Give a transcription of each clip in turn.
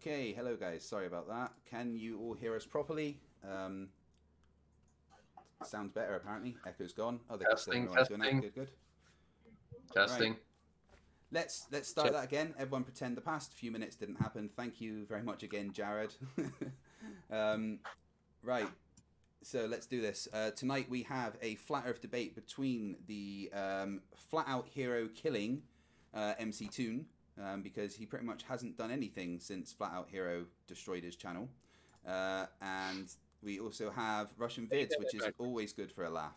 Okay, hello guys. Sorry about that. Can you all hear us properly? Um, sounds better apparently. Echo's gone. Oh, testing, testing. Good, good. Testing. Right. Let's let's start Check. that again. Everyone pretend the past few minutes didn't happen. Thank you very much again, Jared. um, right. So let's do this. Uh, tonight we have a flat Earth debate between the um, flat out hero killing uh, McToon um, because he pretty much hasn't done anything since Flat Out Hero destroyed his channel. Uh, and we also have Russianvids, which is always good for a laugh.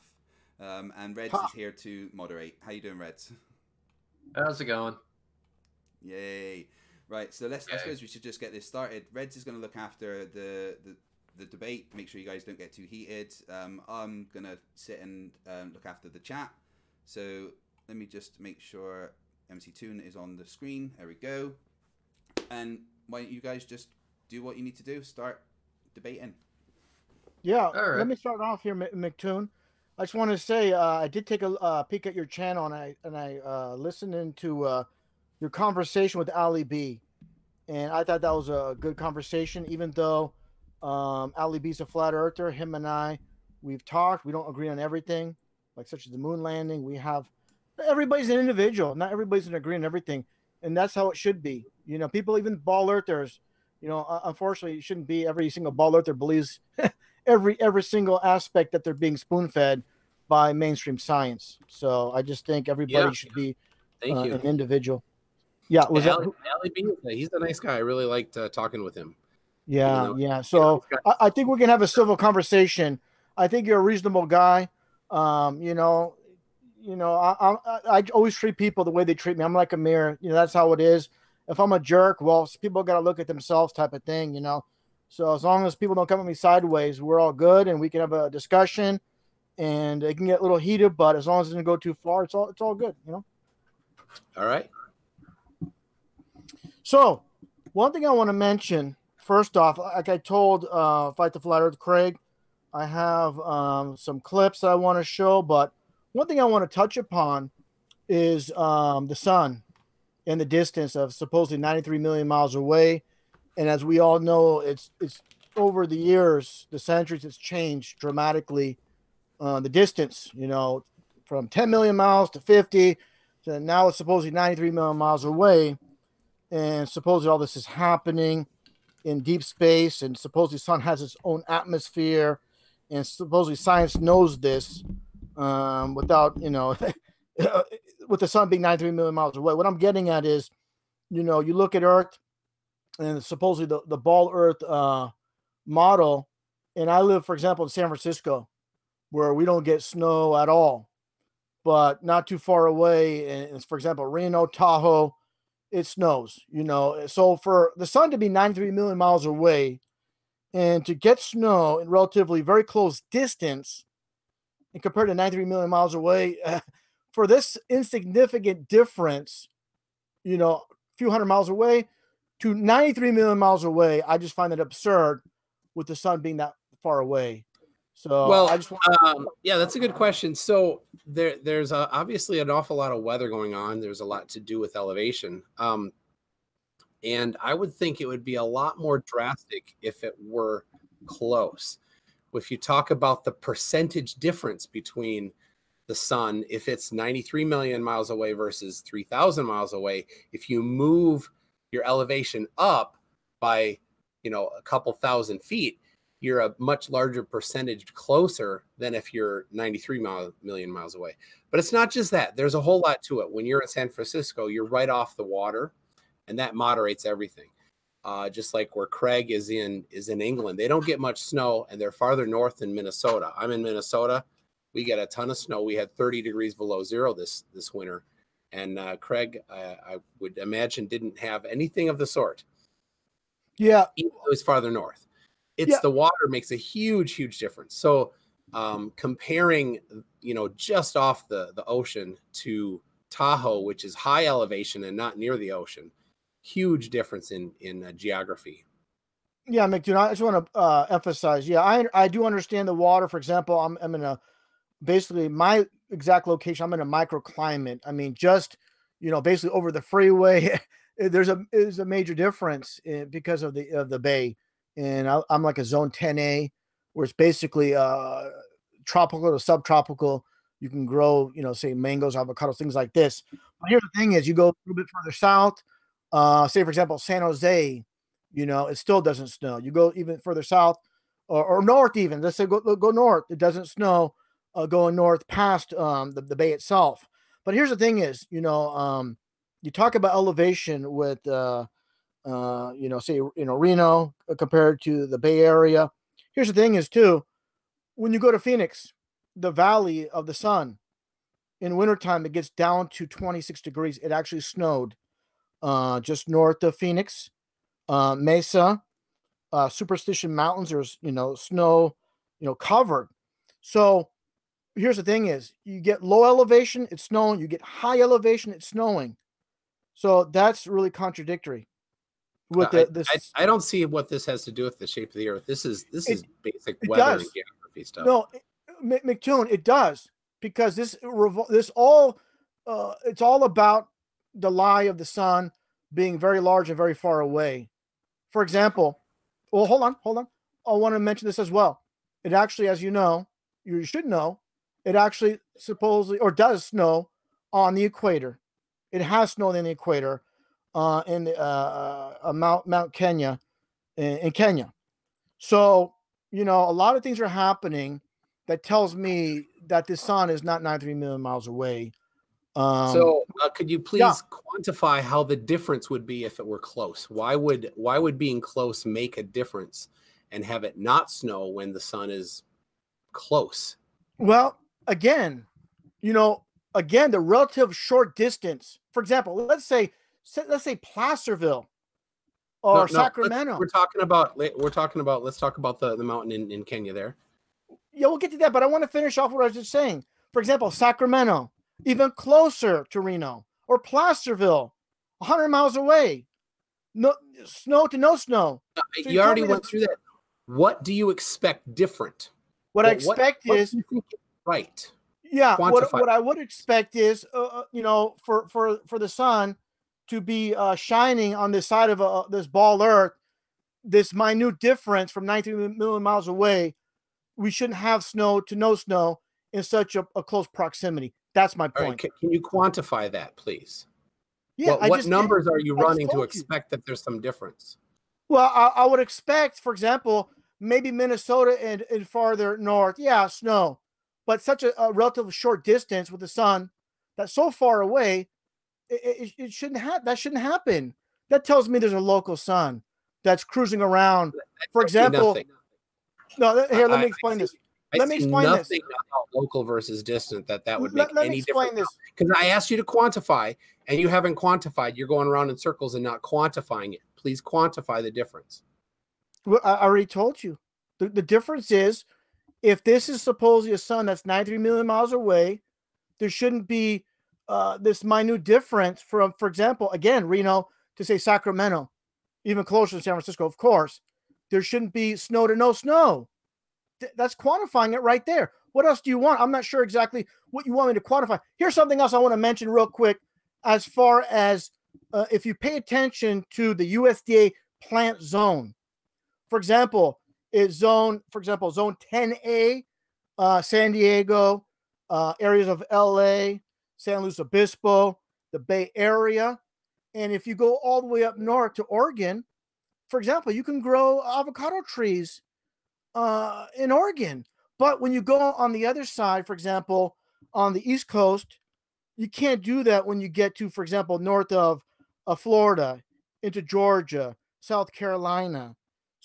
Um, and Reds ha. is here to moderate. How you doing, Reds? How's it going? Yay! Right, so let's. Yay. I suppose we should just get this started. Reds is going to look after the, the the debate. Make sure you guys don't get too heated. Um, I'm gonna sit and um, look after the chat. So let me just make sure McToon is on the screen. There we go. And why don't you guys just do what you need to do? Start debating. Yeah. Right. Let me start off here, McToon. I just want to say uh, I did take a uh, peek at your channel and I and I uh, listened into uh, your conversation with Ali B, and I thought that was a good conversation. Even though um, Ali B's a flat earther, him and I, we've talked. We don't agree on everything, like such as the moon landing. We have everybody's an individual. Not everybody's in agreement on everything, and that's how it should be. You know, people even ball earthers. You know, unfortunately, it shouldn't be every single ball earther believes every every single aspect that they're being spoon fed by mainstream science. So I just think everybody yeah. should be Thank uh, you. an individual. Yeah, was that? He's a nice guy. I really liked uh, talking with him. Yeah, you know, yeah. So I, I, think we can have a civil conversation. I think you're a reasonable guy. Um, you know, you know, I, I, I always treat people the way they treat me. I'm like a mirror. You know, that's how it is. If I'm a jerk, well, people got to look at themselves, type of thing. You know. So as long as people don't come at me sideways, we're all good, and we can have a discussion, and it can get a little heated, but as long as it doesn't go too far, it's all it's all good. You know. All right. So, one thing I want to mention first off, like I told uh, Fight the Flat Earth Craig, I have um, some clips I want to show, but one thing I want to touch upon is um, the sun and the distance of supposedly 93 million miles away. And as we all know, it's it's over the years, the centuries, it's changed dramatically. Uh, the distance, you know, from 10 million miles to 50, to now it's supposedly 93 million miles away. And supposedly all this is happening in deep space, and supposedly the sun has its own atmosphere, and supposedly science knows this um, without you know with the sun being 93 million miles away. What I'm getting at is, you know, you look at Earth and supposedly the, the ball Earth uh, model, and I live, for example, in San Francisco, where we don't get snow at all, but not too far away, and for example, Reno, Tahoe, it snows. You know, so for the sun to be 93 million miles away, and to get snow in relatively very close distance and compared to 93 million miles away, uh, for this insignificant difference, you know, a few hundred miles away to 93 million miles away, I just find it absurd with the sun being that far away. So well, I just want to- um, yeah, that's a good question. So there, there's a, obviously an awful lot of weather going on. There's a lot to do with elevation, um, and I would think it would be a lot more drastic if it were close if you talk about the percentage difference between the sun, if it's 93 million miles away versus 3,000 miles away, if you move your elevation up by, you know, a couple thousand feet, you're a much larger percentage closer than if you're 93 mile, million miles away. But it's not just that. There's a whole lot to it. When you're in San Francisco, you're right off the water, and that moderates everything uh, just like where Craig is in is in England. They don't get much snow, and they're farther north than Minnesota. I'm in Minnesota. We get a ton of snow. We had 30 degrees below zero this this winter, and uh, Craig, I, I would imagine, didn't have anything of the sort. Yeah, it was farther north. It's yeah. the water makes a huge, huge difference. So um, comparing, you know, just off the the ocean to Tahoe, which is high elevation and not near the ocean huge difference in in uh, geography. Yeah, McToon, I just want to uh, emphasize. Yeah, I I do understand the water. For example, I'm I'm in a basically my exact location. I'm in a microclimate. I mean, just you know, basically over the freeway, eh, there's a is a major difference in, because of the of the bay, and I, am like a zone 10A, where it's basically uh tropical to subtropical. You can grow, you know, say mangoes, avocados, things like this. But here's the thing: is you go a little bit further south, uh, say for example San Jose, you know, it still doesn't snow. You go even further south, or, or north even. Let's say go go north, it doesn't snow. Uh, going north past um, the, the bay itself. But here's the thing: is you know, um, you talk about elevation with, uh, uh, you know, say you know Reno uh, compared to the Bay Area. Here's the thing: is too, when you go to Phoenix, the Valley of the Sun, in wintertime it gets down to 26 degrees. It actually snowed uh, just north of Phoenix, uh, Mesa, uh, Superstition Mountains. There's you know snow, you know covered. So here's the thing: is you get low elevation, it's snowing. You get high elevation, it's snowing. So that's really contradictory. With the, this, I, I, don't see what this has to do with the shape of the Earth. This is this it, is basic weather and geography stuff. No, McToon, it does because this this all uh, it's all about the lie of the sun being very large and very far away. For example, well, hold on, hold on. I want to mention this as well. It actually, as you know, you should know, it actually supposedly or does snow on the equator. It has snowed in the equator, uh, in the, uh, uh, Mount Mount Kenya, in, in Kenya. So you know, a lot of things are happening that tells me that the sun is not 93 million miles away. Um, so, uh, could you please yeah. quantify how the difference would be if it were close? Why would why would being close make a difference, and have it not snow when the sun is close? Well, again, you know, again, the relative short distance. For example, let's say let's say Placerville or no, no, Sacramento. We're talking about we're talking about let's talk about the, the mountain in, in Kenya there. Yeah, we'll get to that, but I want to finish off what I was just saying. For example, Sacramento, even closer to Reno, or Placerville, 100 miles away. No snow to no snow. Uh, so you already went through that. What do you expect different? What, what I expect what, is what right. Yeah, what, what I would expect is, uh, uh, you know, for for for the sun to be uh, shining on this side of uh, this ball Earth, this minute difference from 19 million miles away, we shouldn't have snow to no snow in such a, a close proximity. That's my point. Right, can, can, you quantify that, please? Yeah. What, what numbers are you running to expect you. that there's some difference? Well, I, I, would expect, for example, maybe Minnesota and, and farther north, yeah, snow but such a, a relatively short distance with the sun that's so far away, it, it, it shouldn't have that shouldn't happen. That tells me there's a local sun that's cruising around. For example, no, here let me explain this. Let me explain this. about local versus distant that that would make let, let any difference. Because I asked you to quantify, and you haven't quantified. You're going around in circles and not quantifying it. Please quantify the difference. Well, I already told you. The, the difference is if this is supposedly a sun that's 93 million miles away, there shouldn't be uh, this minute difference from, for example, again, Reno to say Sacramento, even closer to San Francisco, of course. There shouldn't be snow to no snow. Th- that's quantifying it right there. What else do you want? I'm not sure exactly what you want me to quantify. Here's something else I want to mention real quick as far as uh, if you pay attention to the USDA plant zone. For example, is zone, for example, zone 10A, uh, San Diego, uh, areas of LA, San Luis Obispo, the Bay Area. And if you go all the way up north to Oregon, for example, you can grow avocado trees uh, in Oregon. But when you go on the other side, for example, on the East Coast, you can't do that when you get to, for example, north of uh, Florida, into Georgia, South Carolina,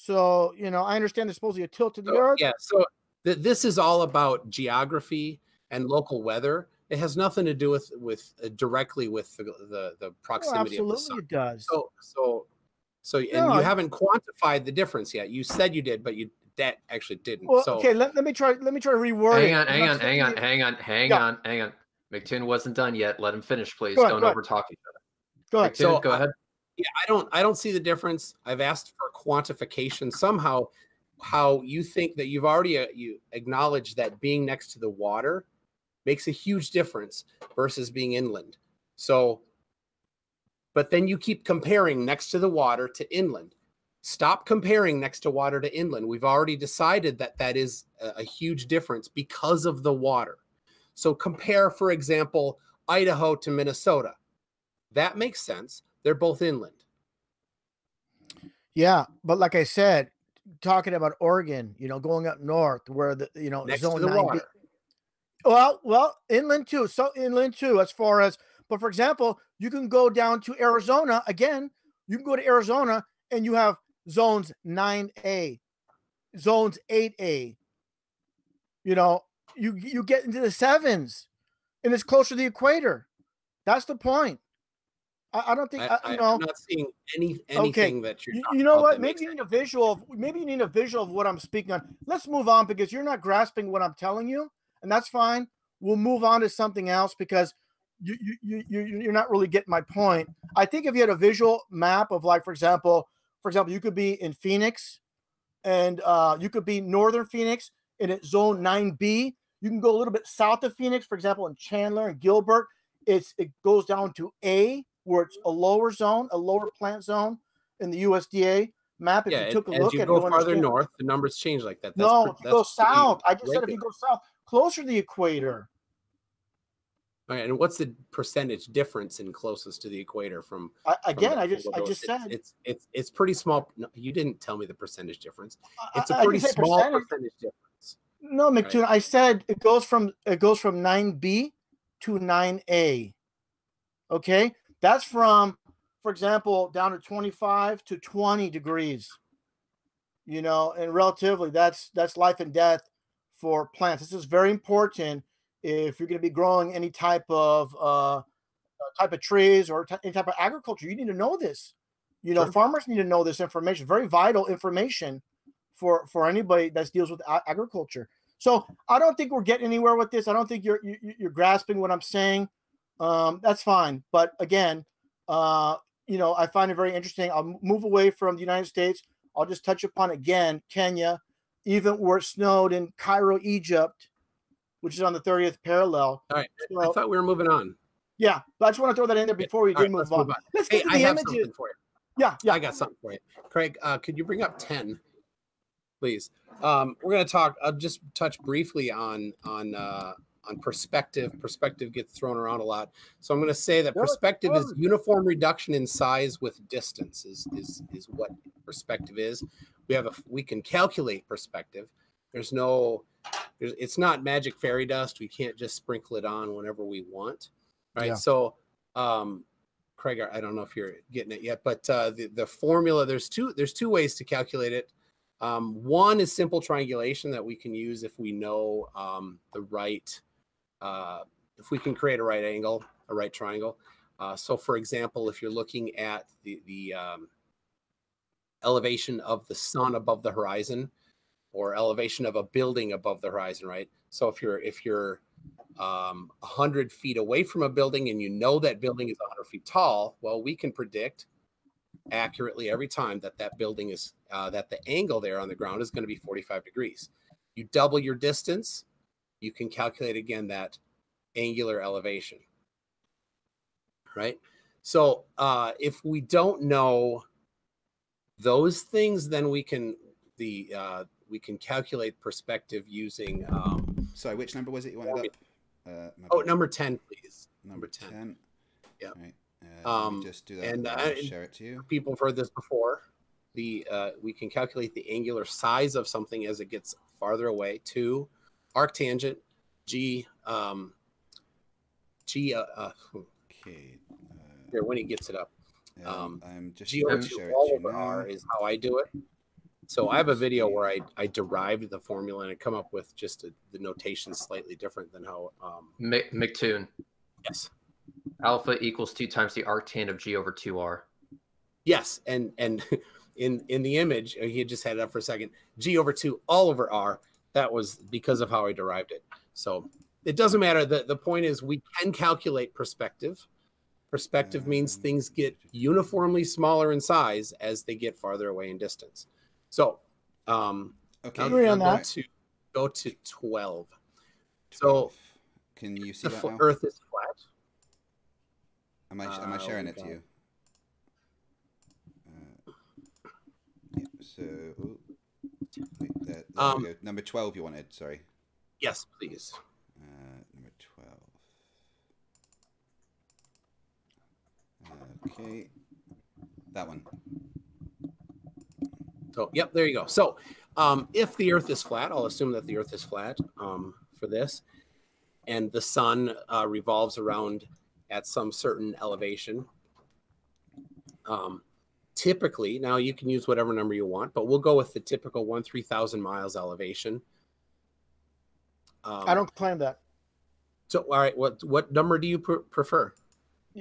so, you know, I understand there's supposedly a tilt to the so, earth. Yeah. So th- this is all about geography and local weather. It has nothing to do with with uh, directly with the the, the proximity oh, of the sun. it does. So so so and no, you haven't quantified the difference yet. You said you did, but you that actually didn't. Well, so okay, let, let me try let me try to reword hang on, it. Hang on, hang on, hang on, hang yeah. on, hang on. McToon wasn't done yet. Let him finish, please. Ahead, Don't overtalk each other. Go ahead. McToon, so, go ahead yeah, I don't I don't see the difference. I've asked for quantification somehow. How you think that you've already uh, you acknowledged that being next to the water makes a huge difference versus being inland. So, but then you keep comparing next to the water to inland. Stop comparing next to water to inland. We've already decided that that is a, huge difference because of the water. So compare, for example, Idaho to Minnesota. That makes sense. They're both inland. Yeah, but like I said, talking about Oregon, you know, going up north where the you know Next zone to the 9B water. Well, well, inland too. So inland too, as far as, but for example, you can go down to Arizona again. You can go to Arizona and you have zones 9A, zones 8A. You know, you you get into the sevens, and it's closer to the equator. That's the point. I, I don't think I, I, you know. am not seeing any anything that you're. You, you know what? Maybe you sense. need a visual. Of, maybe you need a visual of what I'm speaking on. Let's move on because you're not grasping what I'm telling you, and that's fine. We'll move on to something else because you you you- you're not really getting my point. I think if you had a visual map of like, for example, for example, you could be in Phoenix, and uh, you could be northern Phoenix, and it's zone nine B. You can go a little bit south of Phoenix, for example, in Chandler and Gilbert. It's it goes down to A, where it's a lower zone, a lower plant zone in the USDA map. If Yeah, you took a look you at go it, you'll farther north, the numbers change like that. That's no, pre- if you go south. I just said if you go south, closer to the equator. All right, and what's the percentage difference in closest to the equator from? I, again, the- I just I just It's- said it's it's it's pretty small. No, you didn't tell me the percentage difference. It's a pretty small percentage. percentage difference. No, McToon, I said it goes from it goes from 9B to 9A. Okay? That's from, for example, down to 25 to 20 degrees. You know, and relatively that's that's life and death for plants. This is very important if you're going to be growing any type of uh, uh, type of trees or t- any type of agriculture. You need to know this. You know, Sure. farmers need to know this information. Very vital information for for anybody that deals with a- agriculture. So I don't think we're getting anywhere with this. I don't think you're you, you're grasping what I'm saying. Um, that's fine. But again, uh, you know, I find it very interesting. I'll move away from the United States. I'll just touch upon again Kenya, even where it snowed in Cairo, Egypt, which is on the 30th parallel. All right, I thought we were moving on. yeah, but I just want to throw that in there before we All do right, move, let's on. move on. Let's Hey, get to the images. something for you. Yeah, yeah. I got something for you, Craig. Uh, could you bring up ten, please? Um, we're going to talk. I'll just touch briefly on on uh, on perspective. Perspective gets thrown around a lot, so I'm going to say that perspective is uniform reduction in size with distance. Is is is what perspective is. We have a we can calculate perspective. There's no, it's not magic fairy dust. We can't just sprinkle it on whenever we want, right? Yeah. So, um, Craig, I I don't know if you're getting it yet, but uh, the the formula there's two there's two ways to calculate it. Um, one is simple triangulation that we can use if we know um, the right, uh, if we can create a right angle, a right triangle. Uh, so, for example, if you're looking at the the um, elevation of the sun above the horizon, or elevation of a building above the horizon, right? So if you're if you're um, 100 feet away from a building and you know that building is 100 feet tall, well, we can predict accurately every time that that building is uh, that the angle there on the ground is going to be 45 degrees. You double your distance, you can calculate again that angular elevation. Right. So uh, if we don't know those things, then we can the uh, we can calculate perspective using um, Sorry, which number was it you wanted up? Uh, oh number 10 please number 10. 10. Yeah. Right. Uh, Um, just do that. and, and, uh, I'll share it to you. people have heard this before the uh, we can calculate the angular size of something as it gets farther away to arctangent g um, g uh, uh, Okay. Uh, here when he gets it up um, I'm just g over to share 2 it all over now. r is how i do it so i have a video where i i derived the formula and i come up with just a, the notation slightly different than how um Mc- McToon. yes Alpha equals two times the arctan of G over two R. Yes, and and in in the image, uh, he had just had it up for a second. G over two all over R. That was because of how I derived it. So it doesn't matter. The the point is we can calculate perspective. Perspective means Um, things get uniformly smaller in size as they get farther away in distance. So, um, okay, I'm going to go to 12. So, can you see the Earth is flat? Am I am I sharing uh, it to you? Uh, yeah, so ooh, wait, there, there um, number twelve you wanted. Sorry. Yes, please. Uh, number twelve. Okay, that one. So, yep, there you go. So, um, if the Earth is flat, I'll assume that the Earth is flat um, for this, and the Sun uh, revolves around at some certain elevation. Um, typically, now you can use whatever number you want, but we'll go with the typical one three thousand miles elevation. Um, I don't claim that. So, all right, what what number do you pr- prefer?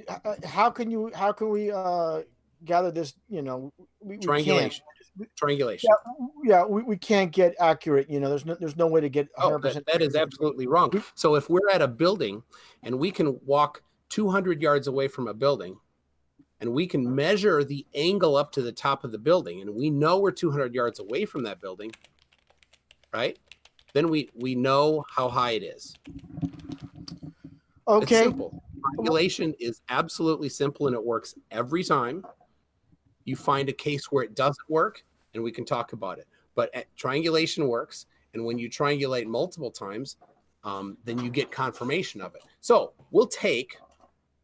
Uh, How can you? How can we uh, gather this? You know, we, we can't. Triangulation. Triangulation. Yeah, we, we can't get accurate. You know, there's no there's no way to get Oh, that, that is absolutely wrong. So if we're at a building and we can walk 200 yards away from a building and we can measure the angle up to the top of the building and we know we're 200 yards away from that building, right? Then we we know how high it is. It's Okay, simple. Triangulation is absolutely simple and it works every time. You find a case where it doesn't work and we can talk about it. But uh, triangulation works. And when you triangulate multiple times, um, then you get confirmation of it. So we'll take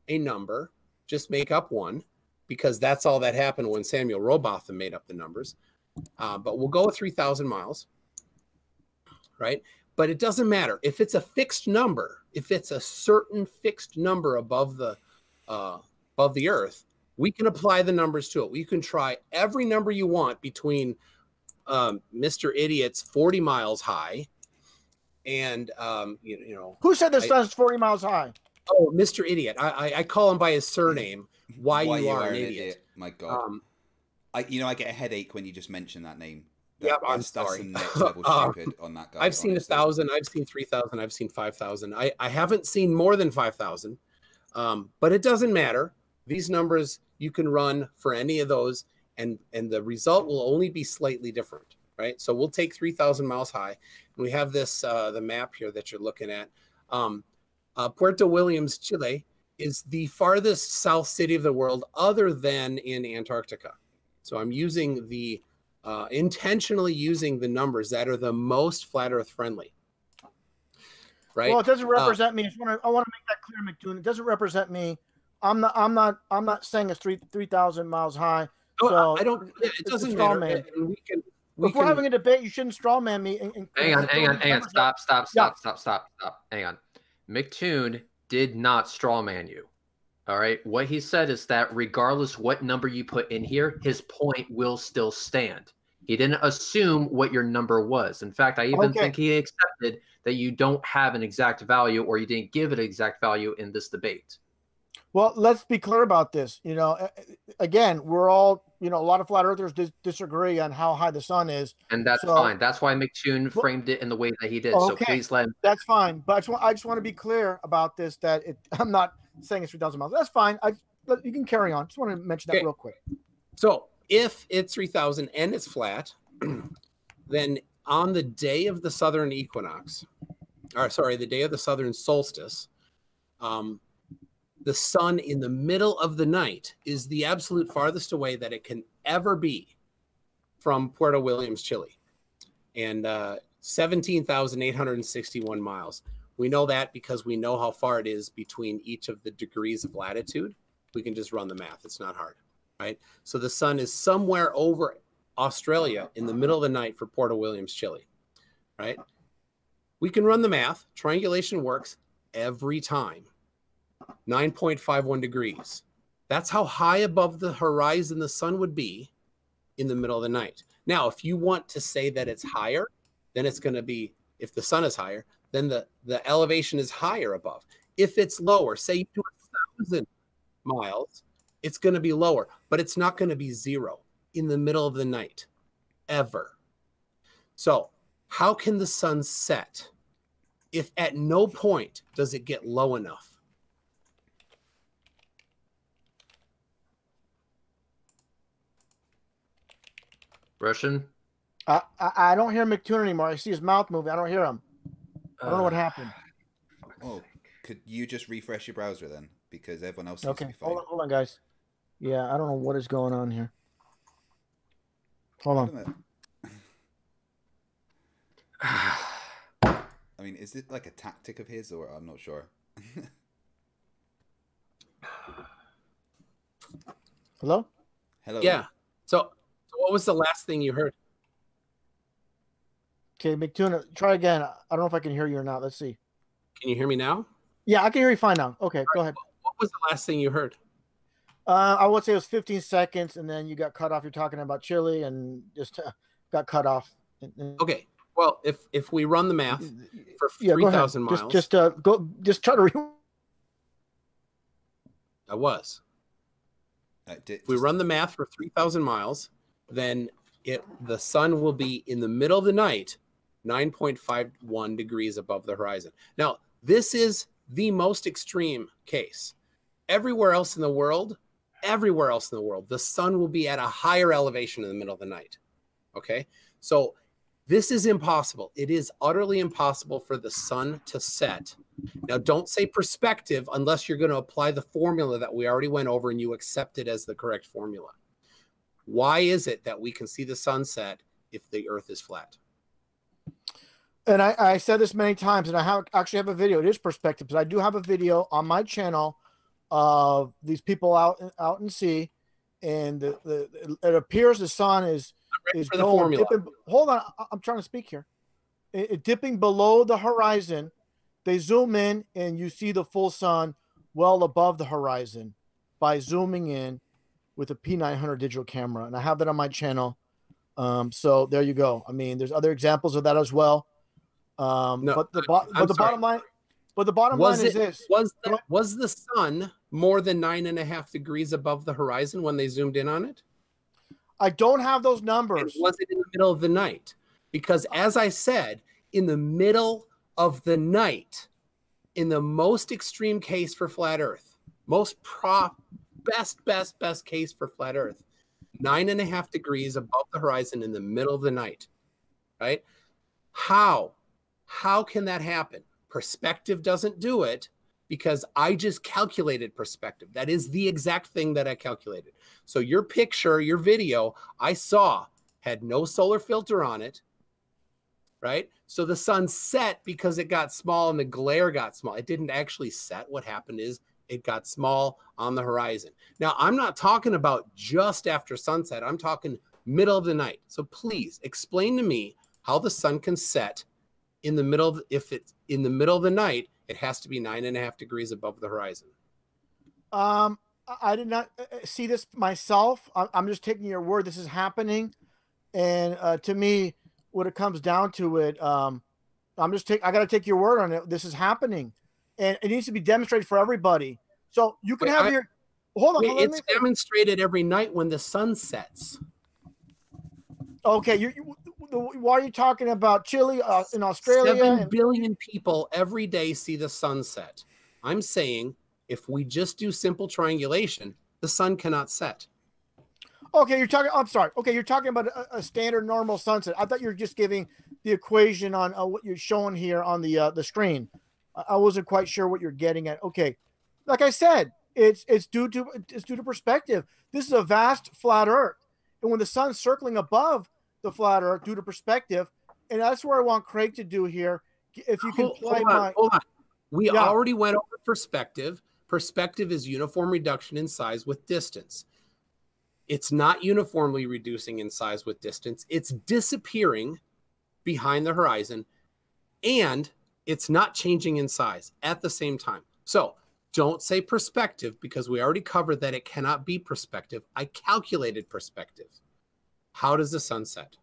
a number, just make up one, because that's all that happened when Samuel Rowbotham made up the numbers. Uh, but we'll go with 3,000 miles, right? But it doesn't matter if it's a fixed number. If it's a certain fixed number above the uh, above the Earth, we can apply the numbers to it. We can try every number you want between um, Mr. Idiot's 40 miles high and um, you, you know who said this I- sun's 40 miles high? oh Mr. Idiot. I, I, I call him by his surname. Why, you, are, an idiot? My God. Um, I, you know, I get a headache when you just mention that name. That, Yep, I'm that's, that's sorry. some next level Um, stupid on that guy. I've seen a thousand, I've seen three thousand, I've seen five thousand. I, I haven't seen more than five thousand, um, but it doesn't matter. These numbers you can run for any of those, and and the result will only be slightly different, right? So we'll take three thousand miles high. and We have this uh, the map here that you're looking at. Um, uh, Puerto Williams, Chile, is the farthest south city of the world, other than in Antarctica. So I'm using the uh, intentionally using the numbers that are the most flat Earth friendly. Right? Well, it doesn't represent me. I, wanna, I want to make that clear, McToon. It doesn't represent me. I'm not. I'm not. I'm not saying it's three three thousand miles high. No, so I I don't. It it's doesn't straw matter. man. We can. We if we're having a debate, you shouldn't straw man me. And, and Hang on, hang on, hang on. represent- Stop, stop, Yeah. stop, stop, stop, stop. Hang on. McToon did not strawman you. All right. What he said is that regardless what number you put in here, his point will still stand. He didn't assume what your number was. In fact, I even Okay. think he accepted that you don't have an exact value or you didn't give it an exact value in this debate. Well, let's be clear about this. You know, a- a- again, we're all. You know, a lot of flat earthers dis- disagree on how high the sun is. And that's So- fine. That's why McToon Well- framed it in the way that he did. So please let him. That's fine, but I just want, I just want to be clear about this. That it, I'm not saying it's three thousand miles. That's fine. I but you can carry on. Just want to mention that Okay. real quick. So if it's 3000 and it's flat, then on the day of the southern equinox, or sorry, the day of the southern solstice, um, the sun in the middle of the night is the absolute farthest away that it can ever be from Puerto Williams, Chile, and uh, 17,861 miles. We know that because we know how far it is between each of the degrees of latitude. We can just run the math. It's not hard, right? So the sun is somewhere over Australia in the middle of the night for Puerto Williams, Chile, right? We can run the math. Triangulation works every time. 9.51 degrees. That's how high above the horizon the sun would be in the middle of the night. Now, if you want to say that it's higher, then it's going to be, if the sun is higher, then the, the elevation is higher above. If it's lower, say you do a thousand miles, it's going to be lower, but it's not going to be zero in the middle of the night ever. So, how can the sun set if at no point does it get low enough? Russian. I, I I don't hear McToon anymore. I see his mouth moving. I don't hear him. I don't know what Uh, happened. Oh, could you just refresh your browser then? Because everyone else seems to Okay, be fine. hold on, hold on, guys. Yeah, I don't know what is going on here. Hold on. I mean, is it like a tactic of his, or I'm not sure. Hello. Hello. Yeah. So, so what was the last thing you heard? Okay, McTuna, try again. I don't know if I can hear you or not. Let's see. Can you hear me now? Yeah, I can hear you fine now. Okay, go ahead. What was the last thing you heard? Uh, I would say it was 15 seconds, and then you got cut off. You're talking about Chile, and just uh, got cut off. And- and- Okay. Well, if if we run the math for yeah, three go ahead. thousand miles, Just, just uh, go. Just try to. Re- I was. Uh, di- If we run the math for 3,000 miles, then it the sun will be in the middle of the night, 9.51 degrees above the horizon. Now, this is the most extreme case. Everywhere else in the world, everywhere else in the world, the sun will be at a higher elevation in the middle of the night. Okay? So this is impossible. It is utterly impossible for the sun to set. Now, don't say perspective unless you're going to apply the formula that we already went over and you accept it as the correct formula. Why is it that we can see the sunset if the earth is flat? and I, I said this many times, and I have actually have a video. It is perspective, but I do have a video on my channel of these people out out in sea, and the, the it appears the sun is is going dipping. Hold on, I'm trying to speak here. It, it dipping below the horizon. They zoom in, and you see the full sun well above the horizon by zooming in with a P900 digital camera, and I have that on my channel. Um, so there you go. I mean, there's other examples of that as well. Um, No, but the bo- but the bottom line, but the bottom Was line is this: Was the, was the sun more than nine and a half degrees above the horizon when they zoomed in on it? I don't have those And numbers. was it in the middle of the night? Because as I said, in the middle of the night, in the most extreme case for flat Earth, most pro best, best, best case for flat Earth, nine and a half degrees above the horizon in the middle of the night. Right? How? How can that happen? Perspective doesn't do it because I just calculated perspective. That is the exact thing that I calculated. So your picture, your video, I saw had no solar filter on it, right? So the sun set because it got small and the glare got small. It didn't actually set. What happened is it got small on the horizon. Now, I'm not talking about just after sunset, I'm talking middle of the night. So please explain to me how the sun can set in the middle of if it's in the middle of the night, it has to be nine and a half degrees above the horizon. Um, I- did not uh, uh, see this myself. I'm, just taking your word. This is happening, and uh, to me, when it comes down to it, um, I'm just take. I got to take your word on it. This is happening, and it needs to be demonstrated for everybody. So you can Wait, have I- your. Hold on. Wait, let it's me- demonstrated every night when the sun sets. okay, you, you. Why are you talking about Chile uh, in Australia? Seven billion people every day see the sunset. I'm saying if we just do simple triangulation, the sun cannot set. Okay, you're talking. I'm sorry. Okay, you're talking about a, a standard normal sunset. I thought you were just giving the equation on uh, what you're showing here on the uh, the screen. I, wasn't quite sure what you're getting at. Okay, like I said, it's it's due to it's due to perspective. This is a vast flat Earth, and when the sun's circling above the flat Earth due to perspective, and that's where I want Craig to do here. If you can hold, play hold on, my hold on. We Yeah. already went over perspective. Perspective is uniform reduction in size with distance. It's not uniformly reducing in size with distance. It's disappearing behind the horizon and it's not changing in size at the same time. So don't say perspective because we already covered that it cannot be perspective. I calculated perspective. How does the sun set?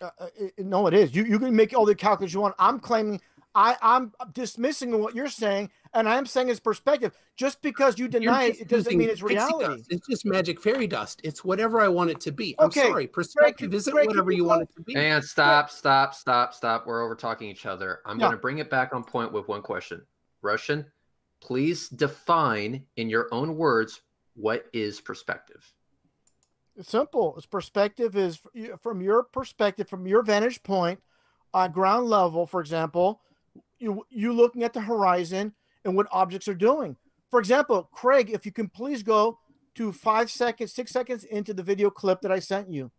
Uh, uh, it- no, it is. You you can make all the calculations you want. I'm claiming I I'm dismissing what you're saying, and I'm saying it's perspective. Just because you deny it, it doesn't mean it's reality. dust. It's just magic fairy dust. It's whatever I want it to be. I'm Okay, sorry. Perspective Greg, isn't Greg, whatever you you want it to be. And stop, stop, stop, stop. We're over talking each other. I'm Yeah. going to bring it back on point with one question. Russian, please define in your own words what is perspective. It's simple. It's perspective is from your perspective, from your vantage point on ground level. For example, you you looking at the horizon and what objects are doing. For example, Craig, if you can please go to five seconds, six seconds into the video clip that I sent you.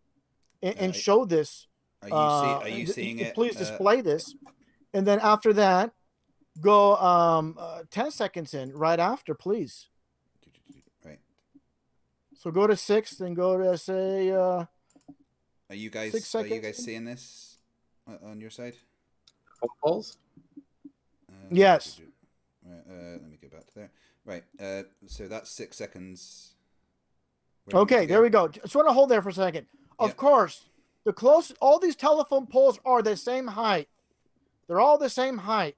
and, and Uh, show this. Are you, uh, see, are you th- seeing it? Please uh, display this, and then after that, go um uh, ten seconds in right after, please. Right. So go to six, then go to say uh Are you guys? Six Are you seconds. guys seeing this uh, on your side? Phone poles? Uh, Yes. Right, uh, let me go back to there. Right. Uh, so that's six seconds. Where Okay, there we go. Just want to hold there for a second. Of Yep. course, the close all these telephone poles are the same height. They're all the same height.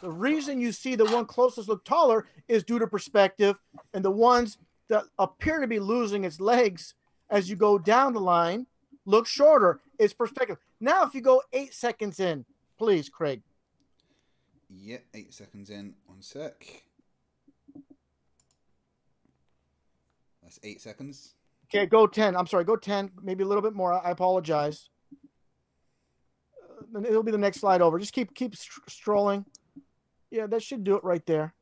The reason you see the one closest look taller is due to perspective, and the ones that appear to be losing its legs as you go down the line look shorter. It's perspective. Now, if you go eight seconds in, please, Craig. Yeah, eight seconds in. One sec. That's eight seconds. Okay, go 10. I'm sorry, go 10, maybe a little bit more. I apologize. Uh, then it'll be the next slide over. Just keep keep str- strolling. Yeah, that should do it right there.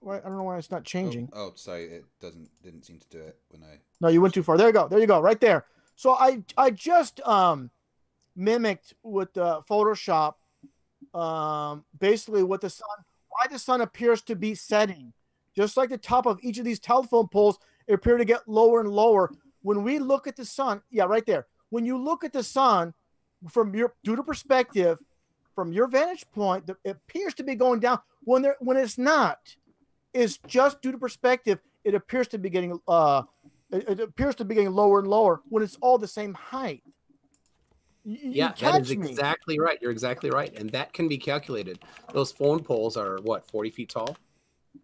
Why, I don't know why it's not Oh, changing. Oh, sorry, it doesn't didn't seem to do it when I. No, you went too far. There you go. There you go. Right there. So I I just um mimicked with uh, Photoshop um basically what the sun why the sun appears to be setting. Just like the top of each of these telephone poles appear to get lower and lower. When we look at the sun, yeah, right there. When you look at the sun from your due to perspective, from your vantage point, it appears to be going down. When there when it's not, is just due to perspective. It appears to be getting uh it, it appears to be getting lower and lower when it's all the same height. You Yeah, that is me. exactly right. You're exactly right. And that can be calculated. Those phone poles are what, 40 feet tall?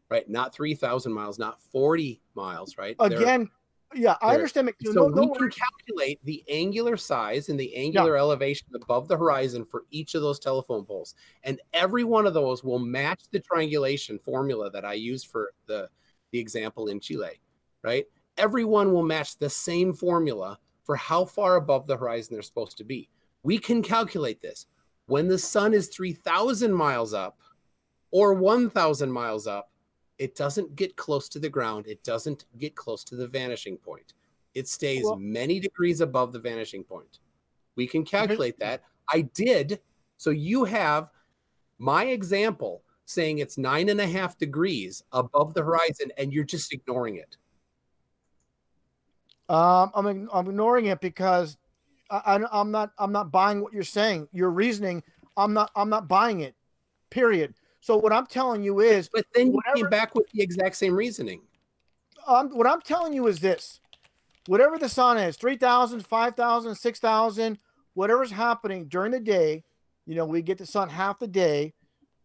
Right? Not 3,000 miles, not 40 miles, right? They're- Again, yeah, I they're- understand. McNeil. so no, no we can calculate the angular size and the angular elevation above the horizon for each of those telephone poles. And every one of those will match the triangulation formula that I used for the, the example in Chile, right? Every one will match the same formula for how far above the horizon they're supposed to be. We can calculate this. When the sun is 3,000 miles up or 1,000 miles up, it doesn't get close to the ground. It doesn't get close to the vanishing point. It stays Well- many degrees above the vanishing point. We can calculate that. I did. So you have my example saying it's nine and a half degrees above the horizon, and you're just ignoring it. Um, I'm I'm ignoring it because I, I I'm not I'm not buying what you're saying. Your reasoning, I'm not I'm not buying it. Period. So what I'm telling you is, But then you Whatever- came back with the exact same reasoning. um, what I'm telling you is this: whatever the sun is, 3,000, 5,000, 6,000, whatever's happening during the day, you know, we get the sun half the day,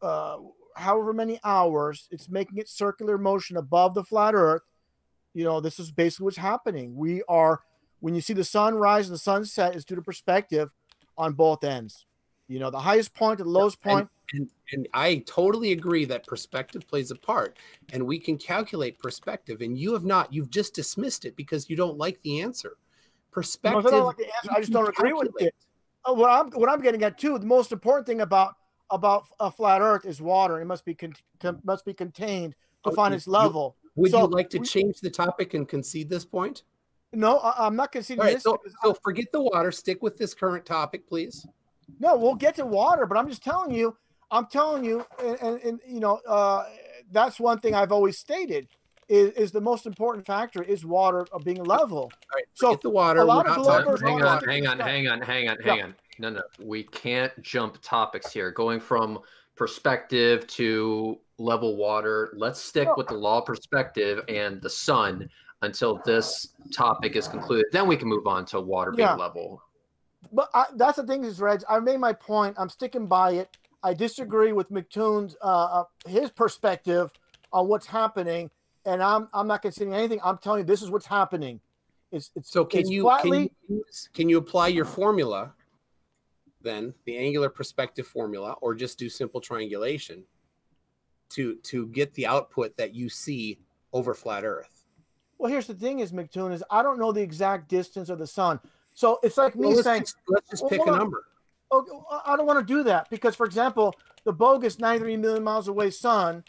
uh, however many hours, it's making its circular motion above the flat Earth. You know, this is basically what's happening. We are, when you see the sun rise and the sunset, is due to perspective on both ends. You know, the highest point to the lowest point. And, and I totally agree that perspective plays a part, and we can calculate perspective. And you have not, you've just dismissed it because you don't like the answer. No, Perspective. I don't like the answer. I just don't agree with it. Uh, what I'm what I'm getting at too. The most important thing about about a flat Earth is water. It must be con- must be contained to Oh, find you- its level. Would So you like to we- change the topic and concede this point? No, I, I'm not conceding All right, this. so, because so forget the water. Stick with this current topic, please. No, we'll get to water, but I'm just telling you, I'm telling you, and, and, and you know, uh, that's one thing I've always stated is, is the most important factor is water being level. All right, So, the water. a lot We're of not Glover- talking hang on, hang on, hang on, hang on, hang on. No, no, we can't jump topics here. Going from perspective to level water. Let's stick with the law perspective and the sun until this topic is concluded. Then we can move on to water being Yeah. level. But I, that's the thing is, Reg. I made my point. I'm sticking by it. I disagree with McToon's uh, uh, his perspective on what's happening, and I'm I'm not conceding anything. I'm telling you, this is what's happening. It's it's So can it's you flatly, can you, can you apply your formula then the angular perspective formula or just do simple triangulation to to get the output that you see over flat earth? Well, here's the thing: is McToon is I don't know the exact distance of the sun, so it's like me Well, let's, saying, just, let's just Well, pick hold a number. "Oh, I don't want to do that," because, for example, the bogus 93 million miles away sun,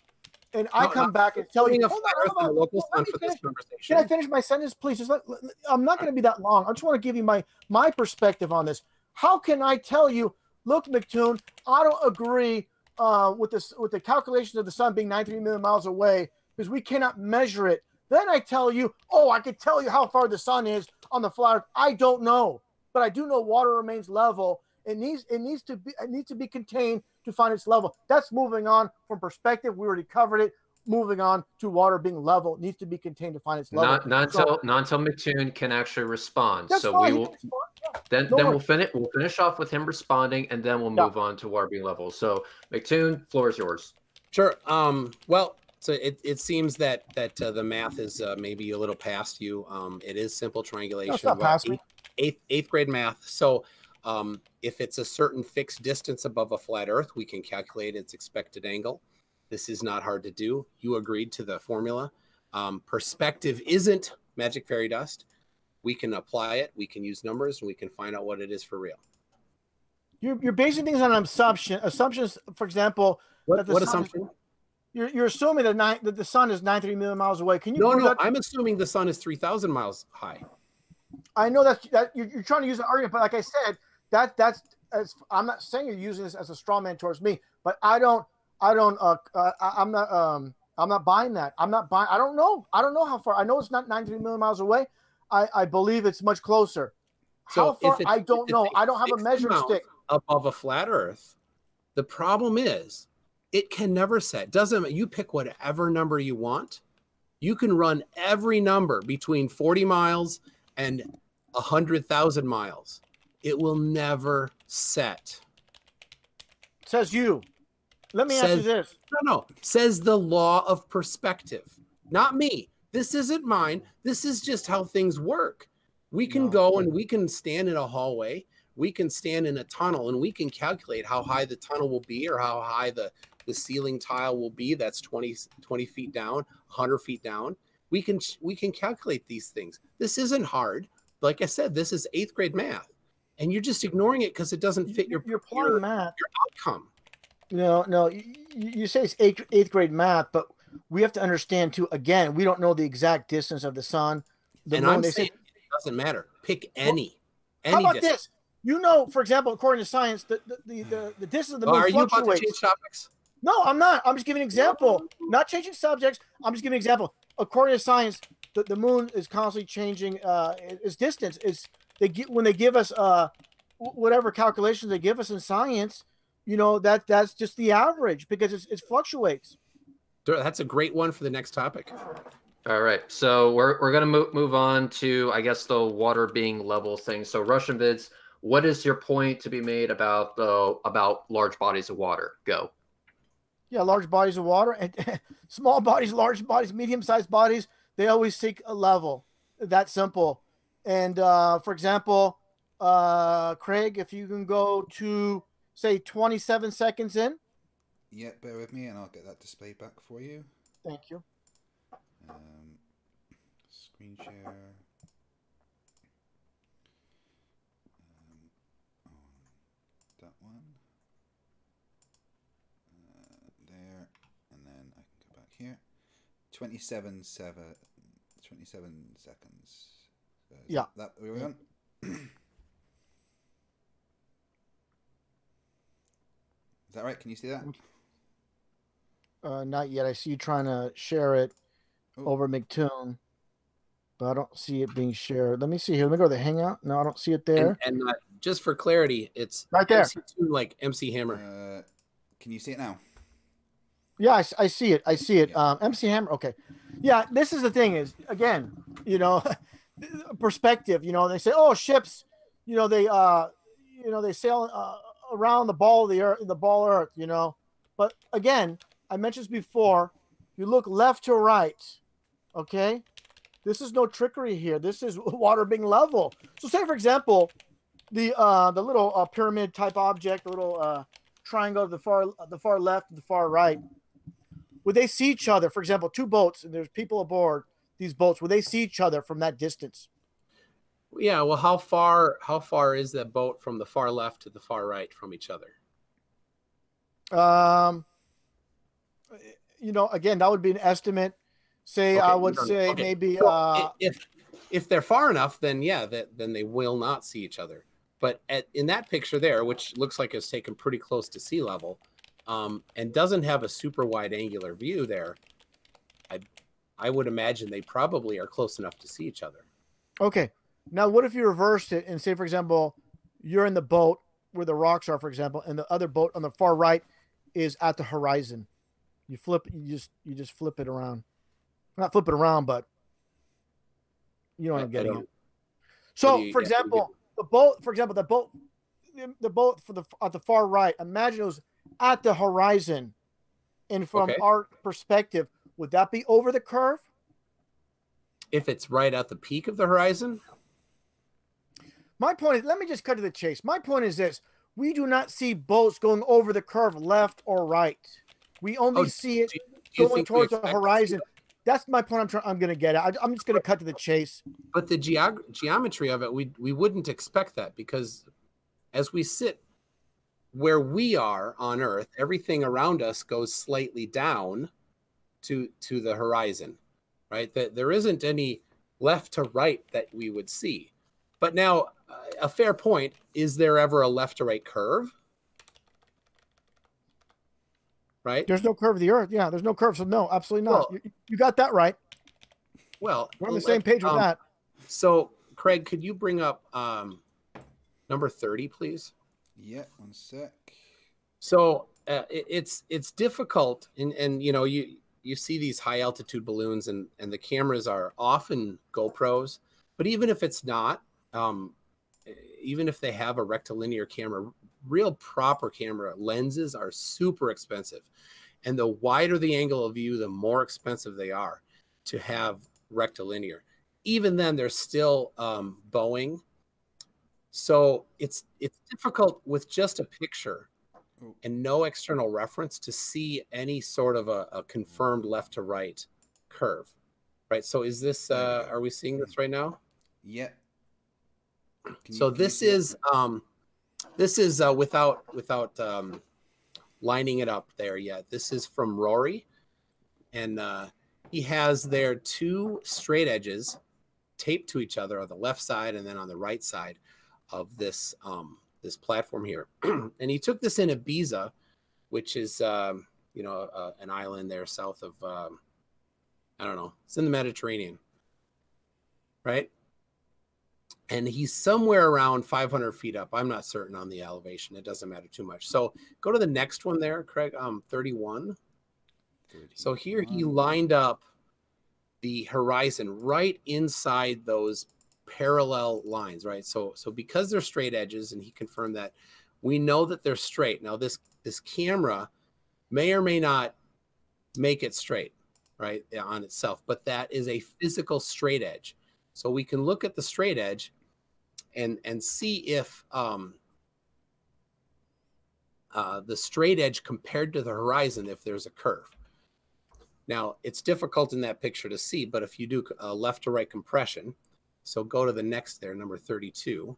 and I No, come back and tell you, a flat Earth and local sun me for this conversation. Can I finish my sentence, please? Just let- I'm not going to be that long. I just want to give you my my perspective on this. How can I tell you, look, McToon, I don't agree uh, with this with the calculations of the sun being 93 million miles away because we cannot measure it. Then I tell you, oh, I could tell you how far the sun is on the flat Earth. I don't know, but I do know water remains level. It needs it needs to be it needs to be contained to find its level. That's moving on from perspective. We already covered it. Moving on to water being level it needs to be contained to find its level. Not not So- until not until McToon can actually respond. So fine. we will can respond, yeah. Then No then we'll finish we'll finish off with him responding and then we'll Yeah. move on to water being level. So McToon, floor is yours. Sure. Um, well, so it, it seems that that uh, the math is uh, maybe a little past you. Um, it is simple triangulation. No, it's not about past me. eighth, eighth eighth grade math. So um, if it's a certain fixed distance above a flat Earth, we can calculate its expected angle. This is not hard to do. You agreed to the formula. Um, perspective isn't magic fairy dust. We can apply it. We can use numbers, and we can find out what it is for real. You're, you're basing things on an assumption. Assumptions, for example, What, what sun is- assumption? you're, you're assuming that, nine, that the sun is 93 million miles away. Can you No, no. I'm assuming the sun is three thousand miles high. I know that's that you're, you're trying to use an argument, but like I said, that that's as I'm not saying you're using this as a straw man towards me, but I don't, I don't, uh, uh I, I'm not, um, I'm not buying that. I'm not buying. I don't know. I don't know how far. I know it's not 93 million miles away. I, I believe it's much closer. So how if far? I don't know. I don't have a 60 measuring stick. above a flat Earth. The problem is, it can never set. Doesn't you pick whatever number you want. You can run every number between 40 miles and 100,000 miles. It will never set. Says you. Let me ask you this. No, no. Says the law of perspective. Not me. This isn't mine. This is just how things work. We can No. go and we can stand in a hallway. We can stand in a tunnel and we can calculate how high the tunnel will be or how high the, the ceiling tile will be. That's 20, 20 feet down, 100 feet down. We can we can calculate these things. This isn't hard. Like I said, this is eighth grade math, and you're just ignoring it because it doesn't fit your, applying your math. outcome. No, no. You, you say it's eighth, eighth grade math, but we have to understand too. Again, we don't know the exact distance of the sun. The and moon. I'm saying say, it doesn't matter. Pick any. any how about distance. this? You know, for example, according to science, the the, the, the, the distance of the Oh, moon are you about to fluctuates. change topics? No, I'm not. I'm just giving an example. Not changing subjects. I'm just giving an example. According to science, the, the moon is constantly changing uh, its distance. Is they get when they give us uh, whatever calculations they give us in science, you know that that's just the average because it's, it fluctuates. Sure, That's a great one for the next topic. All right, so we're we're gonna move move on to I guess the water being level thing. So Russianvids, what is your point to be made about the about large bodies of water? Go. Yeah, large bodies of water and small bodies, large bodies, medium-sized bodies. They always seek a level. That simple. And uh, for example, uh, Craig, if you can go to say 27 seconds in. Yeah, bear with me and I'll get that display back for you. Thank you. Um, screen share. Um, on that one. Uh, there. And then I can go back here. 27, seven, 27 seconds. So Yeah. That, we're on? Is that right? Can you see that? Uh, not yet. I see you trying to share it Oh. over McToon, but I don't see it being shared. Let me see here. Let me go to the Hangout. No, I don't see it there. And, and uh, just for clarity, it's Right there. McToon like MC Hammer. Uh, can you see it now? Yeah, I see it. I see it. Yeah. Um, MC Hammer. Okay. Yeah, this is the thing is again, you know, perspective. You know, they say, oh, ships, you know, they uh, you know, they sail uh, around the ball of the earth, the ball Earth. You know, but again, I mentioned this before. You look left to right. Okay, this is no trickery here. This is water being level. So, say for example, the uh, the little uh, pyramid type object, the little uh, triangle to the far the far left, the far right would they see each other for example two boats and there's people aboard these boats would they see each other from that distance Yeah, well, how far how far is that boat from the far left to the far right from each other? um you know, again, that would be an estimate. Say, Okay, I would say okay. maybe So, uh, if if they're far enough, then yeah, that then they will not see each other. But at, in that picture there, which looks like it's taken pretty close to sea level, um, and doesn't have a super wide angular view there, I I would imagine they probably are close enough to see each other. Okay. Now, what if you reversed it and say, for example, you're in the boat where the rocks are, for example, and the other boat on the far right is at the horizon. You flip, you just you just flip it around. Not flip it around, but you know what I'm getting at. So, you- for yeah, what do you example, the boat, for example, the boat, the- the boat for the at the far right. Imagine it was at the horizon, and from Okay. our perspective, would that be over the curve? If it's right at the peak of the horizon, My point is, let me just cut to the chase. My point is this: we do not see boats going over the curve left or right. We only Oh, see it do you going towards the horizon. That's my point. I'm trying. I'm going to get at. I, I'm just going to cut to the chase. but the geog- geometry of it, we we wouldn't expect that because as we sit where we are on Earth, everything around us goes slightly down to to the horizon, right? That there isn't any left to right that we would see. But now, uh, a fair point: is there ever a left to right curve? Right. There's no curve of the Earth. Yeah, there's no curve. So no, absolutely not. Well- you, you got that right. Well, We're on the let- same page with um, that. So, Craig, could you bring up um, number thirty, please? Yeah, one sec. So uh, it, it's it's difficult, and and you know you you see these high altitude balloons, and and the cameras are often GoPros, but even if it's not, um, even if they have a rectilinear camera, real proper camera lenses are super expensive, and the wider the angle of view, the more expensive they are to have rectilinear. Even then, they're still um, bowing. So it's it's difficult with just a picture and no external reference to see any sort of a, a confirmed left to right curve right? So is this uh are we seeing this right now? Yeah. Can so you this is um this is uh without without um lining it up there yet. This is from rory. And uh he has there two straight edges taped to each other on the left side and then on the right side of this um this platform here. And he took this in ibiza which is um you know uh, an island there south of um i don't know it's in the mediterranean. Right and he's somewhere around 500 feet up. I'm not certain on the elevation. It doesn't matter too much. So go to the next one there, Craig. Um, 31. So here he lined up the horizon right inside those parallel lines, right? So so because they're straight edges, and he confirmed that, we know that they're straight. Now this this camera may or may not make it straight, right, on itself, but that is a physical straight edge. So we can look at the straight edge and and see if um, uh, the straight edge compared to the horizon if there's a curve. Now it's difficult in that picture to see, but if you do a left to right compression, so go to the next there, number 32.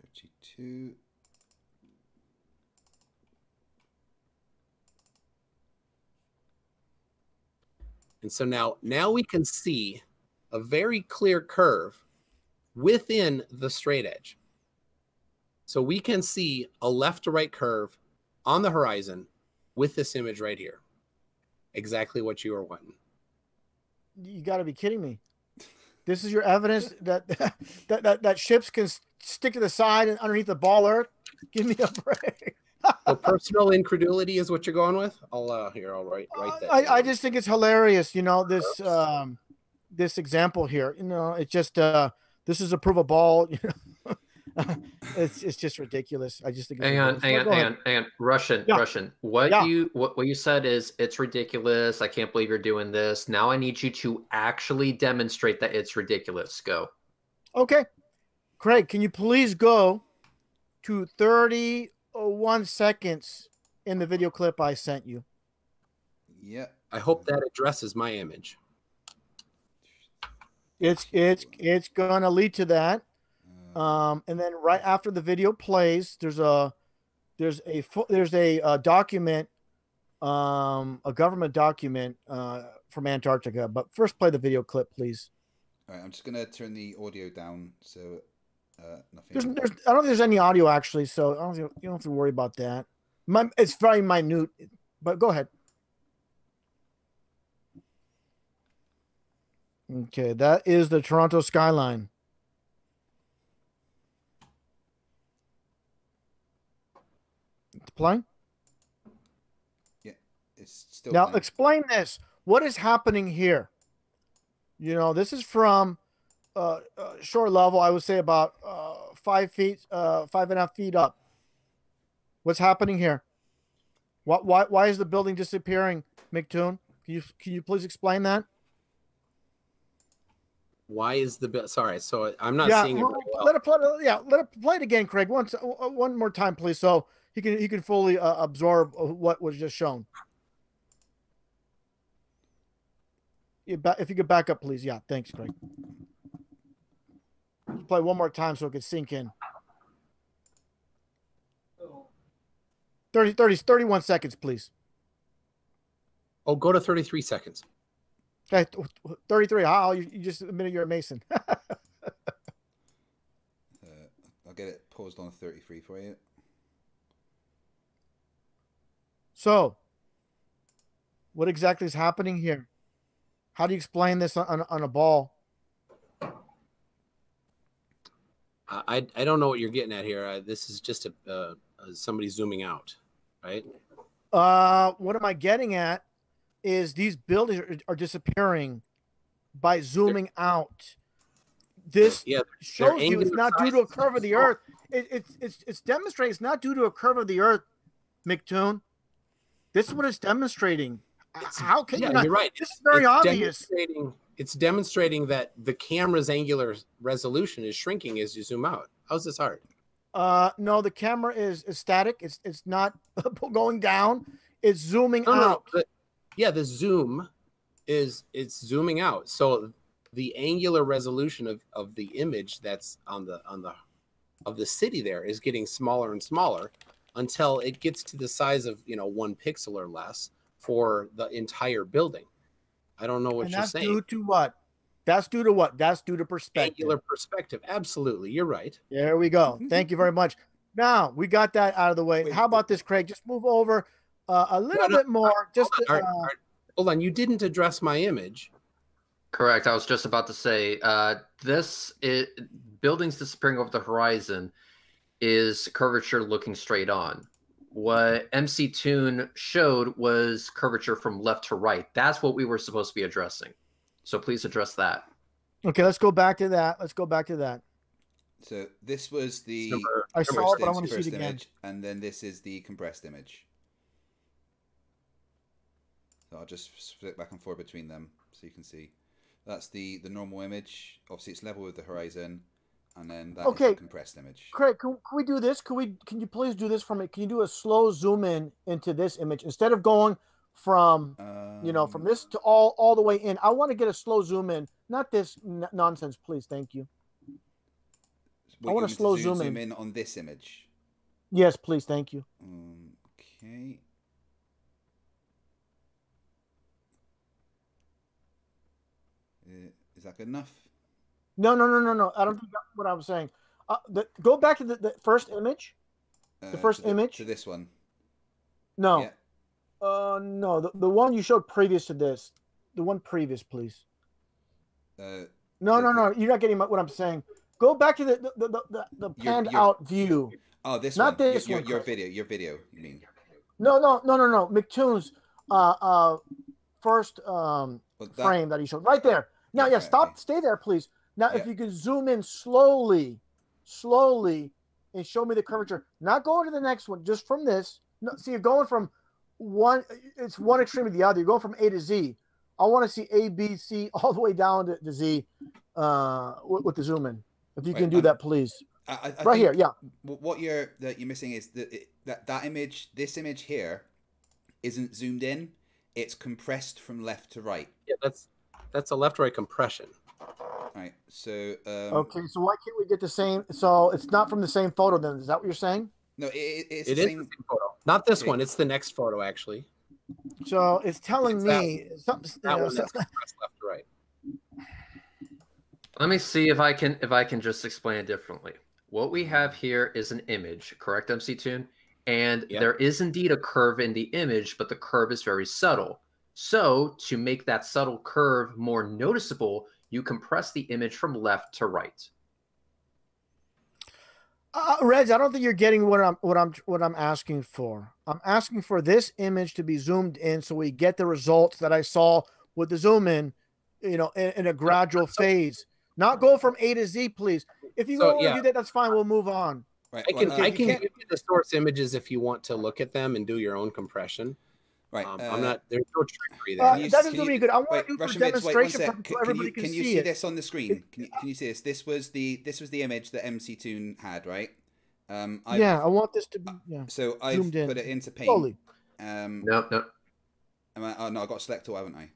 32. And so now now we can see a very clear curve within the straight edge. So we can see a left to right curve on the horizon with this image right here. Exactly what you were wanting. You got to be kidding me. This is your evidence that that, that that ships can stick to the side and underneath the ball earth. Give me a break. So personal incredulity is what you're going with? I'll uh here, I'll write write that. I, I just think it's hilarious, you know, this um this example here. You know, it's just uh this is a proof of ball, it's it's just ridiculous. I just think it's Hang on, ridiculous. hang on, hang on, hang on. Russian, Yeah. Russian. What Yeah. you what, what you said is it's ridiculous. I can't believe you're doing this. Now I need you to actually demonstrate that it's ridiculous. Go. Okay. Craig, can you please go to 31 seconds in the video clip I sent you? Yeah. I hope that addresses my image. It's it's it's gonna lead to that. Uh, Um, and then right after the video plays, there's a there's a there's a, uh document um, a government document uh, from Antarctica. But first, play the video clip, please. All right, I'm just gonna turn the audio down so uh, nothing. There's, there's, I don't think there's any audio actually, so I don't you don't have to worry about that. My, it's very minute, but go ahead. Okay, that is the Toronto skyline. It's playing. Yeah, it's still Now playing. explain this. What is happening here? You know, this is from uh, uh, shore level. I would say about uh, five feet, uh, five and a half feet up. What's happening here? What? Why? Why is the building disappearing, McToon? Can you can you please explain that? Why is the bill? Sorry, so I'm not yeah, seeing it well, well. let it play. Yeah, let it play it again, Craig. Once, one more time, please, so he can he can fully uh, absorb uh, what was just shown. If you could back up, please. Yeah, thanks, Craig. Play one more time so it could sink in. 30, 30, 31 seconds, please. Oh, go to 33 seconds. Okay, th- th- 33. How you, you just admitted you're a Mason. Uh, I'll get it paused on 33 for you. so, what exactly is happening here? How do you explain this on, on, on a ball? I I I don't know what you're getting at here. Uh, this is just a uh, uh, somebody zooming out, right? Uh, what am I getting at? Is these buildings are, are disappearing by zooming out. This Yeah, shows you it's not due to a curve of the earth. It, it's it's it's demonstrating it's not due to a curve of the earth, McToon. This is what it's demonstrating. It's- How can yeah, you not? you're right. This is very It's obvious. Demonstrating, it's demonstrating that the camera's angular resolution is shrinking as you zoom out. How's this hard? Uh, no, the camera is, is static. It's it's not going down. It's zooming No, no, out. the- yeah, the zoom is it's zooming out. So the angular resolution of, of the image that's on the on the of the city there is getting smaller and smaller until it gets to the size of you know one pixel or less for the entire building. I don't know what and you're that's saying. due to what? That's due to what? That's due to perspective. Angular perspective. Absolutely, you're right. There we go. Thank you very much. Now we got that out of the way. How about this, Craig? Just move over uh, a little no, bit more. Just Hold on, uh, Art, Art, hold on, you didn't address my image. Correct. I was just about to say uh, this is, buildings disappearing over the horizon is curvature looking straight on. What McToon showed was curvature from left to right. That's what we were supposed to be addressing. So please address that. okay. Let's go back to that. Let's go back to that. So this was the Number- I first, saw it, but I want to see first it again. image, and then this is the compressed image. So I'll just flip back and forth between them so you can see. That's the the normal image. Obviously, it's level with the horizon, and then that Okay. the compressed image. Craig, can, can we do this? Can we? Can you please do this for me? Can you do a slow zoom in into this image instead of going from you know from Um, this to all all the way in? I want to get a slow zoom in, not this n- nonsense, please. Thank you. what, I wanna slow zoom zoom in. in on this image. Yes, please. Thank you. Um, okay. Uh, Is that good enough? No, no, no, no, no. I don't think that's what I was saying. Uh, the, go back to the, the first image. Uh, first to image? to this one. No, Yeah. uh, no, the, the one you showed previous to this, the one previous, please. Uh, No, The- no, no. You're not getting my, what I'm saying. Go back to the the the, the, the panned you're- out view. oh, this Not one. Your- this your, one, Your, Chris. video. Your video. You mean? No, no, no, no, no. McToon's uh uh first um Well, that- frame that he showed right there. Now, Yeah, yeah, stop, stay there, please. Now, if you could zoom in slowly, slowly, and show me the curvature. Not going to the next one, just from this. No, see, you're going from one. It's one extreme to the other. You're going from A to Z. I want to see A, B, C, all the way down to, to Z, uh, with, with the zoom in. If you Right, can do I'm- that, please. I, I, I Right here, yeah. What you're that you're missing is that it, that that image, this image here, isn't zoomed in. It's compressed from left to right. Yeah, that's that's a left-right compression. Right. So. Um, Okay, so why can't we get the same? So it's not from the same photo, then? Is that what you're saying? No, it, it- it's It the is same. the same photo. Not this Okay. one. It's the next photo, actually. So it's telling It's that- me something. you That know, one so- that's compressed left to right. Let me see if I can if I can just explain it differently. What we have here is an image, correct, McToon? And Yep. there is indeed a curve in the image, but the curve is very subtle. So to make that subtle curve more noticeable, you compress the image from left to right. Uh, Reds, I don't think you're getting what I'm what I'm what I'm asking for. I'm asking for this image to be zoomed in so we get the results that I saw with the zoom in, you know, in, in a gradual so- phase. Not go from A to Z, please. If you So, don't want to yeah. do that, that's fine. We'll move on. Right. I can well, uh, I can give you the source images if you want to look at them and do your own compression. Right. Um, uh, I'm not. There's no trickery there. Uh, Can you- that doesn't can do you- me good. I want Wait, to do for Russianvids, wait one demonstration so Can, can everybody you, can, can you see see this on the screen? Can you, can you see this? This was the this was the image that McToon had, right? Um, I, yeah, I want this to be yeah So I've Zoomed in. put it into Paint. slowly. Um, No, no. am I- oh no, I got select all, haven't I?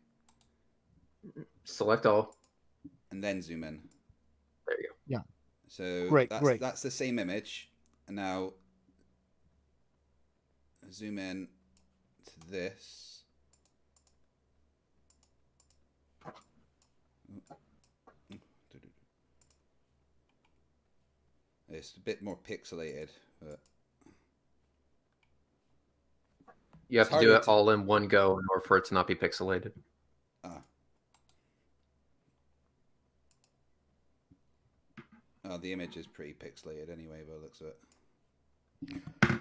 Select all. And then zoom in. There you go. Yeah. So Great, that's, great. That's the same image. And now zoom in to this. It's a bit more pixelated, but You have It's to do it to- all in one go in order for it to not be pixelated. ah. Oh, the image is pretty pixelated anyway, by the looks of it.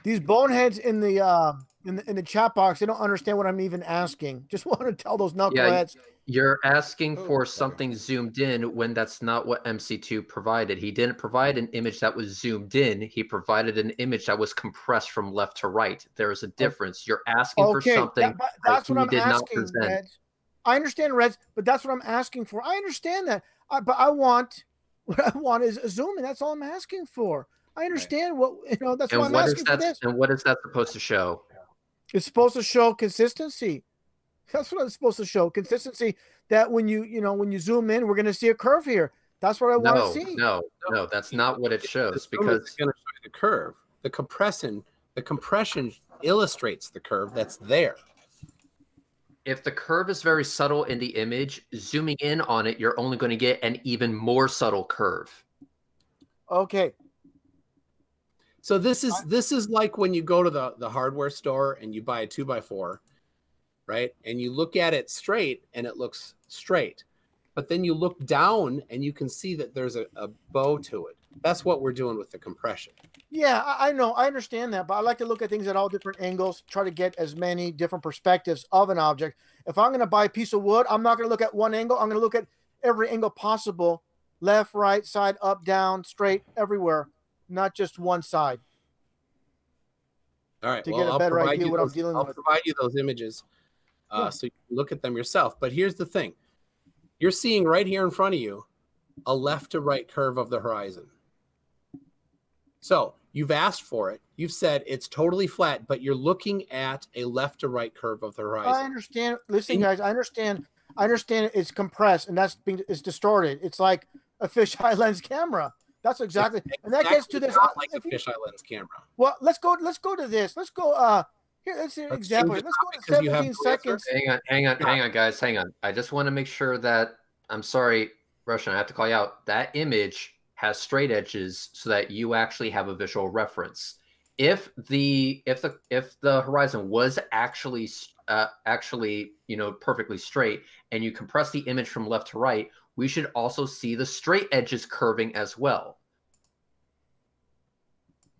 These boneheads in the uh in the in the chat box, they don't understand what I'm even asking. Just want to tell those knuckleheads. You're asking Oh, for something zoomed in when that's not what McToon provided. He didn't provide an image that was zoomed in. He provided an image that was compressed from left to right. There is a difference. You're asking for something. that- but that's what he I'm did not asking, present. Reds. I understand, Reds, but that's what I'm asking for. I understand that, I, but I want what I want is a zoom in. That's all I'm asking for. I understand what you know. That's and why I'm what is asking for that? this. And what is that supposed to show? It's supposed to show consistency. That's what it's supposed to show. Consistency. That when you you know when you zoom in, we're going to see a curve here. That's what I want to see. no, no. That's not what it shows zoom is because going to show you the curve. The compression, the compression illustrates the curve that's there. if the curve is very subtle in the image, zooming in on it, you're only going to get an even more subtle curve. Okay. So this is this is like when you go to the the hardware store and you buy a two by four, right? And you look at it straight and it looks straight, but then you look down and you can see that there's a, a bow to it. That's what we're doing with the compression. Yeah, I, I know. I understand that, but I like to look at things at all different angles, try to get as many different perspectives of an object. If I'm going to buy a piece of wood, I'm not going to look at one angle. I'm going to look at every angle possible left, right, side, up, down, straight, everywhere, not just one side. All right. To well, get a I'll better provide idea you what I'm those- dealing I'll with. provide you those images uh, Yeah. so you can look at them yourself. But here's the thing you're seeing right here in front of you a left to right curve of the horizon. So you've asked for it. You've said it's totally flat, but you're looking at a left to right curve of the horizon. I understand. Listen, And- guys, I understand. I understand it's compressed and that's being it's distorted. It's like a fisheye lens camera. That's exactly, and that gets to this. like a if you- fisheye lens camera. Well, let's go. Let's go to this. Let's go. Uh, here. Let's see an example. Let's go to topic 'cause you have 17 seconds. Hang on, hang on, Yeah. hang on, guys, hang on. I just want to make sure that I'm sorry, Russian. I have to call you out. That image has straight edges so that you actually have a visual reference. If the if the if the horizon was actually uh, actually you know perfectly straight and you compress the image from left to right, we should also see the straight edges curving as well.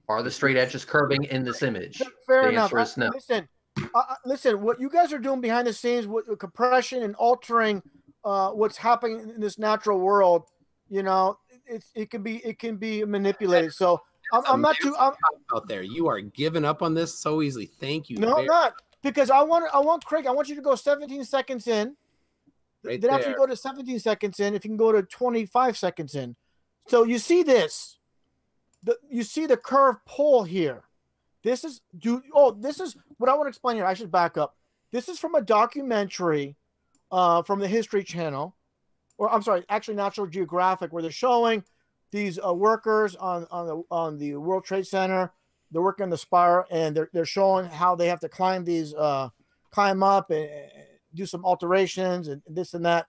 Are the straight edges curving in this image? Fair The enough. answer is no. Listen, uh, listen. What you guys are doing behind the scenes with with compression and altering uh, what's happening in this natural world, you know, it's it can be it can be manipulated. So I'm, I'm not too. I'm, out there. You are giving up on this so easily. Thank you. no, I'm not because I want I want Craig. I want you to go 17 seconds in. Right then after you go to 17 seconds in, if you can go to 25 seconds in. So you see this. The, you see the curve pull here. This is do oh this is what I want to explain here. I should back up. This is from a documentary uh, from the History Channel, or I'm sorry, actually National Geographic, where they're showing these uh, workers on on the on the World Trade Center. They're working on the spire, and they're they're showing how they have to climb these uh, climb up and do some alterations and this and that.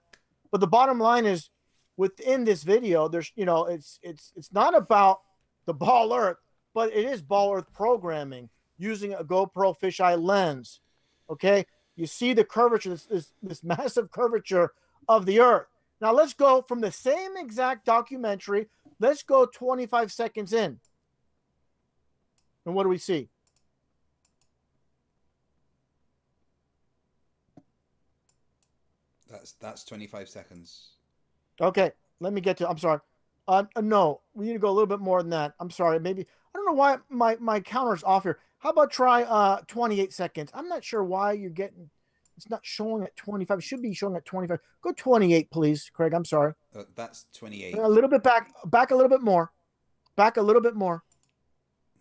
But the bottom line is within this video, there's you know, it's it's it's not about the ball earth, but it is ball earth programming using a GoPro fisheye lens. Okay. You see the curvature, this, this, this massive curvature of the earth. Now let's go from the same exact documentary. Let's go 25 seconds in. And what do we see? That's that's 25 seconds. Okay, let me get to. I'm sorry. Uh, uh, no, we need to go a little bit more than that. I'm sorry. Maybe I don't know why my my counter's off here. How about try uh 28 seconds? I'm not sure why you're getting. It's not showing at 25. It should be showing at 25. Go 28, please, Craig. I'm sorry. Uh, that's 28. A little bit back, back a little bit more, back a little bit more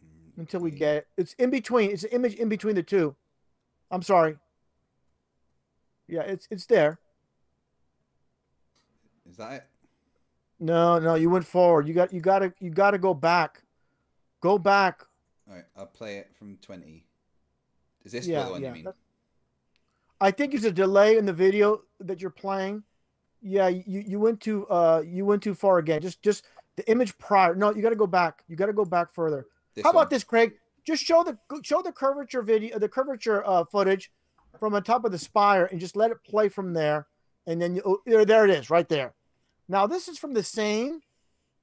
Mm, until we get it. It's in between. It's an image in between the two. I'm sorry. Yeah, it's it's there. Is that it? No, no, you went forward. You got you got to you got to go back. Go back. All right, I'll play it from 20. Is this Yeah, the one yeah. you mean? I think there's a delay in the video that you're playing. Yeah, you you went too uh you went too far again. Just just the image prior. No, you got to go back. You got to go back further. This How one. about this, Craig? Just show the show the curvature video, the curvature uh, footage from on top of the spire, and just let it play from there. And then you, oh, there, there it is, right there. Now this is from the same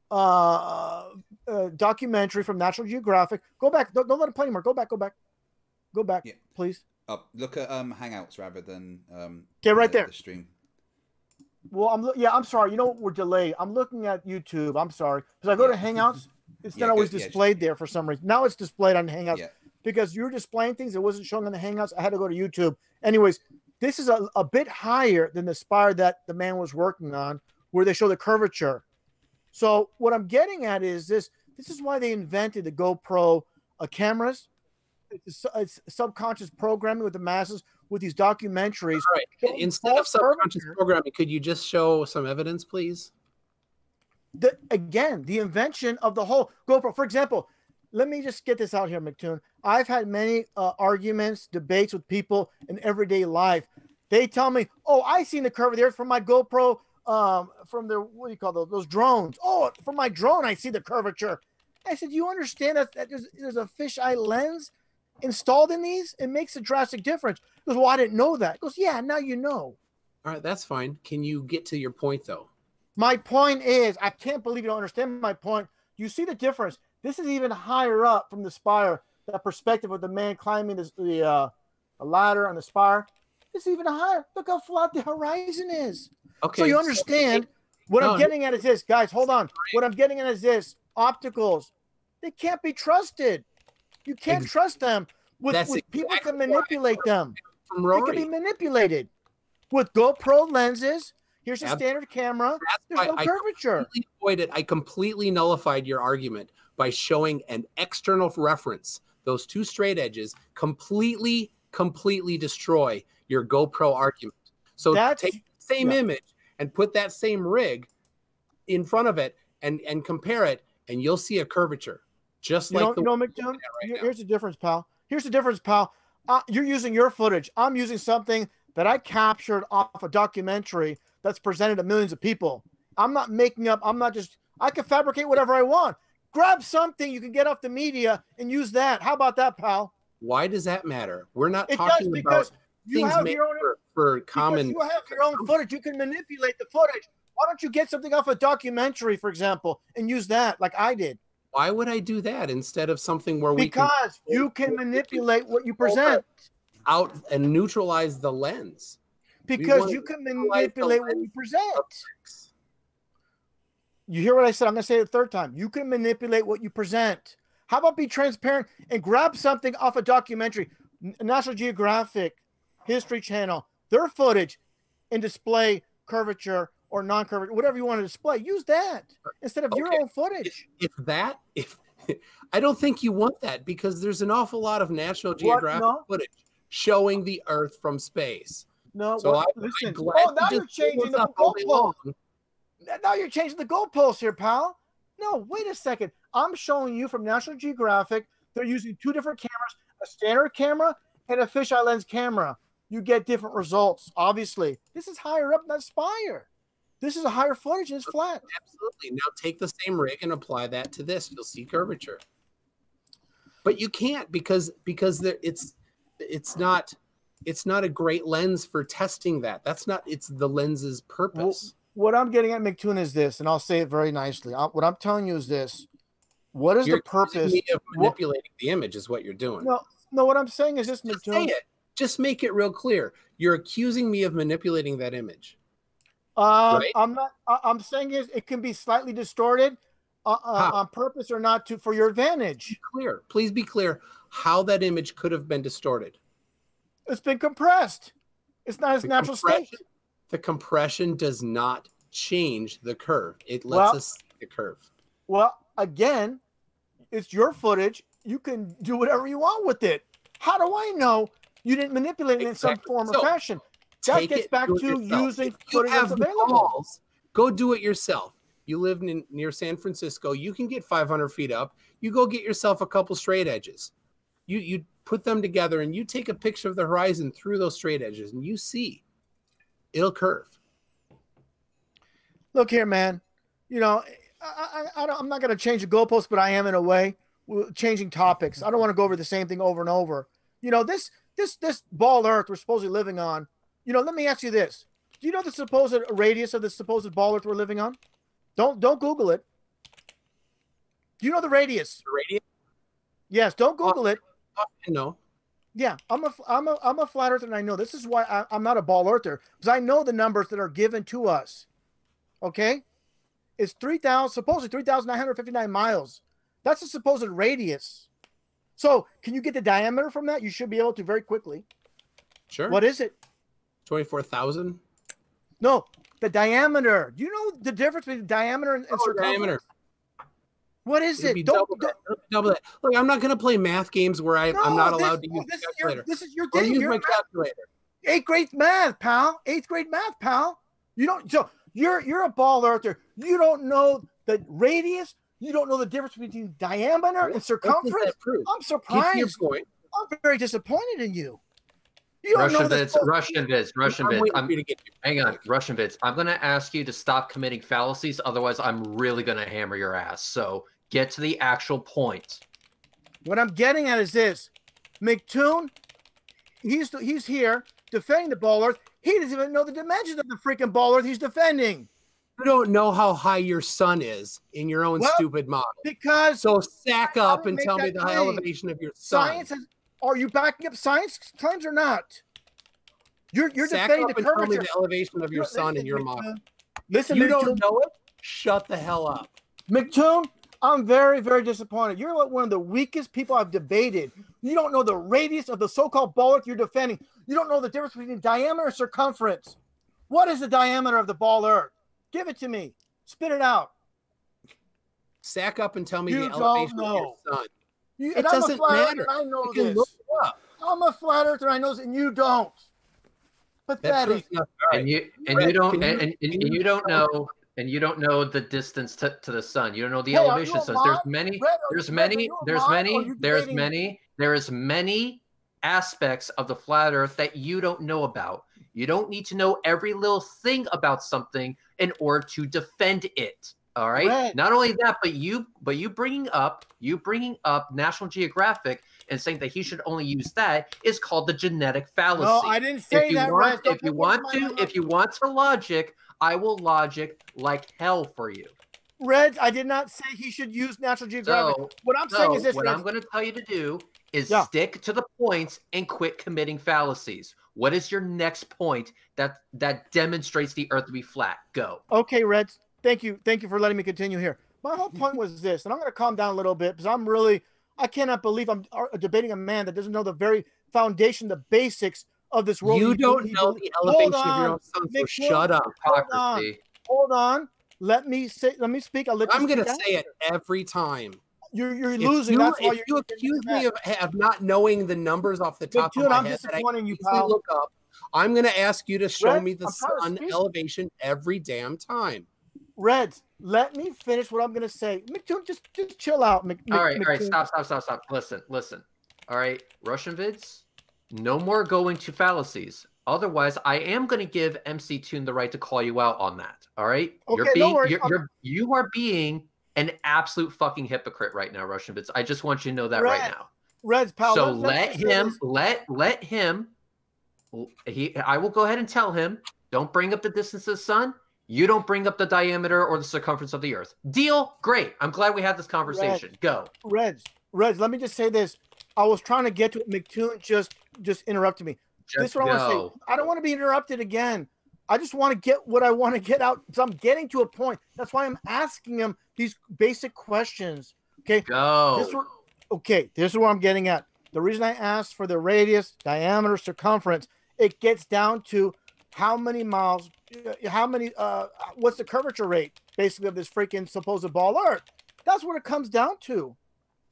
uh, uh, documentary from National Geographic. Go back. Don't, don't let it play anymore. Go back. Go back. Go back, Yeah. please. Oh, look at um Hangouts rather than um. Okay, right the- there. The stream. Well, I'm yeah. I'm sorry. You know we're delayed. I'm looking at YouTube. I'm sorry because I go to Hangouts. It's Yeah, not always yeah. displayed there for some reason. Now it's displayed on Hangouts. Yeah. because you're displaying things that wasn't showing on the Hangouts. I had to go to YouTube. Anyways, this is a, a bit higher than the spire that the man was working on, where they show the curvature. So what I'm getting at is this: this is why they invented the GoPro uh, cameras. It's, it's subconscious programming with the masses with these documentaries. All right. Instead of subconscious curvature. programming, could you just show some evidence, please? the again the invention of the whole GoPro. For example, let me just get this out here, McToon. I've had many uh, arguments, debates with people in everyday life. They tell me, "Oh, I seen the curve of the earth from my GoPro, um, from their what do you call those those drones? Oh, from my drone, I see the curvature." I said, "You understand that, that there's, there's a fisheye lens installed in these? It makes a drastic difference." He goes, "Well, I didn't know that." He goes, "Yeah, now you know." All right, that's fine. Can you get to your point though? My point is, I can't believe you don't understand my point. You see the difference. This is even higher up from the spire. That perspective of the man climbing this, the uh, a ladder on the spire. It's even higher. Look how flat the horizon is. Okay. so you understand what No, I'm getting at is this, guys. Hold on. What I'm getting at is this: opticals. They can't be trusted. You can't trust them. With, with people can manipulate them. They can be manipulated with GoPro lenses. Here's a Ab- standard camera. There's no I curvature. completely avoided. I completely nullified your argument by showing an external reference. Those two straight edges completely, completely destroy your GoPro argument. So That's- take same yeah. image and put that same rig in front of it and and compare it, and you'll see a curvature, just You like know, the you know, one McToon. you're looking at here- right now. here's the difference, pal. Here's the difference, pal. Uh, you're using your footage. I'm using something that I captured off a documentary that's presented to millions of people. I'm not making up. I'm not just. I can fabricate whatever I want. Grab something you can get off the media and use that. How about that, pal? Why does that matter? We're not It does talking because about you things have made your own. For, for because common. you have your own footage. You can manipulate the footage. Why don't you get something off a documentary, for example, and use that like I did? Why would I do that instead of something where we can Because you can manipulate what you present. out and neutralize the lens? Because you can manipulate what you present. You hear what I said? I'm going to say it a third time. You can manipulate what you present. How about be transparent and grab something off a documentary, National Geographic, History Channel, their footage, and display curvature or non-curvature, whatever you want to display. Use that instead of your own footage. If that, if I don't think you want that because there's an awful lot of National Geographic No. footage showing the Earth from space. No, So well, I, listen. I'm glad Oh, now you're changing the us up all day goalpost. now you're changing the goalposts here, pal. No, wait a second. I'm showing you from National Geographic. They're using two different cameras: a standard camera and a fisheye lens camera. You get different results. Obviously, this is higher up that spire. This is a higher footage it's flat. Absolutely. Now take the same rig and apply that to this. You'll see curvature. But you can't because because there it's it's not it's not a great lens for testing that. That's not it's the lens's purpose. What I'm getting at McToon is this, and I'll say it very nicely. I, what I'm telling you is this: what is You're the purpose? of what- manipulating the image is what you're doing. No, no. What I'm saying is this, Just say McToon. it. Just make it real clear. You're accusing me of manipulating that image. Um, Right? I'm not. I'm saying is it can be slightly distorted, uh, uh, on purpose or not to for your advantage. Clear. Please be clear how that image could have been distorted. It's been compressed. It's not its The natural state. The compression does not change the curve. It lets Well- us see the curve. Well, again, it's your footage. You can do whatever you want with it. How do I know you didn't manipulate it in some Exactly. form or So, fashion? That gets it, back to using footage that's available. balls, go do it yourself. You live in, near San Francisco. You can get 500 feet up. You go get yourself a couple straight edges. You you put them together and you take a picture of the horizon through those straight edges, and you see it'll curve. Look here, man. You know, I, I, I don't, I'm not going to change the goalpost, but I am in a way changing topics. I don't want to go over the same thing over and over. You know, this this this ball Earth we're supposedly living on. You know, let me ask you this: Do you know the supposed radius of the supposed ball Earth we're living on? Don't don't Google it. Do you know the radius? The radius, Yes, don't Google it. no. Yeah, I'm a I'm a I'm a flat earther, and I know this is why I, I'm not a ball earther because I know the numbers that are given to us. Okay, it's three thousand supposedly three thousand nine hundred fifty nine miles. That's the supposed radius. So, can you get the diameter from that? You should be able to very quickly. Sure. What is it? 24,000? No, the diameter. Do you know the difference between diameter and, and Oh, circumference? diameter. What is It'd it? Don't, double, that. don't- double that. Look, I'm not going to play math games where I, no, I'm not this- allowed to use this the is your calculator. this is your use You're my a calculator. eighth grade math, pal. Eighth grade math, pal. You don't. So you're you're a ball earther. You don't know the radius. You don't know the difference between diameter and circumference. I'm Get to your surprised. point. I'm very disappointed in you. You don't Russian know this. vids, Russianvids, Russian I'm I'm, for to get your hang on. Russianvids. I'm gonna ask you to stop committing fallacies, otherwise, I'm really gonna hammer your ass. So get to the actual point. What I'm getting at is this: McToon, he's he's here defending the ball earth. He doesn't even know the dimensions of the freaking ball earth he's defending You don't know how high your sun is in your own Well, stupid model. because So sack up and tell me the claim? elevation of your sun. science has. Are you backing up science claims or not? You're you're sack defending up the and tell me curvature. the elevation of your sun in your model. Listen, You don't know it? Shut the hell up. McToon, I'm very, very disappointed. You're like one of the weakest people I've debated. You don't know the radius of the so-called ball earth you're defending. You don't know the difference between diameter and circumference. What is the diameter of the ball earth? Give it to me. Spit it out. Sack up and tell me You the don't elevation of know. your sun. You, It and I'm a doesn't matter. I know You can this. look it up. I'm a flat earther. I know this, and you don't. That Pathetic. proves nothing. All And you and Brett, you don't can and, you- and, and you you don't know and you don't know the distance to, to the sun. You don't know the Hey, elevation you of the sun. There's many Brett, there's many there's mod, or are many there's many there's many aspects of the flat earth that you don't know about. You don't need to know every little thing about something in order to defend it. All right. Brett. Not only that, but you but you bringing up you bringing up National Geographic and saying that he should only use that is called the genetic fallacy No, I didn't say if you that, want. If you want to, if you want to logic, I will logic like hell for you. Reds, I did not say he should use Natural Geographic. So, what I'm saying is this, what Reds. I'm going to tell you to do is Yeah. stick to the points and quit committing fallacies. What is your next point that that demonstrates the Earth to be flat? Go. Okay, Reds. Thank you. Thank you for letting me continue here. My whole point was this, and I'm going to calm down a little bit because I'm really, I cannot believe I'm uh, debating a man that doesn't know the very foundation, the basics of this world. You don't he- know he- the elevation of your on. own sun, so shut up. Hold on. Hold on. Let me say. Let me speak. Let I'm going to say it every time. You're you're If losing. you, That's why if you're. you accuse me of, of not knowing the numbers off the top dude, of my I'm head that I disappointing you, easily pal. look up, I'm going to ask you to show Brett, me the I'm sun elevation every damn time. Reds, let me finish what I'm going to say. McToon, just just chill out. Mc, All right, all right, stop, stop, stop, stop. Listen, listen. All right, Russianvids. no more going to fallacies. Otherwise, I am going to give McToon the right to call you out on that. All right, Okay, you're no being worries. you're, you're you are being an absolute fucking hypocrite right now, Russianvids. I just want you to know that right Right. now. Reds, pal. so let just him let let him he i will go ahead and tell him don't bring up the distance of the sun you don't bring up the diameter or the circumference of the earth deal great i'm glad we had this conversation go Reds, Reds. Let me just say this. I was trying to get to it. McToon just just interrupted me. this is what I want to say. I don't want to be interrupted again. I just want to get what I want to get out. So I'm getting to a point. That's why I'm asking him these basic questions. Okay. go This were, okay, this is where I'm getting at. The reason I asked for the radius, diameter, circumference, it gets down to how many miles, uh, how many, uh, what's the curvature rate basically of this freaking supposed ball Earth. That's what it comes down to.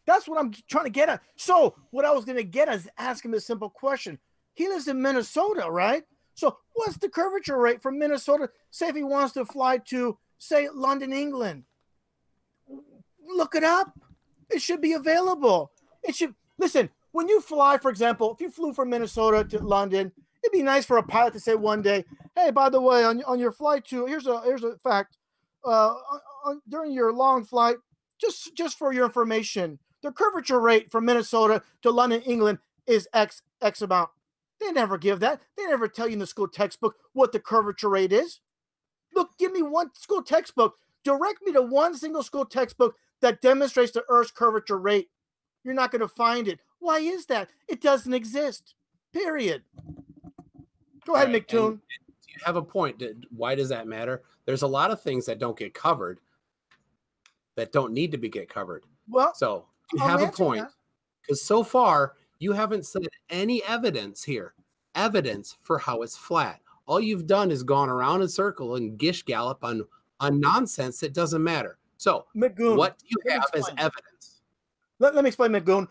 That's what I'm trying to get at. So, what I was going to get is ask him a simple question. He lives in Minnesota, right? So, what's the curvature rate from Minnesota? Say if he wants to fly to, say, London, England. Look it up. It should be available. It should listen. When you fly, for example, if you flew from Minnesota to London, it'd be nice for a pilot to say one day, "Hey, by the way, on, on your flight to here's a here's a fact. Uh, on, during your long flight, just just for your information, the curvature rate from Minnesota to London, England, is X X amount. They never give that. They never tell you in the school textbook what the curvature rate is. Look, give me one school textbook. Direct me to one single school textbook that demonstrates the Earth's curvature rate. You're not going to find it. Why is that? It doesn't exist. Period. Go ahead, right, McToon. You have a point. Why does that matter? There's a lot of things that don't get covered that don't need to be get covered. well, So you I'm have a point because so far you haven't said any evidence here, evidence for how it's flat. All you've done is gone around in circle and gish gallop on on nonsense that doesn't matter. So McGoon. what do you have as evidence? Let, let me explain, McGoon.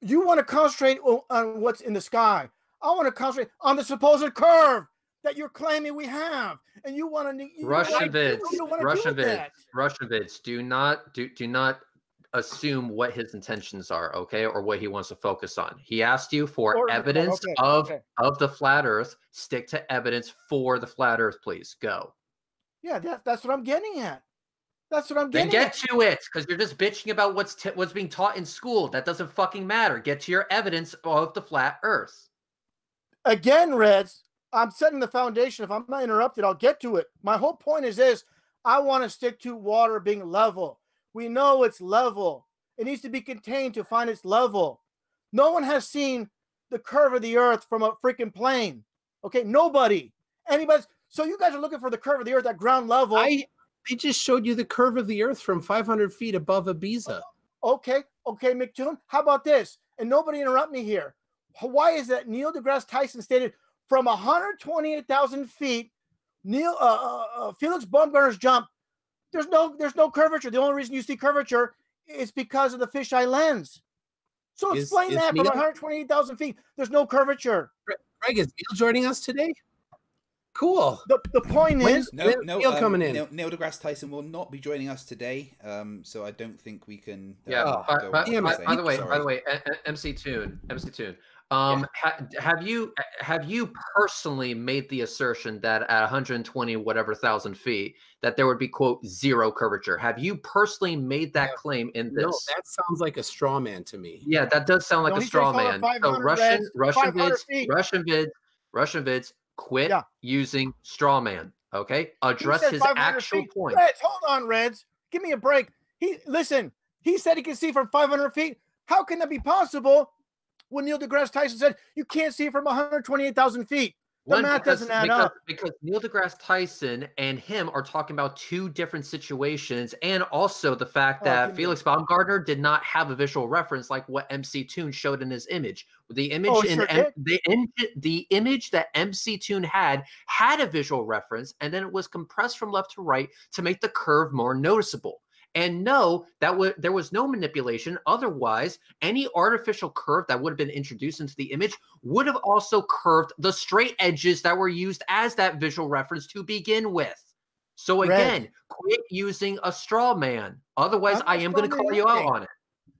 You want to concentrate on what's in the sky. I want to concentrate on the supposed curve that you're claiming we have. And you want to. You Russian don't, vids, You don't want to Russianvids. Russian vids. Do not do do not assume what his intentions are, okay, or what he wants to focus on. He asked you for Or- evidence okay, of okay. of the flat Earth. Stick to evidence for the flat Earth, please. Go. Yeah, that, that's what I'm getting at. That's what I'm Then getting get at. to it, because you're just bitching about what's t- what's being taught in school. That doesn't fucking matter. Get to your evidence of the flat Earth. Again, Reds, I'm setting the foundation. If I'm not interrupted, I'll get to it. My whole point is this I want to stick to water being level. We know it's level, it needs to be contained to find its level. No one has seen the curve of the earth from a freaking plane. Okay, nobody. Anybody. So you guys are looking for the curve of the earth at ground level. I I just showed you the curve of the earth from 500 feet above Ibiza. Okay, okay, McToon. How about this? And nobody interrupt me here. Why is that Neil deGrasse Tyson stated from 128,000 feet, Neil uh, uh, uh, Felix Baumgartner's jump? There's no there's no curvature. The only reason you see curvature is because of the fisheye lens. So Is- explain is that from 128,000 feet. There's no curvature. Craig, is Neil joining us today? Cool. The, the point When- is, No, Neil- no, Neil um, coming in. Neil, Neil deGrasse Tyson will not be joining us today, um, so I don't think we can. Yeah. um, by, go by- on by- the by the way, by the way, A- A- McToon, MC Tune. Um, ha, have you have you personally made the assertion that at 120 whatever thousand feet that there would be quote zero curvature? Have you personally made that No. claim in No, this? that sounds like a straw man to me. Yeah, that does sound like No, a straw man. So Russian, reds, Russianvids, feet. Russianvids, Russian vids, quit Yeah. using straw man. Okay, address his actual feet. point. Reds, hold on, Reds. Give me a break. He listen. He said he can see from 500 feet. How can that be possible? When Neil deGrasse Tyson said you can't see from 128,000 feet. The math because- doesn't add because, up. Because Neil deGrasse Tyson and him are talking about two different situations, and also the fact Oh, that Felix Baumgartner did not have a visual reference like what McToon showed in his image. The oh, image Oh, in sure M- the im- the image that McToon had had a visual reference, and then it was compressed from left to right to make the curve more noticeable. And no, that would there was no manipulation. Otherwise, any artificial curve that would have been introduced into the image would have also curved the straight edges that were used as that visual reference to begin with. So Red. again, quit using a straw man. Otherwise, I am going to call you out on it.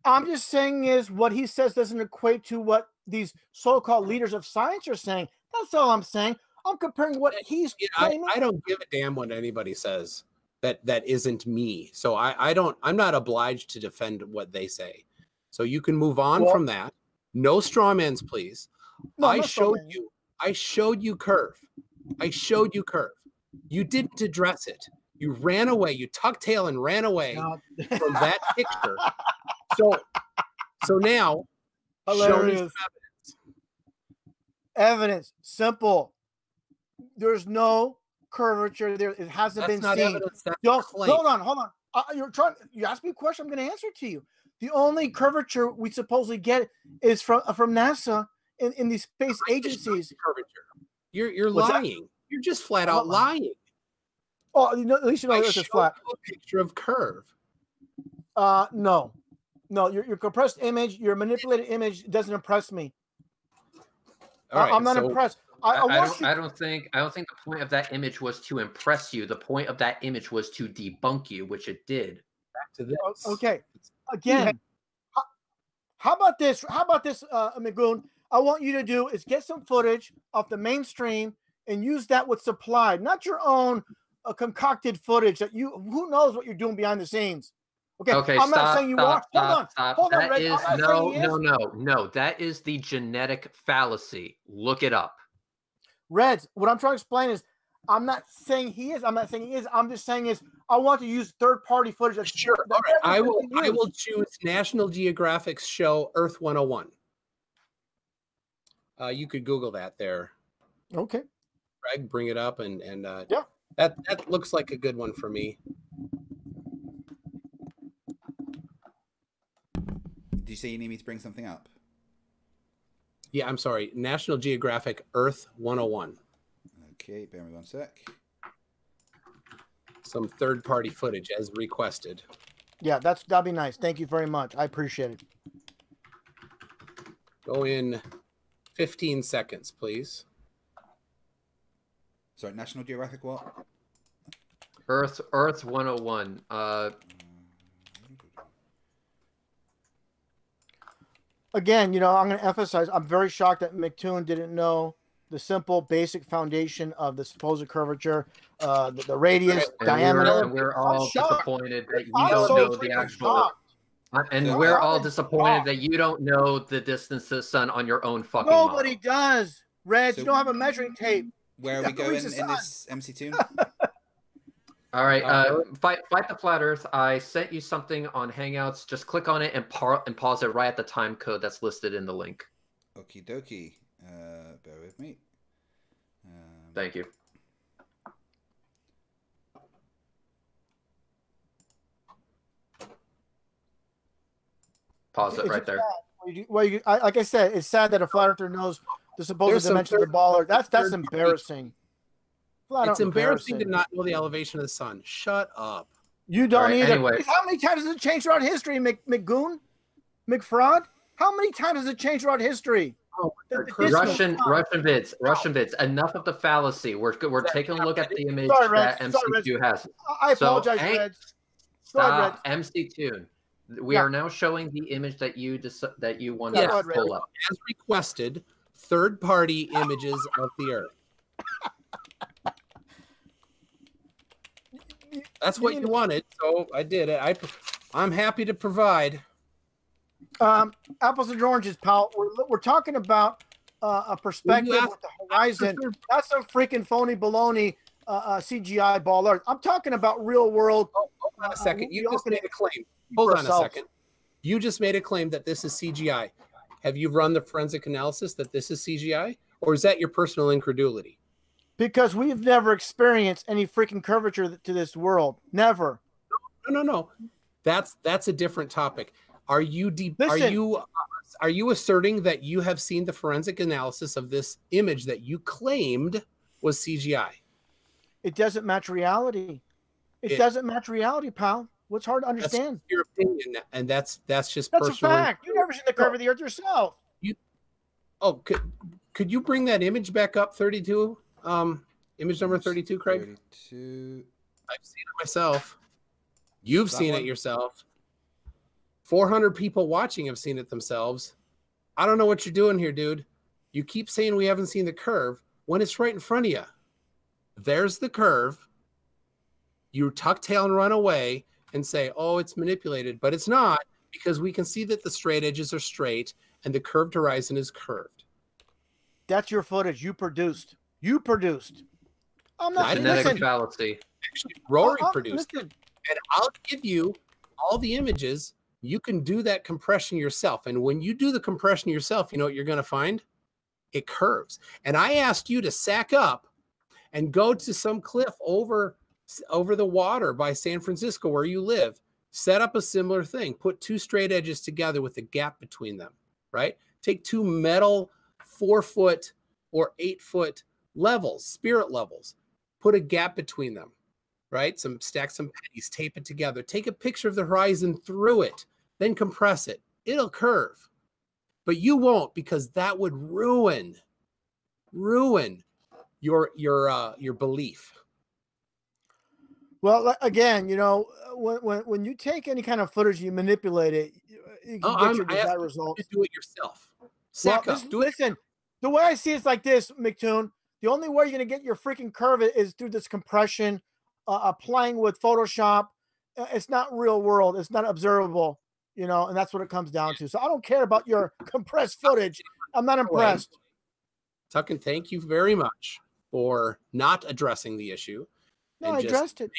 I'm just saying is what he says doesn't equate to what these so-called leaders of science are saying. That's all I'm saying. I'm comparing what he's You know, I, claiming. I don't give a damn what anybody says that that isn't me. So I, I don't I'm not obliged to defend what they say. So you can move on Well- from that. No straw strawmans, please. No, I showed you I showed you curve. I showed you curve. You didn't address it. You ran away. You tucked tail and ran away No. from that picture. So so now show me some evidence. Evidence. Simple. There's no curvature there. It hasn't That's been seen. evidence. Hold on, hold on. Uh, you're trying. You asked me a question. I'm going to answer it to you. The only curvature we supposedly get is from uh, from NASA in, in these space I just showed you agencies. curvature. You're you're What's that? lying. You're just flat out Hold lying. Oh, you know, at least you know Earth is flat. a picture of curve. Uh, no, no. Your, your compressed image, your manipulated image doesn't impress me. All right, I'm not so impressed. I, I, I, I don't. you. I don't think. I don't think the point of that image was to impress you. The point of that image was to debunk you, which it did. back to this. Okay. Again, how, how about this? How about this, uh, Magoon? I want you to do is get some footage off the mainstream and use that with supplied, not your own uh, concocted footage that you. Who knows what you're doing behind the scenes? Okay. Okay, I'm stop, not saying you stop, are. stop, hold on. stop. hold on, Red, is- I'm not no, saying he no, no, no. That is the genetic fallacy. Look it up. Reds. What I'm trying to explain is, I'm not saying he is. I'm not saying he is. I'm just saying is I want to use third-party footage. That's Sure. that All right. I will. I will choose National Geographic's show Earth 101. Uh, you could Google that there, Okay. Craig. Bring it up and and uh, Yeah. that that looks like a good one for me. Do you say you need me to bring something up? Yeah, I'm sorry. National Geographic Earth 101. Okay, bear with me one sec. Some third-party footage as requested. Yeah, that's that'd be nice. Thank you very much. I appreciate it. Go in 15 seconds, please. Sorry, National Geographic what? Earth, Earth 101. Uh, again, you know, I'm going to emphasize. I'm very shocked that McToon didn't know the simple, basic foundation of the supposed curvature, uh, the, the radius, and diameter. We're, and we're all disappointed that you I'm don't so know the actual. shocked. And Yeah. we're I'm all disappointed shock. that you don't know the distance to the sun on your own fucking Nobody model. does. Reg, So- you don't have a measuring tape. Where are we Yeah, going who's in this McToon? All right, Uh, uh, fight, fight the flat Earth. I sent you something on Hangouts. Just click on it and, par- and pause it right at the time code that's listed in the link. Okie dokie. Uh, bear with me. Um, Thank you. Pause it Is right there. sad? Well, you- I, like I said, it's sad that a flat earther knows the supposed There's some of the baller. That's that's embarrassing. Flat It's embarrassing to not know the elevation of the sun. Shut up. You don't Alright, either. anyway. How many times has it changed throughout history, Mc, McGoon? McFraud? How many times has it changed throughout history? Oh, The- the God. distance- Russian Russianvids, Russian bids. Enough of the fallacy. We're we're taking a look at the image Sorry, that Rex. McToon has. I I So, apologize, Hank- Reg. Go Reg. Stop, McToon. We Yeah. are now showing the image that you dis- that you want Yeah, to go ahead, Red. pull up. As requested, third-party images of the Earth. That's what you wanted, so I did it. I, I'm happy to provide. Um, apples and oranges, pal. We're, we're talking about uh, a perspective asked- with the horizon. That's some freaking phony baloney uh, uh, CGI ball art. I'm talking about real world. Hold on a second. we You just made a claim. Hold on a second. You just made a claim that this is CGI. Have you run the forensic analysis that this is CGI, or is that your personal incredulity? Because we've never experienced any freaking curvature to this world. Never. No, no, no. That's that's a different topic. Are you de- are Listen. you are you asserting that you have seen the forensic analysis of this image that you claimed was CGI? It doesn't match reality. It, It- doesn't match reality, pal. What's hard to understand? Your opinion, and that's that's just That's a personal. fact. You've never seen the curve of the earth yourself. You, Oh, could could you bring that image back up? Thirty-two. Um, image number thirty-two, Craig. 32. I've seen it myself. You've That seen one? it yourself. 400 people watching have seen it themselves. I don't know what you're doing here, dude. You keep saying we haven't seen the curve when it's right in front of you. There's the curve. You tuck tail and run away and say, oh, it's manipulated, but it's not because we can see that the straight edges are straight and the curved horizon is curved. That's your footage you produced. You produced. I'm not Genetic listen, fallacy. Actually, Rory uh, produced listen, and I'll give you all the images. You can do that compression yourself. And when you do the compression yourself, you know what you're going to find? It curves. And I asked you to sack up and go to some cliff over over the water by San Francisco where you live. Set up a similar thing. Put two straight edges together with a gap between them, right? Take two metal four foot or eight foot levels, spirit levels, put a gap between them right? Some stack some pennies, tape it together, take a picture of the horizon through it, then compress it. It'll curve. But you won't because that would ruin ruin your your uh your belief. Well, again, you know, when, when when you take any kind of footage, you manipulate it, you you can Oh, get I'm- your desired result. Do it yourself. Well, Sack this-. Do it. listen, the way I see it's like this, McToon. The only way you're gonna get your freaking curve is through this compression, uh, playing with Photoshop. Uh, It's not real world. It's not observable, you know, and that's what it comes down to. So I don't care about your compressed footage. I'm not impressed. Tuck and thank you very much for not addressing the issue. No, I addressed it.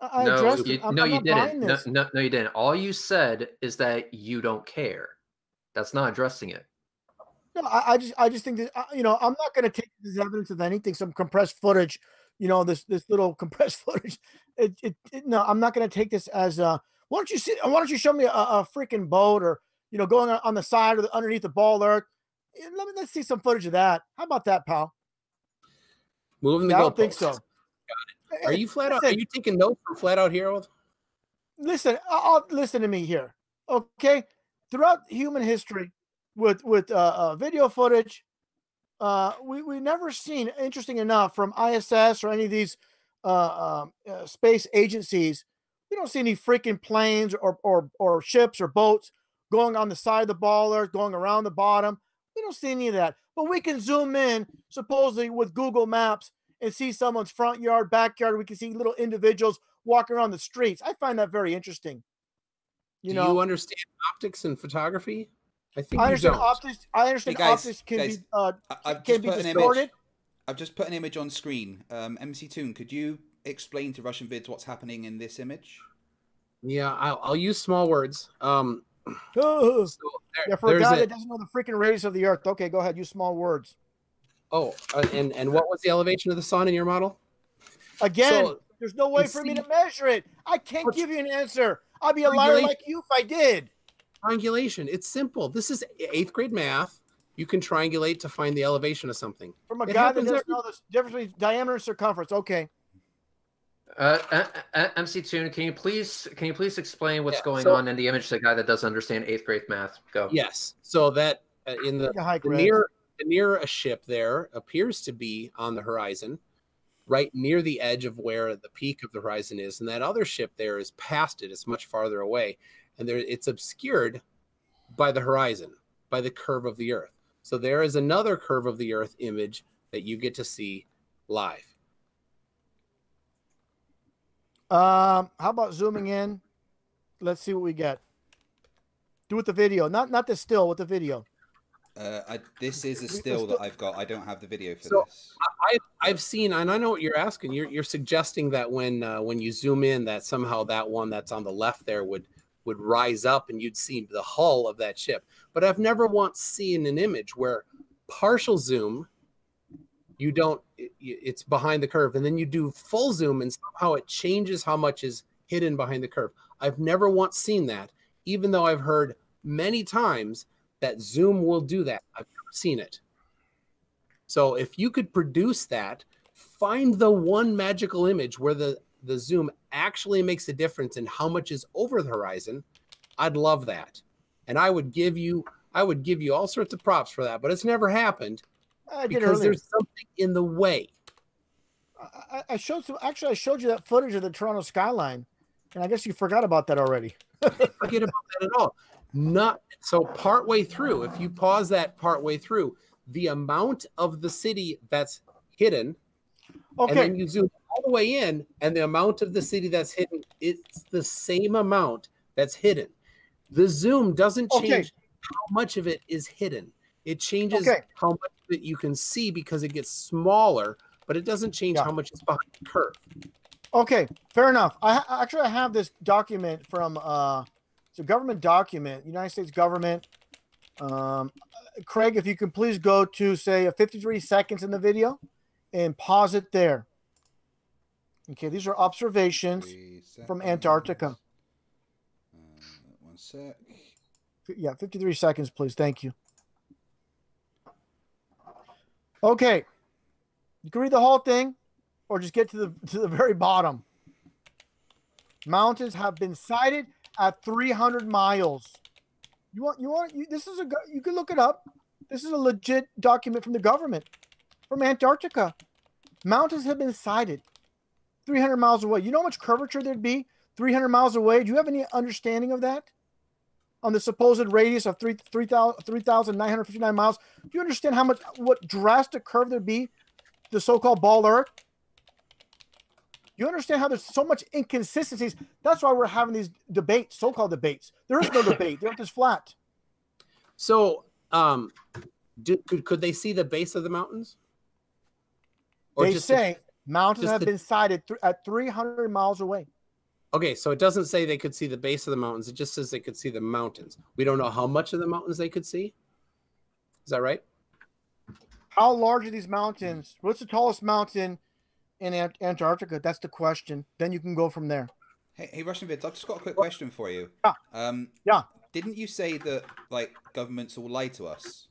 I I no, addressed you, it. I'm, no, I'm you didn't. No, no, no, you didn't. All you said is that you don't care. That's not addressing it. No, I, I just, I just think that uh, you know, I'm not going to take this evidence of anything. Some compressed footage, you know, this this little compressed footage. It, it, it no, I'm not going to take this as. Uh, why don't you see? Why don't you show me a, a freaking boat or you know, going on on the side or the, underneath the ball earth? Let me let's see some footage of that. How about that, pal? Moving the I don't think so. Are you flat out? Are you taking notes from Flat Out Hero? listen I'll- listen to me here okay throughout human history with with uh, uh video footage uh we we never seen interesting enough from iss or any of these uh, um, uh space agencies we don't see any freaking planes or or or ships or boats going on the side of the ball baller going around the bottom we don't see any of that but we can zoom in supposedly with google maps and see someone's front yard backyard we can see little individuals walking around the streets. I find that very interesting. You Do know, you understand optics and photography? I think I you understand don't. optics. I understand guys, optics can guys, be uh, I, I've can be put an image. distorted. I've just put an image on screen. Um, McToon, could you explain to Russianvids what's happening in this image? Yeah, I'll, I'll use small words. Um, so there- yeah, for a guy a- that doesn't know the freaking radius of the Earth. Okay, go ahead. Use small words. oh, uh, and and what was the elevation of the sun in your model? Again, So, there's no way you for me to measure it. I can't give you an answer. I'd be a liar like you if I did. Triangulation. It's simple. This is eighth grade math. You can triangulate to find the elevation of something. From a It guy that doesn't every- know the difference between diameter and circumference. Okay. Uh, uh, uh, McToon, can you please can you please explain what's Yeah, going so- on in the image to the guy that doesn't understand eighth grade math? Go. Yes. So that uh, in the, hike, the near the near a ship there appears to be on the horizon, right near the edge of where the peak of the horizon is, and that other ship there is past it. It's much farther away, and there it's obscured by the horizon, by the curve of the Earth. So there is another curve of the Earth image that you get to see live. Um, how about zooming in? Let's see what we get. Do with the video, not not the still with the video. Uh, I, this is a We- we still that I've got. I don't have the video for So- this. I've I've seen, and I know what you're asking. You're you're suggesting that when uh, when you zoom in, that somehow that one that's on the left there would would rise up, and you'd see the hull of that ship. But I've never once seen an image where partial zoom, you don't, it's behind the curve, and then you do full zoom, and somehow it changes how much is hidden behind the curve. I've never once seen that, even though I've heard many times that zoom will do that. I've never seen it. So if you could produce that, find the one magical image where the the zoom actually makes a difference in how much is over the horizon, I'd love that. And I would give you I would give you all sorts of props for that, but it's never happened because there's something in the way. I, I- showed some. Actually, I showed you that footage of the Toronto skyline, and I guess you forgot about that already. Forget about that at all. Not so partway through, if you pause that partway through, the amount of the city that's hidden, okay. and then you zoom all the way in, and the amount of the city that's hidden, it's the same amount that's hidden. The zoom doesn't Okay. change how much of it is hidden. It changes Okay. how much of it you can see because it gets smaller, but it doesn't change Yeah. how much is behind the curve. Okay, fair enough. I actually I have this document from uh, it's a government document, United States government. Um, Craig, if you can please go to say a 53 seconds in the video and pause it there. Okay, these are observations. From. Antarctica. Uh, one sec. Yeah, 53 seconds, please. Thank you. Okay. You can read the whole thing or just get to the to the very bottom. Mountains have been sighted at 300 miles. You want you want you, this is a you can look it up. This is a legit document from the government from Antarctica. Mountains have been sighted 300 miles away. You know how much curvature there'd be 300 miles away? Do you have any understanding of that? on the supposed radius of 3 3,000 3,959 miles. Do you understand how much what drastic curve there'd be the so-called ball earth? You understand how there's so much inconsistencies. That's why we're having these debates, so-called debates. There is no debate. The earth is flat. So, um, do, could, could they see the base of the mountains? they just the- say mountains just have the- been sighted th- at 300 miles away. okay, so it doesn't say they could see the base of the mountains. It just says they could see the mountains. We don't know how much of the mountains they could see. Is that right? How large are these mountains? What's the tallest mountain in Ant- Antarctica? That's the question. Then you can go from there. Hey, hey, Russianvids, I've just got a quick question for you. Yeah. Um, Yeah. Didn't you say that like governments all lie to us?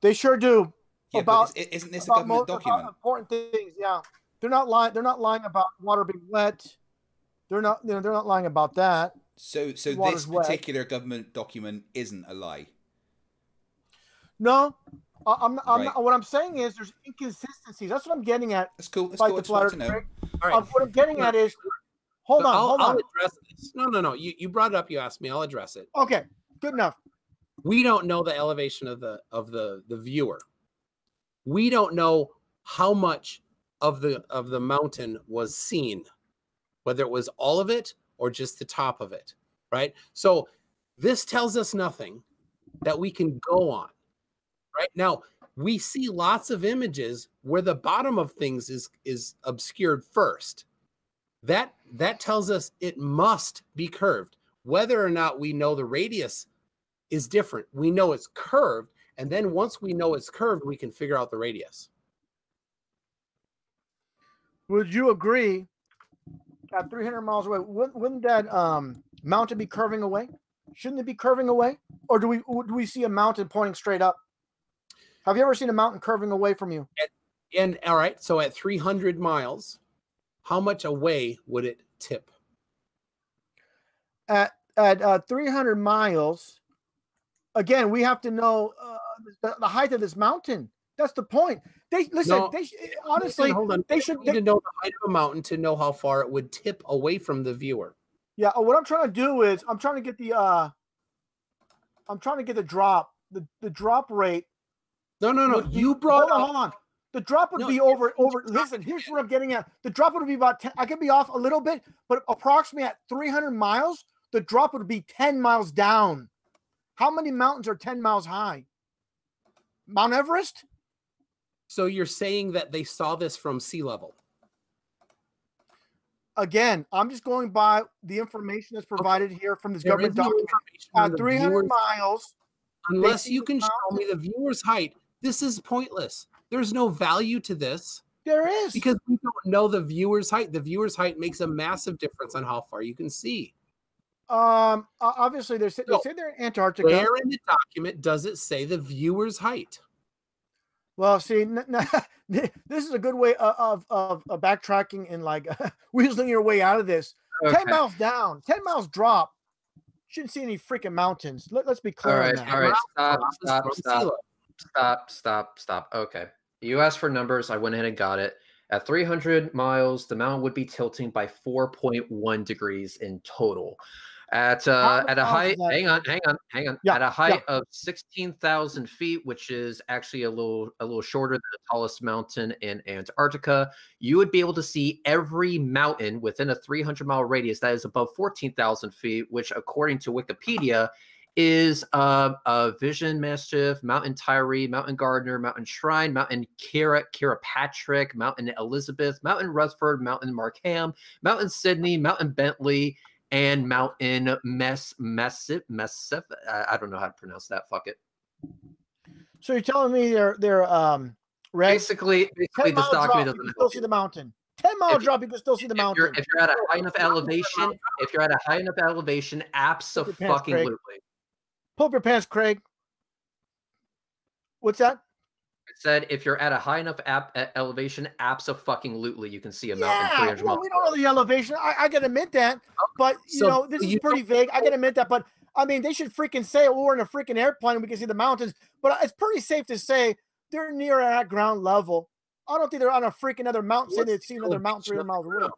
They sure do. Yeah, About- but is, isn't this a government mo- about document? important things. Yeah, they're not lying. They're not lying about water being wet. They're not. You know, they're not lying about that. So, so water's this wet. particular government document isn't a lie. No, I- I'm. Not, I'm Right. not, what I'm saying is there's inconsistencies. That's what I'm getting at. That's cool. That's Fight cool. I the just flatter to know. Craig. All right. Uh, what I'm getting at is, hold on, I'll, hold I'll on. address this. No, no, no. You, you brought it up. You asked me. I'll address it. Okay, good enough. We don't know the elevation of the of the the viewer. We don't know how much of the of the mountain was seen, whether it was all of it or just the top of it, right? So this tells us nothing that we can go on. Right now, we see lots of images where the bottom of things is is obscured first. That that tells us it must be curved. Whether or not we know the radius is different. We know it's curved, and then once we know it's curved, we can figure out the radius. Would you agree? At 300 miles away, wouldn't, wouldn't that um, mountain be curving away? Shouldn't it be curving away, or do we do we see a mountain pointing straight up? Have you ever seen a mountain curving away from you? And all right, so at 300 miles, how much away would it tip? at at uh, 300 miles again we have to know uh, the, the height of this mountain that's the point they listen No, they sh- Listen, honestly hold on. they We should need they, to know the height of a mountain to know how far it would tip away from the viewer. yeah uh, what i'm trying to do is i'm trying to get the uh i'm trying to get the drop the, the drop rate No, no, no. would You brought hold on, hold on the drop would No, be over over listen here's what i'm getting at the drop would be about 10 i could be off a little bit but approximately at 300 miles the drop would be 10 miles down how many mountains are 10 miles high mount everest So you're saying that they saw this from sea level? again, I'm just going by the information that's provided here from this There government no document. information on At the 300 viewer's- miles, unless you can show me the viewer's height. This is pointless. There's no value to this there is. because we don't know the viewer's height. The viewer's height makes a massive difference on how far you can see. Um, obviously, they're, sa- they So, say they're in Antarctica. Where in the document does it say the viewer's height? Well, see, n- n- this is a good way of, of, of backtracking and like weaseling your way out of this. 10 miles down, 10 miles drop. Shouldn't see any freaking mountains. Let, us be All clear on that. all right, stop, stop, stop, stop, stop, stop. Okay. You asked for numbers. I went ahead and got it. At 300 miles, the mountain would be tilting by 4.1 degrees in total. At uh, at a height, hang on, hang on, hang on. Yeah, at a height of sixteen thousand feet, which is actually a little a little shorter than the tallest mountain in Antarctica, you would be able to see every mountain within a three hundred mile radius that is above fourteen thousand feet, which according to Wikipedia is uh, uh, Vinson Massif, Mountain Tyree, Mountain Gardner, Mountain Shinn, Mountain Kira, Kirkpatrick, Mountain Elizabeth, Mountain Rutherford, Mountain Markham, Mountain Sidley, Mountain Bentley, and Mountain Mess Messif Messif. I, don't know how to pronounce that. Fuck it. So you're telling me they're they're um red Basically, basically this document you doesn't can still see the mountain. Ten mile If drop, you can still see the If you're, mountain. if you're at a high enough elevation, if you're at a high enough elevation, your pants, Craig. absolutely. Pull up your pants, Craig. What's that? I said if you're at a high enough ap- elevation, absolutely you can see a mountain Yeah, 300 well, miles. we don't know the elevation. I, I can admit that, oh, but you So know this is pretty vague. I can admit that, but I mean they should freaking say well, we're in a freaking airplane and we can see the mountains. But it's pretty safe to say they're near at ground level. I don't think they're on a freaking other mountain saying they'd see another mountain 300 miles away.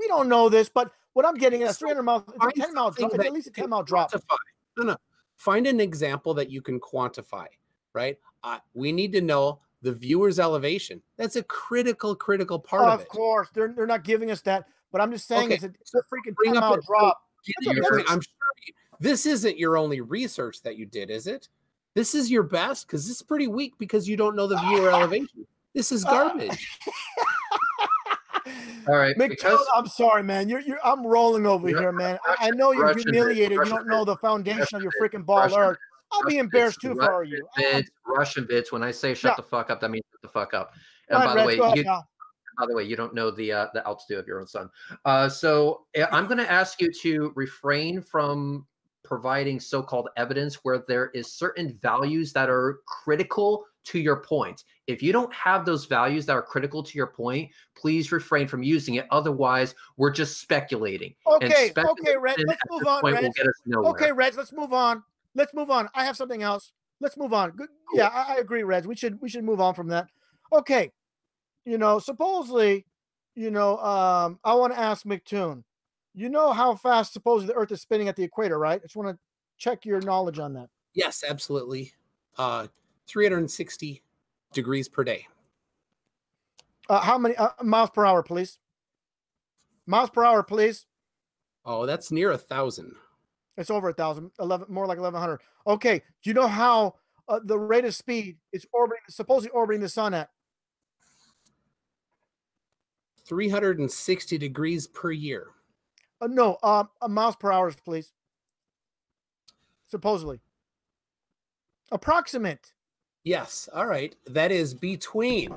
We don't know this, but what I'm getting at is So 300 miles. It's a 10 mile drop. It's at least a 10 can mile drop. No, no. Find an example that you can quantify, right? Uh, we need to know the viewer's elevation. That's a critical, critical part of of it. course, they're they're not giving us that. But I'm just saying Okay, it's a, it's a freaking bring up a- drop. You- That's a you're- very- I'm sure you- this isn't your only research that you did, is it? This is your best because this is pretty weak because you don't know the viewer elevation. This is garbage. All right, McDonald, because I'm sorry, man. You're, you're I'm rolling over Ru- here, man. I, I know you're Russian bit, humiliated. You don't know the foundation of your freaking ball Russian earth. I'll be embarrassed too for you. Russian bits. When I say shut Yeah. the fuck up, that means shut the fuck up. And by the way, you, now. by the way, you don't know the uh, the altitude of your own sun. Uh, so uh, I'm going to ask you to refrain from providing so-called evidence where there is certain values that are critical to your point. If you don't have those values that are critical to your point, please refrain from using it. Otherwise, we're just speculating. Okay, okay, speculation Red. Let's move on, point will Red. get us nowhere. Okay, Reds, let's move on. Let's move on. I have something else. Let's move on. Good. Yeah, I, I agree, Reds. We should we should move on from that. Okay. You know, supposedly, you know, um, I want to ask McToon. You know how fast supposedly the Earth is spinning at the equator, right? I just want to check your knowledge on that. yes, absolutely. Uh, 360 degrees per day. Uh, how many uh, miles per hour, please? Miles per hour, please. Oh, that's near a thousand. It's over a thousand, eleven, more like eleven hundred. Okay. Do you know how uh, the rate of speed is orbiting, supposedly orbiting the sun at? 360 degrees per year. Uh, no, uh, uh, miles per hour, please. Supposedly. Approximate. Yes. All right. That is between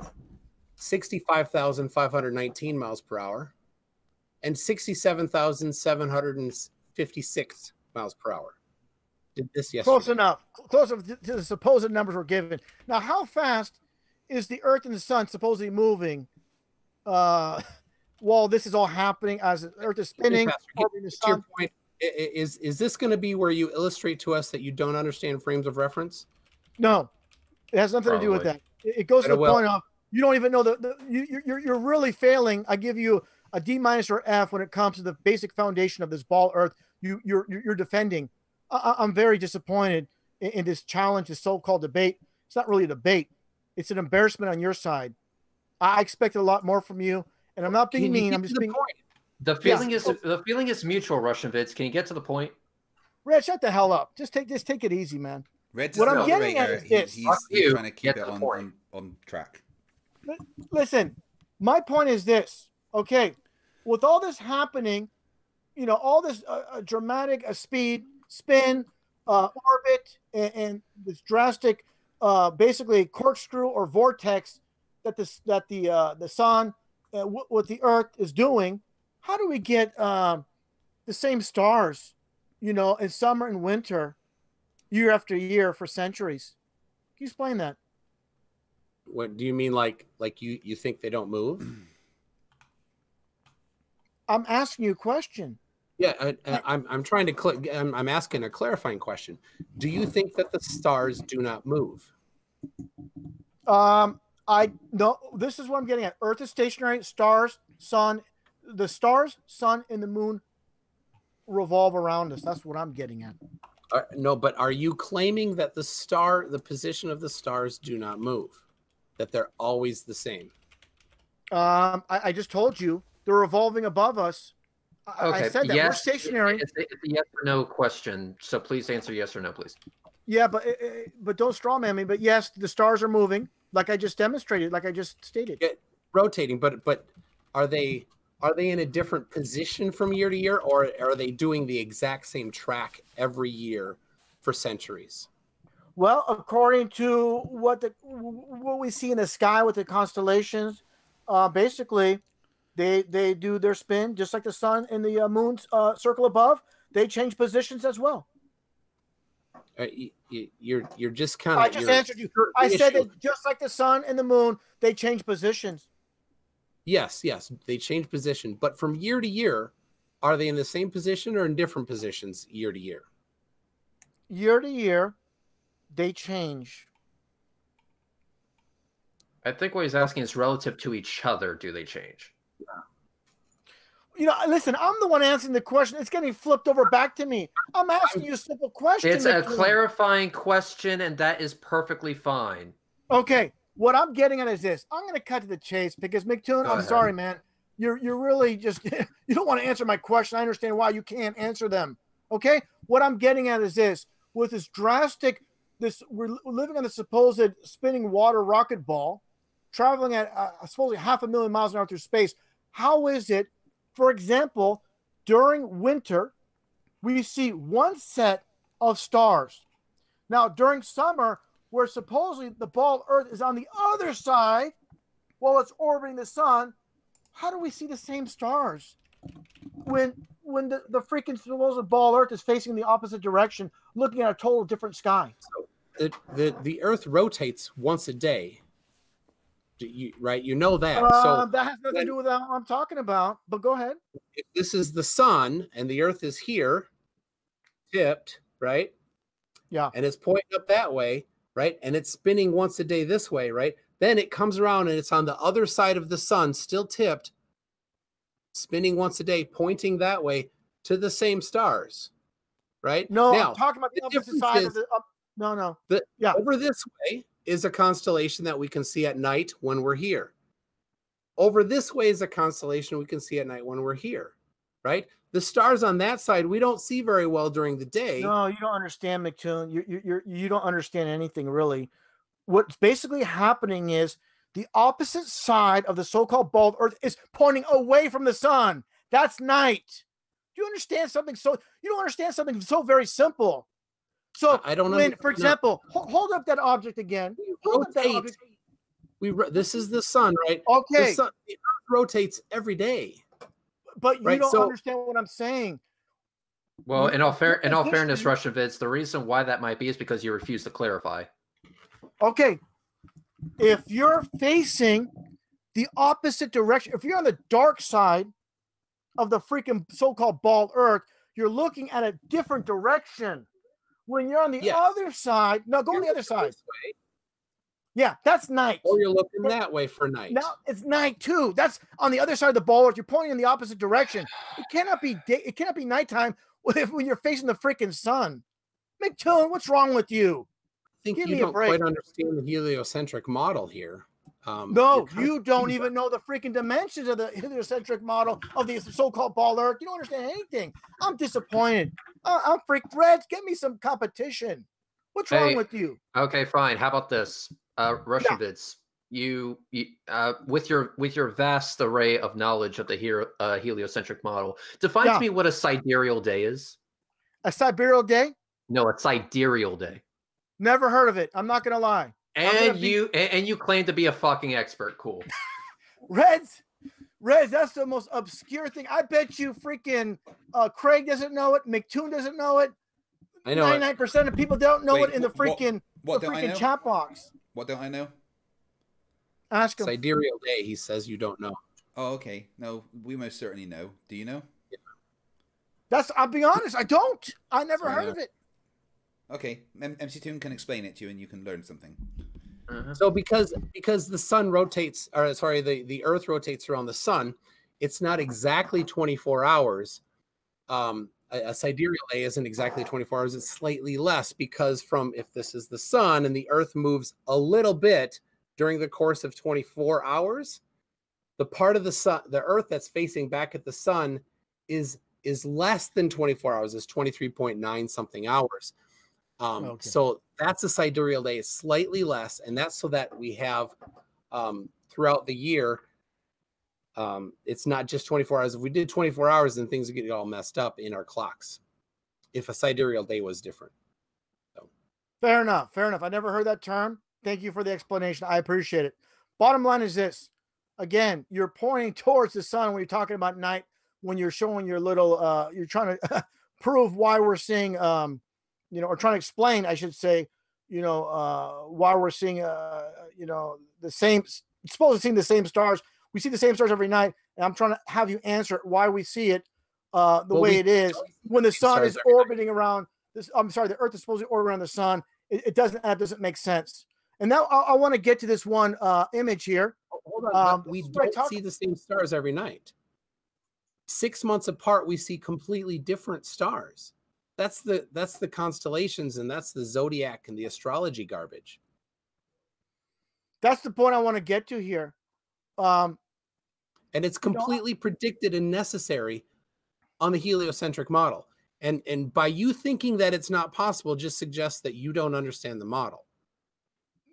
65,519 miles per hour and 67,756 miles per hour. Did this yesterday. Close enough. Close enough to to the supposed numbers were given. Now, how fast is the Earth and the Sun supposedly moving uh, while this is all happening as the Earth is spinning, Faster. Get- orbiting to your point, i- i- is is this going to be where you illustrate to us that you don't understand frames of reference? No, it has nothing to do with that. It, it goes to But it the will. point of you don't even know the, the you, you- you're you're really failing. I give you a D minus or F when it comes to the basic foundation of this ball Earth. You you're you're you're defending. I, I- I'm very disappointed in, in this challenge, this so-called debate. It's not really a debate. It's an embarrassment on your side. I expected a lot more from you, and I'm not being Can you mean. get I'm to just the being. point? The feeling is oh. the feeling is mutual, Russianvids. Can you get to the point? Red, shut the hell up. Just take just take it easy, man. Red's What the I'm getting at moderator. is He- He's, Fuck he's you. trying to keep Get it to the on, point. on, on track. listen, my point is this. Okay, with all this happening, you know, all this uh, uh, dramatic uh, speed, spin, uh, orbit, and, and this drastic, uh, basically corkscrew or vortex that this that the uh, the sun, uh, what the Earth is doing. How do we get um, the same stars, you know, in summer and winter, year after year for centuries? Can you explain that? What do you mean? Like like you you think they don't move? I'm asking you a question. Yeah, I, I, I'm I'm trying to cl- I'm, I'm asking a clarifying question. Do you think that the stars do not move? Um, I no. This is what I'm getting at. Earth is stationary. Stars, sun, the stars, sun, and the moon revolve around us. That's what I'm getting at. Uh, no, but are you claiming that the star, the position of the stars, do not move? That they're always the same? Um, I, I just told you they're revolving above us. I, Okay. I said that yes, we're stationary. It's a, it's a yes or no question. So please answer yes or no, please. Yeah, but uh, uh, but don't strawman me. But yes, the stars are moving, like I just demonstrated, like I just stated. Yeah. Rotating, but but are they are they in a different position from year to year, or are they doing the exact same track every year for centuries? Well, according to what the what we see in the sky with the constellations, uh, basically, they they do their spin just like the sun and the uh, moon's uh, circle above. They change positions as well. Uh, y- y- you're you're just kind of. I just answered you. I said that just like the sun and the moon, they change positions. Yes, yes, they change position, but from year to year, are they in the same position or in different positions year to year? Year to year, they change. I think what he's asking is relative to each other. Do they change? You know, listen, I'm the one answering the question. It's getting flipped over back to me. I'm asking you a simple question. It's a clarifying question, and that is perfectly fine. Okay, what I'm getting at is this. I'm going to cut to the chase because McToon, Go I'm ahead. sorry, man. You're you're really just you don't want to answer my question. I understand why you can't answer them. Okay, what I'm getting at is this: with this drastic, this we're living on the supposed spinning water rocket ball, traveling at uh, supposedly half a million miles an hour through space. How is it, for example, during winter, we see one set of stars? Now during summer, where supposedly the ball Earth is on the other side while it's orbiting the sun, how do we see the same stars when when the, the freaking supposed ball Earth is facing the opposite direction, looking at a total different sky? The the, the Earth rotates once a day. You, right, you know that. Uh, so that has nothing to do with what I'm talking about. But go ahead. if this is the sun and the Earth is here, tipped, right? Yeah. And it's pointing up that way, right? And it's spinning once a day this way, right? Then it comes around and it's on the other side of the sun, still tipped, spinning once a day, pointing that way to the same stars, right? No, now I'm talking about the, the opposite side is- of the. Up, no, no. over this way is a constellation that we can see at night when we're here. Over this way is a constellation we can see at night when we're here, right? The stars on that side we don't see very well during the day. No, you don't understand, McToon. You you you're, you don't understand anything really. What's basically happening is the opposite side of the so-called bald Earth is pointing away from the sun. That's night. Do you understand something so? You don't understand something so very simple. So I- I don't when, under- for example, ho- hold up that object again. We Hold up that object. We this is the sun, right? The Okay, sun the Earth rotates every day. but you right, don't so- understand what I'm saying. Well, in all fair, in all fairness, Russian Vids, the reason why that might be is because you refuse to clarify. Okay. If you're facing the opposite direction, if you're on the dark side of the freaking so called bald earth, you're looking at a different direction. When you're on the Yes. other side, no, go on the other side. Yeah, that's night. or you're looking that way for night. Now it's night too. That's on the other side of the ball earth. You're pointing in the opposite direction. It cannot be day. It cannot be nighttime when you're facing the freaking sun. McToon, what's wrong with you? I think give you don't quite understand the heliocentric model here. Um, No, you're you don't even know the freaking dimensions of the heliocentric model of the so-called ball earth. You don't understand anything. I'm disappointed. Uh, I'm freaked. Reds, get me some competition. What's wrong with you? Okay, fine. How about this, uh, Russianvids? You, you uh, with your with your vast array of knowledge of the hero, uh, heliocentric model, define Yeah. to me what a sidereal day is. A sidereal day? No, a sidereal day. Never heard of it. I'm not gonna lie. Gonna And be- you and, and you claim to be a fucking expert. Cool. Reds, Reds, that's the most obscure thing. I bet you freaking uh, Craig doesn't know it. McToon doesn't know it. I know. 99% of people don't know Wait, it in the wh- what- freaking What the freaking chat box. What don't I know? Ask him. Sidereal day, he says you don't know. Oh, okay. No, we most certainly know. Do you know? That's I'll be honest, I don't. I never Fair heard enough. of it. Okay, M- McToon can explain it to you, and you can learn something. Mhm. So because because the sun rotates, or sorry, the the Earth rotates around the sun, it's not exactly 24 hours. Um, a, a sidereal day isn't exactly 24 hours, it's slightly less because from if this is the sun and the earth moves a little bit during the course of 24 hours, the part of the sun, the earth that's facing back at the sun is is less than 24 hours, It's 23.9 something hours. Um, Okay. So that's a sidereal day, slightly less, and that's so that we have um, throughout the year. Um, it's not just 24 hours. If we did 24 hours, then things would get all messed up in our clocks. If a sidereal day was different, Fair enough. Fair enough. I never heard that term. Thank you for the explanation. I appreciate it. Bottom line is this again, you're pointing towards the sun when you're talking about night, when you're showing your little, uh, you're trying to prove why we're seeing, um, you know, or trying to explain, I should say, you know, uh, why we're seeing, uh, you know, the same, supposed to seeing the same stars. We see the same stars every night. And I'm trying to have you answer why we see it uh, the Well, way we- it is when the sun is every night. orbiting around this. I'm sorry, the Earth is supposed to orbit around the sun. It, it doesn't. That doesn't make sense. And now I, I want to get to this one uh, image here. Hold on, Um, we this is what I don't talk- see the same stars every night. Six months apart, we see completely different stars. That's the that's the constellations and that's the zodiac and the astrology garbage. That's the point I want to get to here. Um, And it's You know, I- completely predicted and necessary on the heliocentric model. And and by you thinking that it's not possible, just suggests that you don't understand the model.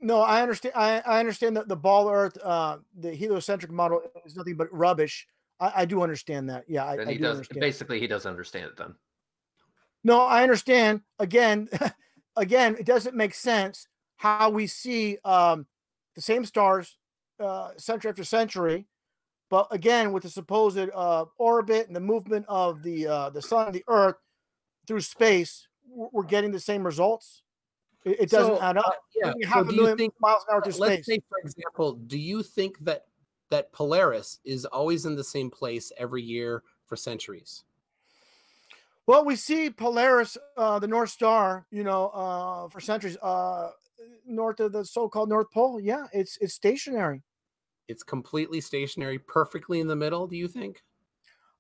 no, I understand. I, I understand that the ball Earth, uh, the heliocentric model is nothing but rubbish. I, I do understand that. Yeah, I, Then I do does. understand. Basically, he doesn't understand it then. No, I understand. Again, again, it doesn't make sense how we see um, the same stars uh, century after century, but again, with the supposed uh, orbit and the movement of the uh, the sun and the Earth through space, we're getting the same results. It, it doesn't So, add up. uh, yeah. Moving So do you think miles an hour through let's space. say for example do you think that that polaris is always in the same place every year for centuries Well, we see Polaris, uh, the North Star, you know, uh, for centuries, uh, north of the so-called North Pole. Yeah, it's it's stationary. it's completely stationary perfectly in the middle do you think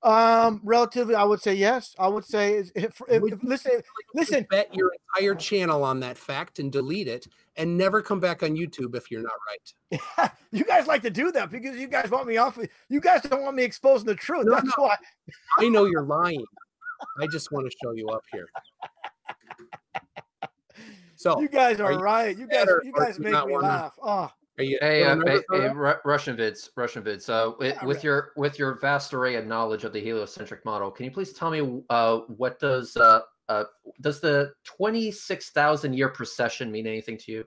Um, relatively, I would say yes. I would say if, if, if, Would if- you listen, listen. bet your entire channel on that fact and delete it and never come back on youtube if you're not right you guys like to do that because you guys want me off. You guys don't want me exposing the truth. No, That's why. i know you're lying i just want to show you up here so You guys are are, you right. You guys, you guys make me wanna- laugh. Oh, are you Hey, uh, hey, hey, Russianvids, Russian vids. So, with, Yeah, with right. your with your vast array of knowledge of the heliocentric model, can you please tell me uh, what does uh, uh, does the twenty six thousand year precession mean anything to you?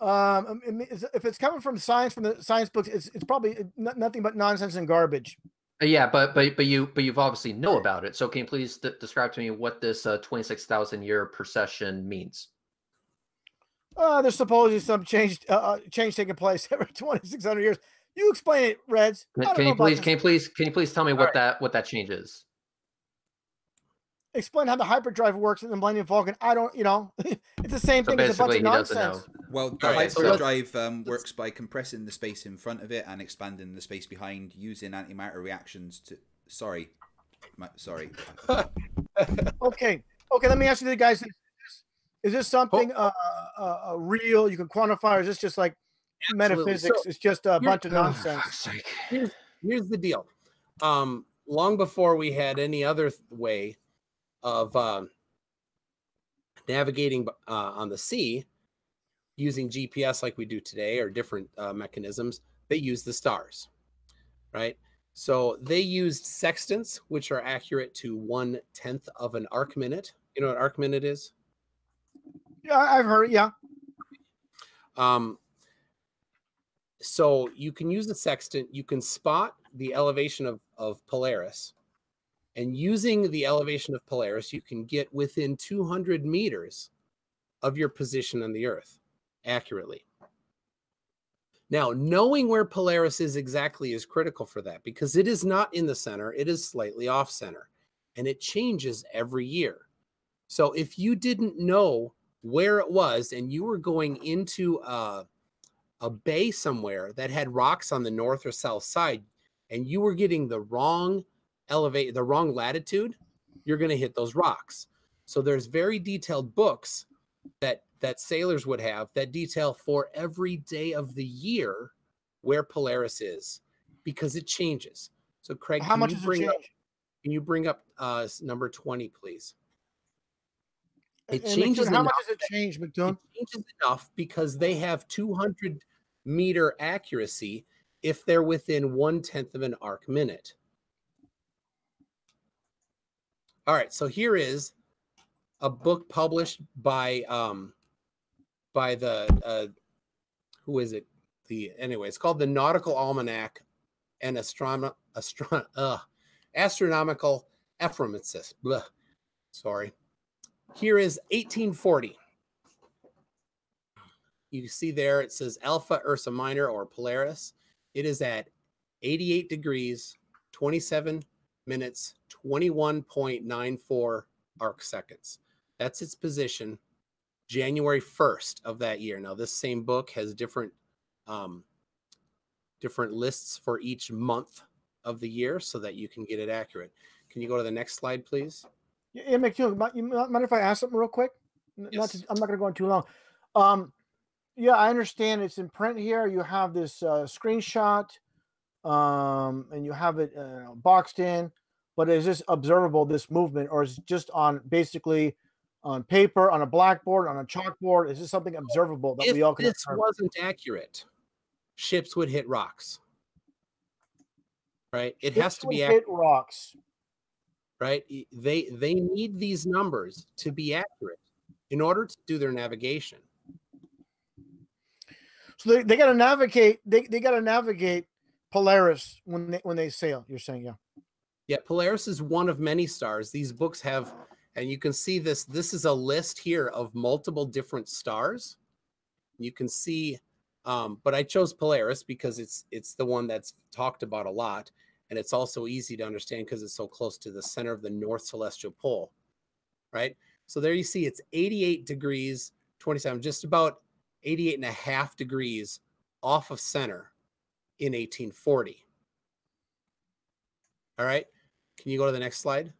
um, I if it's coming from science, from the science books, it's it's probably uh, nothing but nonsense and garbage. Uh, yeah, but but but you but you've obviously know about it. So, can you please d- describe to me what this uh, twenty six thousand year precession means? Uh, there's supposedly some change, uh, uh, change taking place every 2,600 years. You explain it, Reds. Can, can you please can you please can you please tell me what Alright. that what that change is? Explain how the hyperdrive works in the Millennium Falcon? I don't, you know, it's the same So thing as a bunch basically, of he doesn't nonsense. Well, the Alright, so hyperdrive let's- um, works by compressing the space in front of it and expanding the space behind using antimatter reactions to. Sorry, my, sorry. Okay, okay. Let me ask you, the guys: Is this, is this something uh, uh, uh, real? You can quantify, or is this just like Absolutely. metaphysics? So, it's just a bunch of oh, nonsense. here's, here's the deal. Um, long before we had any other th- way of um, navigating uh, on the sea using GPS like we do today or different uh, mechanisms, they use the stars, right? So they used sextants, which are accurate to one tenth of an arc minute. You know what arc minute is? Yeah, I've heard. it, Yeah, Um, so you can use the sextant, you can spot the elevation of, of Polaris. And using the elevation of Polaris, you can get within 200 meters of your position on the Earth accurately. Now, knowing where Polaris is exactly is critical for that because it is not in the center, it is slightly off center and it changes every year. So if you didn't know where it was and you were going into a, a bay somewhere that had rocks on the north or south side and you were getting the wrong elevate the wrong latitude you're going to hit those rocks. So there's very detailed books that that sailors would have that detail for every day of the year where Polaris is because it changes. So Craig, How much you does it change? up can you bring up uh number 20 please? It And changes how much does it change, it changes enough because they have 200 meter accuracy if they're within one tenth of an arc minute. All right, so here is a book published by um by the uh who is it? The anyway, it's called the Nautical Almanac and Astronom Astron uh Astronomical Ephemeris. Sorry. Here is 1840. You see there it says Alpha Ursa Minor or Polaris. It is at 88 degrees, 27 minutes, 21.94 arc seconds. That's its position January 1st of that year. Now this same book has different um different lists for each month of the year so that you can get it accurate. Can you go to the next slide please? Yeah, McToon, mi- you mi- mind if I ask something real quick? N- Not Yes. to, I'm not going to go on too long. Um, yeah, I understand it's in print here. You have this uh, screenshot, um, and you have it uh, boxed in. But is this observable? This movement, or is it just on basically on paper, on a blackboard, on a chalkboard? Is this something observable that if we all can? this observe? wasn't accurate, ships would hit rocks. Right? It has to be hit accurate, rocks. right? They they need these numbers to be accurate in order to do their navigation. So they, they got to navigate. They, they got to navigate Polaris when they when they sail. You're saying, yeah. Yeah, Polaris is one of many stars. These books have, and you can see this. This is a list here of multiple different stars. You can see, um, but I chose Polaris because it's it's the one that's talked about a lot, and it's also easy to understand because it's so close to the center of the North Celestial Pole, right? So there you see it's 88 degrees 27, just about 88 and a half degrees off of center in 1840. All right. Can you go to the next slide?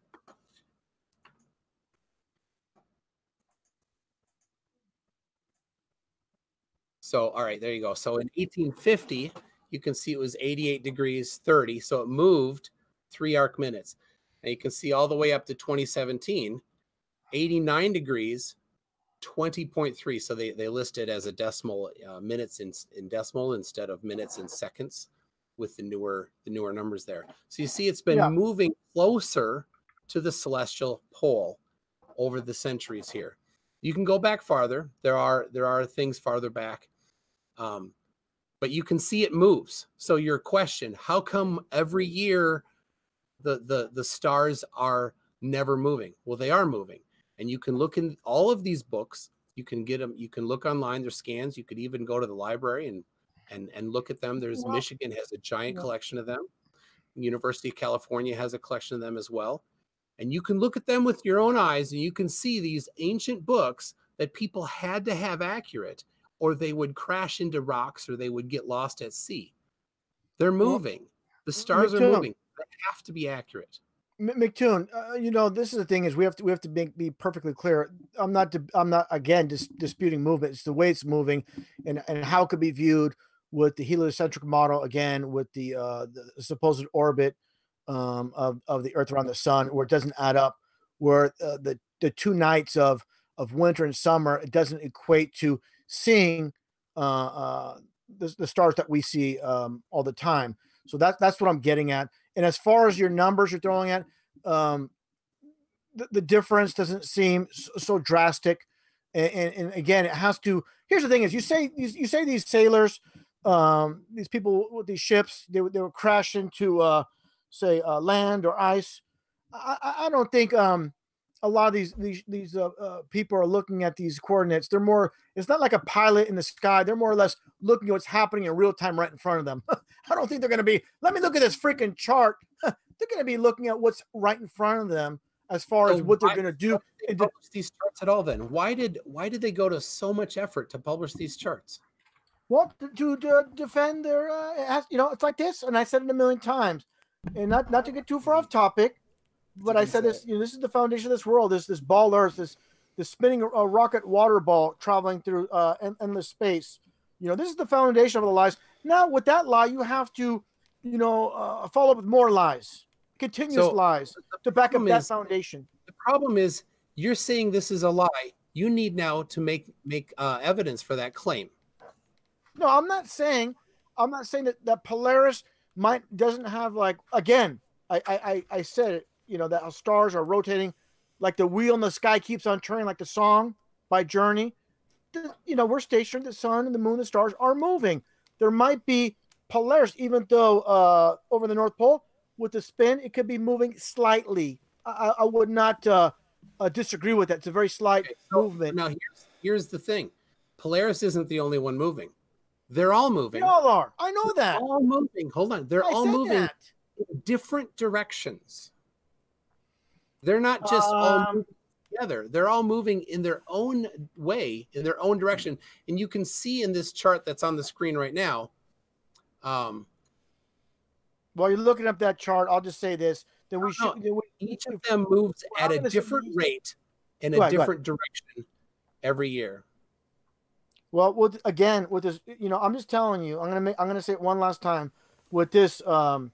So, all right, there you go. So in 1850, you can see it was 88 degrees 30. So it moved three arc minutes. And you can see all the way up to 2017, 89 degrees 20.3. So they, they list it as a decimal uh, minutes in, in decimal instead of minutes in seconds with the newer the newer numbers there. So you see it's been Yeah. moving closer to the celestial pole over the centuries here. You can go back farther. There are there are things farther back. Um, but you can see it moves. So your question, how come every year the the the stars are never moving? Well, they are moving. And you can look in all of these books. You can get them, you can look online, there's scans. You could even go to the library and and and look at them. There's Michigan has a giant yeah. collection of them. University of California has a collection of them as well. And you can look at them with your own eyes and you can see these ancient books that people had to have accurate or they would crash into rocks or they would get lost at sea. They're moving. The stars are moving. They have to be accurate. McToon, uh, you know, this is the thing is we have to we have to make, be perfectly clear. I'm not I'm not again dis- disputing movement. It's the way it's moving, and and how it could be viewed with the heliocentric model again with the uh, the supposed orbit um, of of the Earth around the sun, where it doesn't add up, where uh, the the two nights of of winter and summer it doesn't equate to seeing uh, uh, the, the stars that we see um, all the time. So that's that's what I'm getting at. And as far as your numbers you're throwing at, um, the, the difference doesn't seem so, so drastic. And, and, and again, it has to. Here's the thing: is you say you, you say these sailors, um, these people with these ships, they would they would crash into, uh, say, uh, land or ice. I, I- don't think um, a lot of these these these uh, uh, people are looking at these coordinates. They're more. It's not like a pilot in the sky. They're more or less looking at what's happening in real time right in front of them. I don't think they're going to be. Let me look at this freaking chart. they're going to be looking at what's right in front of them as far as what they're going to do. they publish these charts at all then why did why did they go to so much effort to publish these charts Well, to, to, defend their, uh, you know, it's like this, and I said it a million times, and not not to get too far off topic, but I said this. You know, this is the foundation of this world. This this ball Earth, this this spinning uh, rocket water ball traveling through uh, endless space. You know, this is the foundation of the lies. Now, with that lie, you have to, you know, uh, follow up with more lies, continuous So, lies to back up that is- foundation. The problem is you're saying this is a lie. You need now to make make uh, evidence for that claim. No, I'm not saying. I'm not saying that, that Polaris might doesn't have like again. I, I I said it. You know that stars are rotating, like the wheel in the sky keeps on turning, like the song by Journey. You know we're stationed. The sun and the moon, the stars are moving. There might be Polaris, even though uh, over the North Pole with the spin, it could be moving slightly. I, I- I would not uh, uh, disagree with that. It's a very slight Okay, so movement. Now here's here's the thing. Polaris isn't the only one moving. They're all moving. They all are. I know that. all moving. Hold on. They're I all moving that. in different directions. They're not just all Um, moving together. They're all moving in their own way, in their own direction. And you can see in this chart that's on the screen right now. Um, While you're looking up that chart, I'll just say this: that we should. that we- each of them moves Well, at a different rate in a ahead. different direction every year. Well, with again with this, you know, I'm just telling you. I'm gonna make. I'm gonna say it one last time. With this um,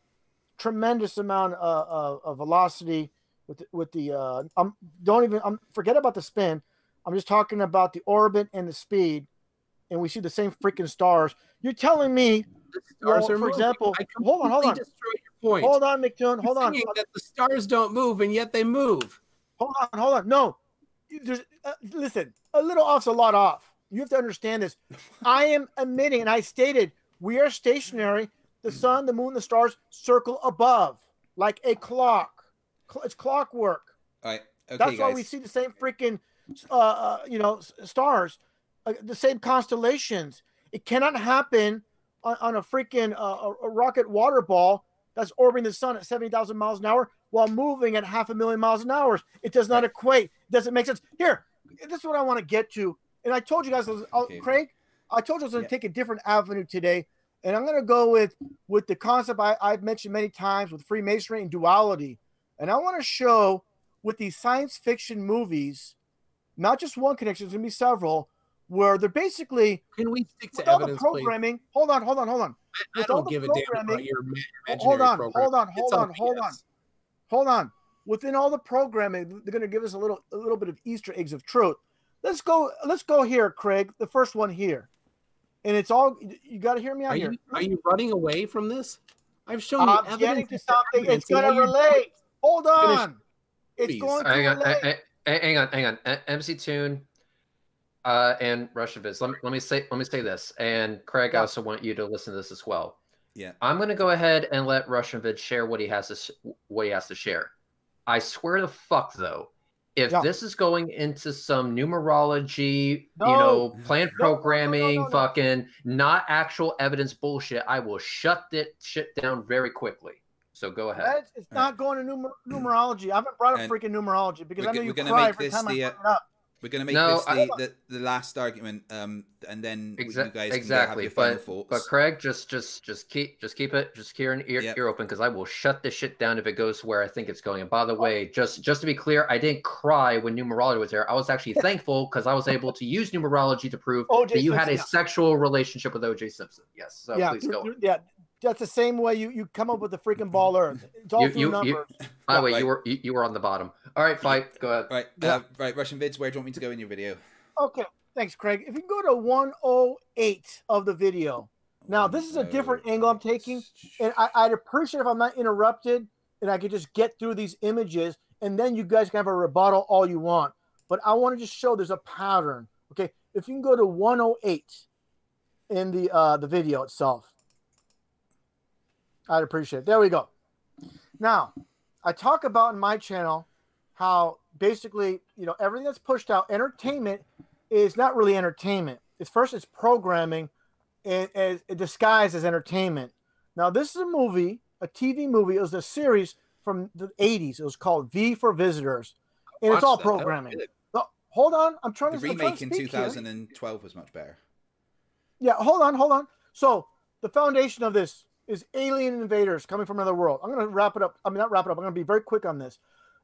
tremendous amount of, of, of velocity, with the, with the uh, I'm don't even. I'm forget about the spin. I'm just talking about the orbit and the speed, and we see the same freaking stars. You're telling me? Well, for moving. example- hold on, hold on. point. Hold on. You're Hold on. that the stars don't move and yet they move. Hold on, hold on. No, there's uh, listen. A little off's a lot off. You have to understand this. I am admitting, and I stated, we are stationary. The sun, the moon, the stars circle above like a clock. It's clockwork. All right. Okay, That's guys. why we see the same freaking, uh, uh, you know, stars, uh, the same constellations. It cannot happen on, on a freaking uh, a, rocket water ball that's orbiting the sun at 70,000 miles an hour while moving at half a million miles an hour. It does not equate. Doesn't make sense. Here, this is what I want to get to. And I told you guys, uh, Okay. Craig, I told you I was going to Yeah. take a different avenue today. And I'm going to go with with the concept I, I've mentioned many times with Freemasonry and duality. And I want to show with these science fiction movies, not just one connection, there's going to be several, where they're basically, Can we stick to with all the evidence, please? programming, hold on, hold on, hold on. I with all don't give a damn about your imaginary Hold on, program. hold on, hold all on, hold on. Hold on. Within all the programming, they're going to give us a little a little bit of Easter eggs of truth. Let's go. Let's go here, Craig. The first one here, and it's all you got to hear me out Are here. you, are you running away from this? I've shown you I'm evidence. getting to something. evidence, It's and going all to relate. Hold finish on. It's movies. going to Hang on, relate. hang, hang- hang on, hang on. Uh, McToon uh, and Russianvids. Let me, let me say let me say this, and Craig, I also want you to listen to this as well. Yeah. I'm going to go ahead and let Russian Vid share what he has to s- what he has to share. I swear to fuck though, if Yeah. this is going into some numerology, No. you know, plan No, no, no, no, programming, no, no. fucking not actual evidence bullshit, I will shut that shit down very quickly. So go ahead. That's- it's not going to numer- numerology. I haven't brought up And freaking numerology because we're I know you we're gonna cry make every this time the, I uh, bring it up. We're gonna make No, this the, the, the last argument, um, and then you Exa- guys can exactly, go have your final but thoughts. but Craig, just just just keep just keep it just keep an ear, Yep. ear open because I will shut this shit down if it goes where I think it's going. And by the way, just just to be clear, I didn't cry when numerology was there. I was actually thankful because I was able to use numerology to prove that you had a sexual relationship with OJ Simpson. Yes, so yeah, please go. yeah. That's the same way you, you come up with the freaking ball earth. It's all You- through you- you- numbers. By the way, right. you were you, you were on the bottom. All right, fight. Go ahead. right, Yeah. uh, right, Russianvids. Where do you want me to go in your video? Okay, thanks, Craig. If you go to 108 of the video, Now, this is a different angle I'm taking, and I, I'd appreciate if I'm not interrupted and I could just get through these images, and then you guys can have a rebuttal all you want. But I want to just show there's a pattern. Okay, if you can go to 108 in the uh, the video itself, I'd appreciate it. There we go. Now, I talk about in my channel how basically you know everything that's pushed out entertainment is not really entertainment. It's first it's programming and, it disguised as entertainment. Now this is a movie, a TV movie. It was a series from the 80s. It was called V for Visitors, and it's all that. Programming. Hold on, I'm trying The to I'm trying remake to in speak here. 2012 was much better. Yeah, hold on, hold on. So the foundation of this is alien invaders coming from another world. I'm going to wrap it up. I mean, not wrap it up. I'm going to be very quick on this.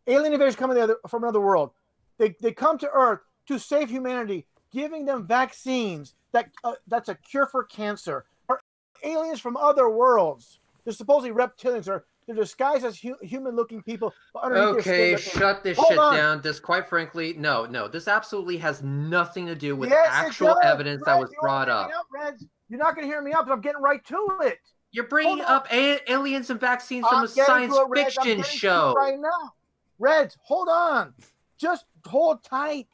Alien invaders come other, from another world. They they come to Earth to save humanity, giving them vaccines that uh, that's a cure for cancer. Are aliens from other worlds? They're supposedly reptilians or they're disguised as hu- human-looking people. Okay, shut this Hold shit on. down. This, quite frankly, no, no. This absolutely has nothing to do with yes, actual evidence that was brought up. up You're not going to hear me up. I'm getting right to it. You're bringing up a- aliens and vaccines from I'm a science fiction show right now. Reds, hold on. Just hold tight.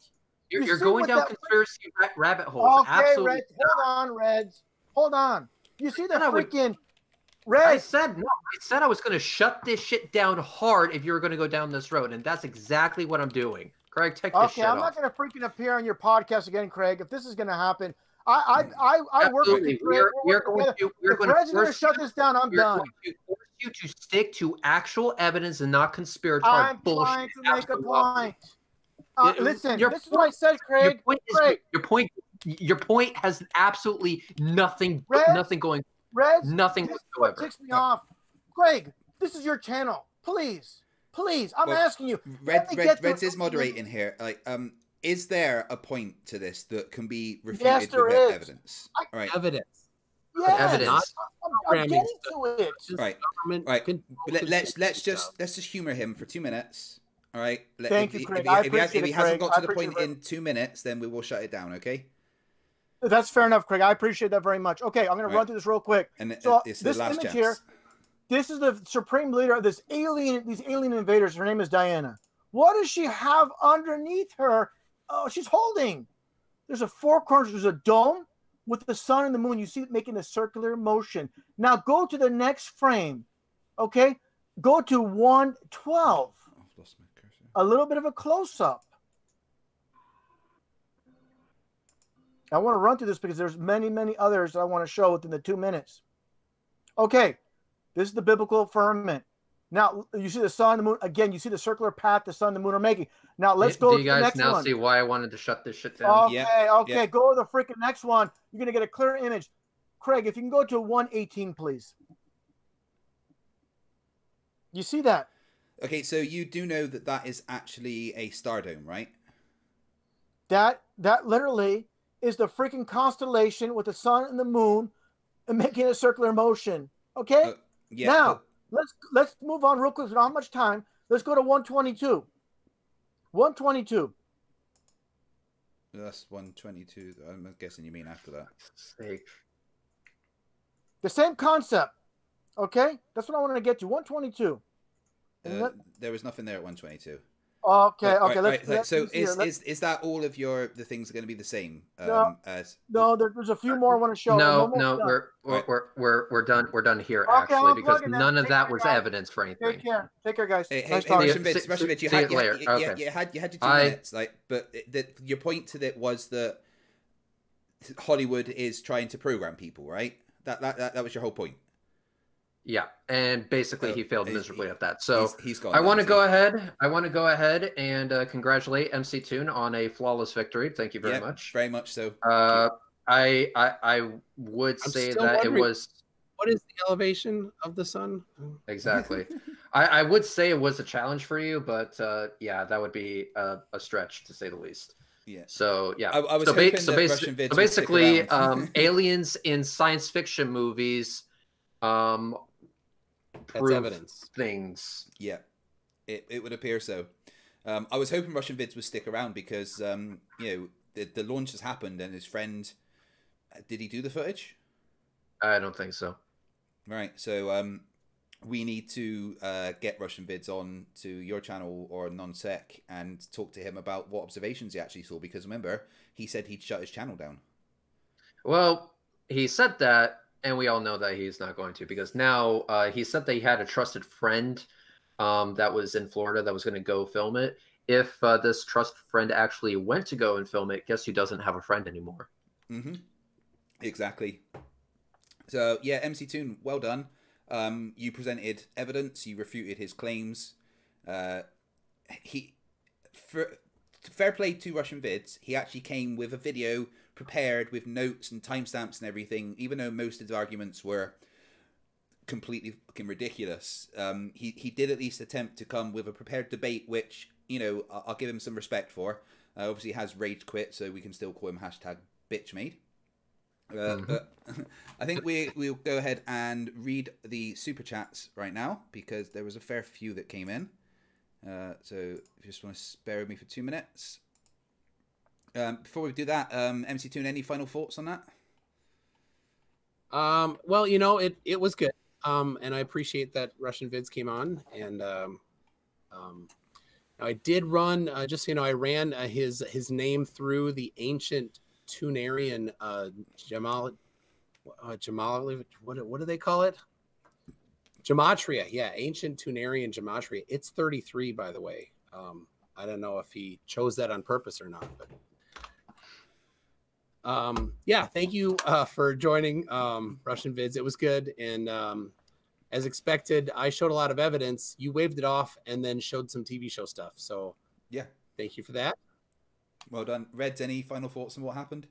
You're, you are going down conspiracy rabbit holes. Okay, Absolutely. Reds, hold on, Reds. Hold on. You see the freaking Reds? I said no. I said I was going to shut this shit down hard if you were going to go down this road, and that's exactly what I'm doing. Craig, take this okay, I'm off. not going to freaking appear on your podcast again, Craig. If this is going to happen, I I I, I work with you. We're, we're, going to, we're going to shut this down. I'm done. To force you to stick to actual evidence and not conspiratorial I'm bullshit. I'm trying to make a point. Uh, listen, your this point, is what I said, Craig. Your point, is, your point, your point has absolutely nothing, nothing going, Reds, nothing this whatsoever. What ticks me off, Craig. This is your channel. Please, please, I'm well, asking you. Red, Red, Reds is moderating here. Like, um, is there a point to this that can be refuted yes, with is. evidence? I, right. Evidence. Yes, evidence. I'm, I'm getting to it. Right. Right. Let, us let's, let's just let's just humor him for two minutes. All right. Thank if, you, Craig. If, if, if, he, has, if he hasn't got to the point in two minutes, then we will shut it down. Okay. That's fair enough, Craig. I appreciate that very much. Okay, I'm going right. to run through this real quick. And so this image chance. here, this is the supreme leader of this alien, these alien invaders. Her name is Diana. What does she have underneath her? Oh, she's holding. There's a four corners. There's a dome with the sun and the moon. You see it making a circular motion. Now go to the next frame. Okay, go to 112. A little bit of a close up. I want to run through this because there's many, many others I want to show within the two minutes. Okay, this is the biblical firmament. Now you see the sun, and the moon. Again, you see the circular path the sun, and the moon are making. Now let's go. Do you guys now one. see why I wanted to shut this shit down? Okay, yeah. okay. Yeah. Go to the freaking next one. You're gonna get a clear image. Craig, if you can go to 118, please. You see that? Okay, so you do know that that is actually a star dome, right? That that literally is the freaking constellation with the sun and the moon and making a circular motion. Okay. Uh, yeah. Now let's let's move on real quick. We don't have much time. Let's go to 122. 122. That's 122. I'm guessing you mean after that. Sake. The same concept. Okay, that's what I wanted to get to. 122. Uh, there was nothing there at 122. Okay, right, okay. Right, let's, right. Let's, so is, is is that all of your the things are going to be the same? Um, no, as no there, there's a few more I want to show. No, no, we're we're, we're we're we're done. We're done here okay, actually because none of that was guys. evidence for anything. Take care, take care, guys. Hey, nice hey, Russianvids, Russian bits. You had you, you, okay. you, had you had your two I, minutes, like, but the, your point to that was that Hollywood is trying to program people, right? That that that, that was your whole point. Yeah, and basically he failed miserably he, at that. So he's, he's gone. I want to go ahead. I want to go ahead and uh, congratulate McToon on a flawless victory. Thank you very yep, much. Very much so. Uh, I, I I would I'm say that it was. What is the elevation of the sun? Exactly. I, I would say it was a challenge for you, but uh, yeah, that would be a, a stretch to say the least. Yeah. So yeah. I, I was so, ba- so, basi- so basically, um, aliens in science fiction movies um, that's evidence. Things. Yeah, it, it would appear so. Um, I was hoping Russianvids would stick around because um, you know the the launch has happened and his friend uh, did he do the footage? I don't think so. Right. So um, we need to uh, get Russianvids on to your channel or non-sec and talk to him about what observations he actually saw because remember he said he'd shut his channel down. Well, he said that and we all know that he's not going to because now uh, he said that he had a trusted friend um, that was in Florida that was going to go film it. If uh, this trust friend actually went to go and film it, guess who doesn't have a friend anymore? Mm-hmm. Exactly. So yeah, McToon, well done. Um, you presented evidence. You refuted his claims. Uh, he, for, fair play to Russianvids. He actually came with a video prepared with notes and timestamps and everything, even though most of the arguments were completely fucking ridiculous. Um, he he did at least attempt to come with a prepared debate, which you know I'll, I'll give him some respect for. Uh, obviously, he has rage quit, so we can still call him hashtag bitch made. Uh, Mhm. But I think we we'll go ahead and read the super chats right now because there was a fair few that came in. Uh, so if you just want to spare me for two minutes. Um, before we do that, um, McToon, any final thoughts on that? Um, well, you know, it it was good. Um, and I appreciate that Russianvids came on. And um, um, I did run, uh, just you know, I ran uh, his his name through the ancient Tunarian uh, Jamal, uh, Jamal, what what do they call it? Gematria, yeah, ancient Tunarian gematria. It's 33, by the way. Um, I don't know if he chose that on purpose or not, but um, yeah, thank you uh, for joining um, Russianvids. It was good, and um, as expected, I showed a lot of evidence. You waved it off, and then showed some TV show stuff. So Yeah. thank you for that. Well done. Reds, any final thoughts on what happened?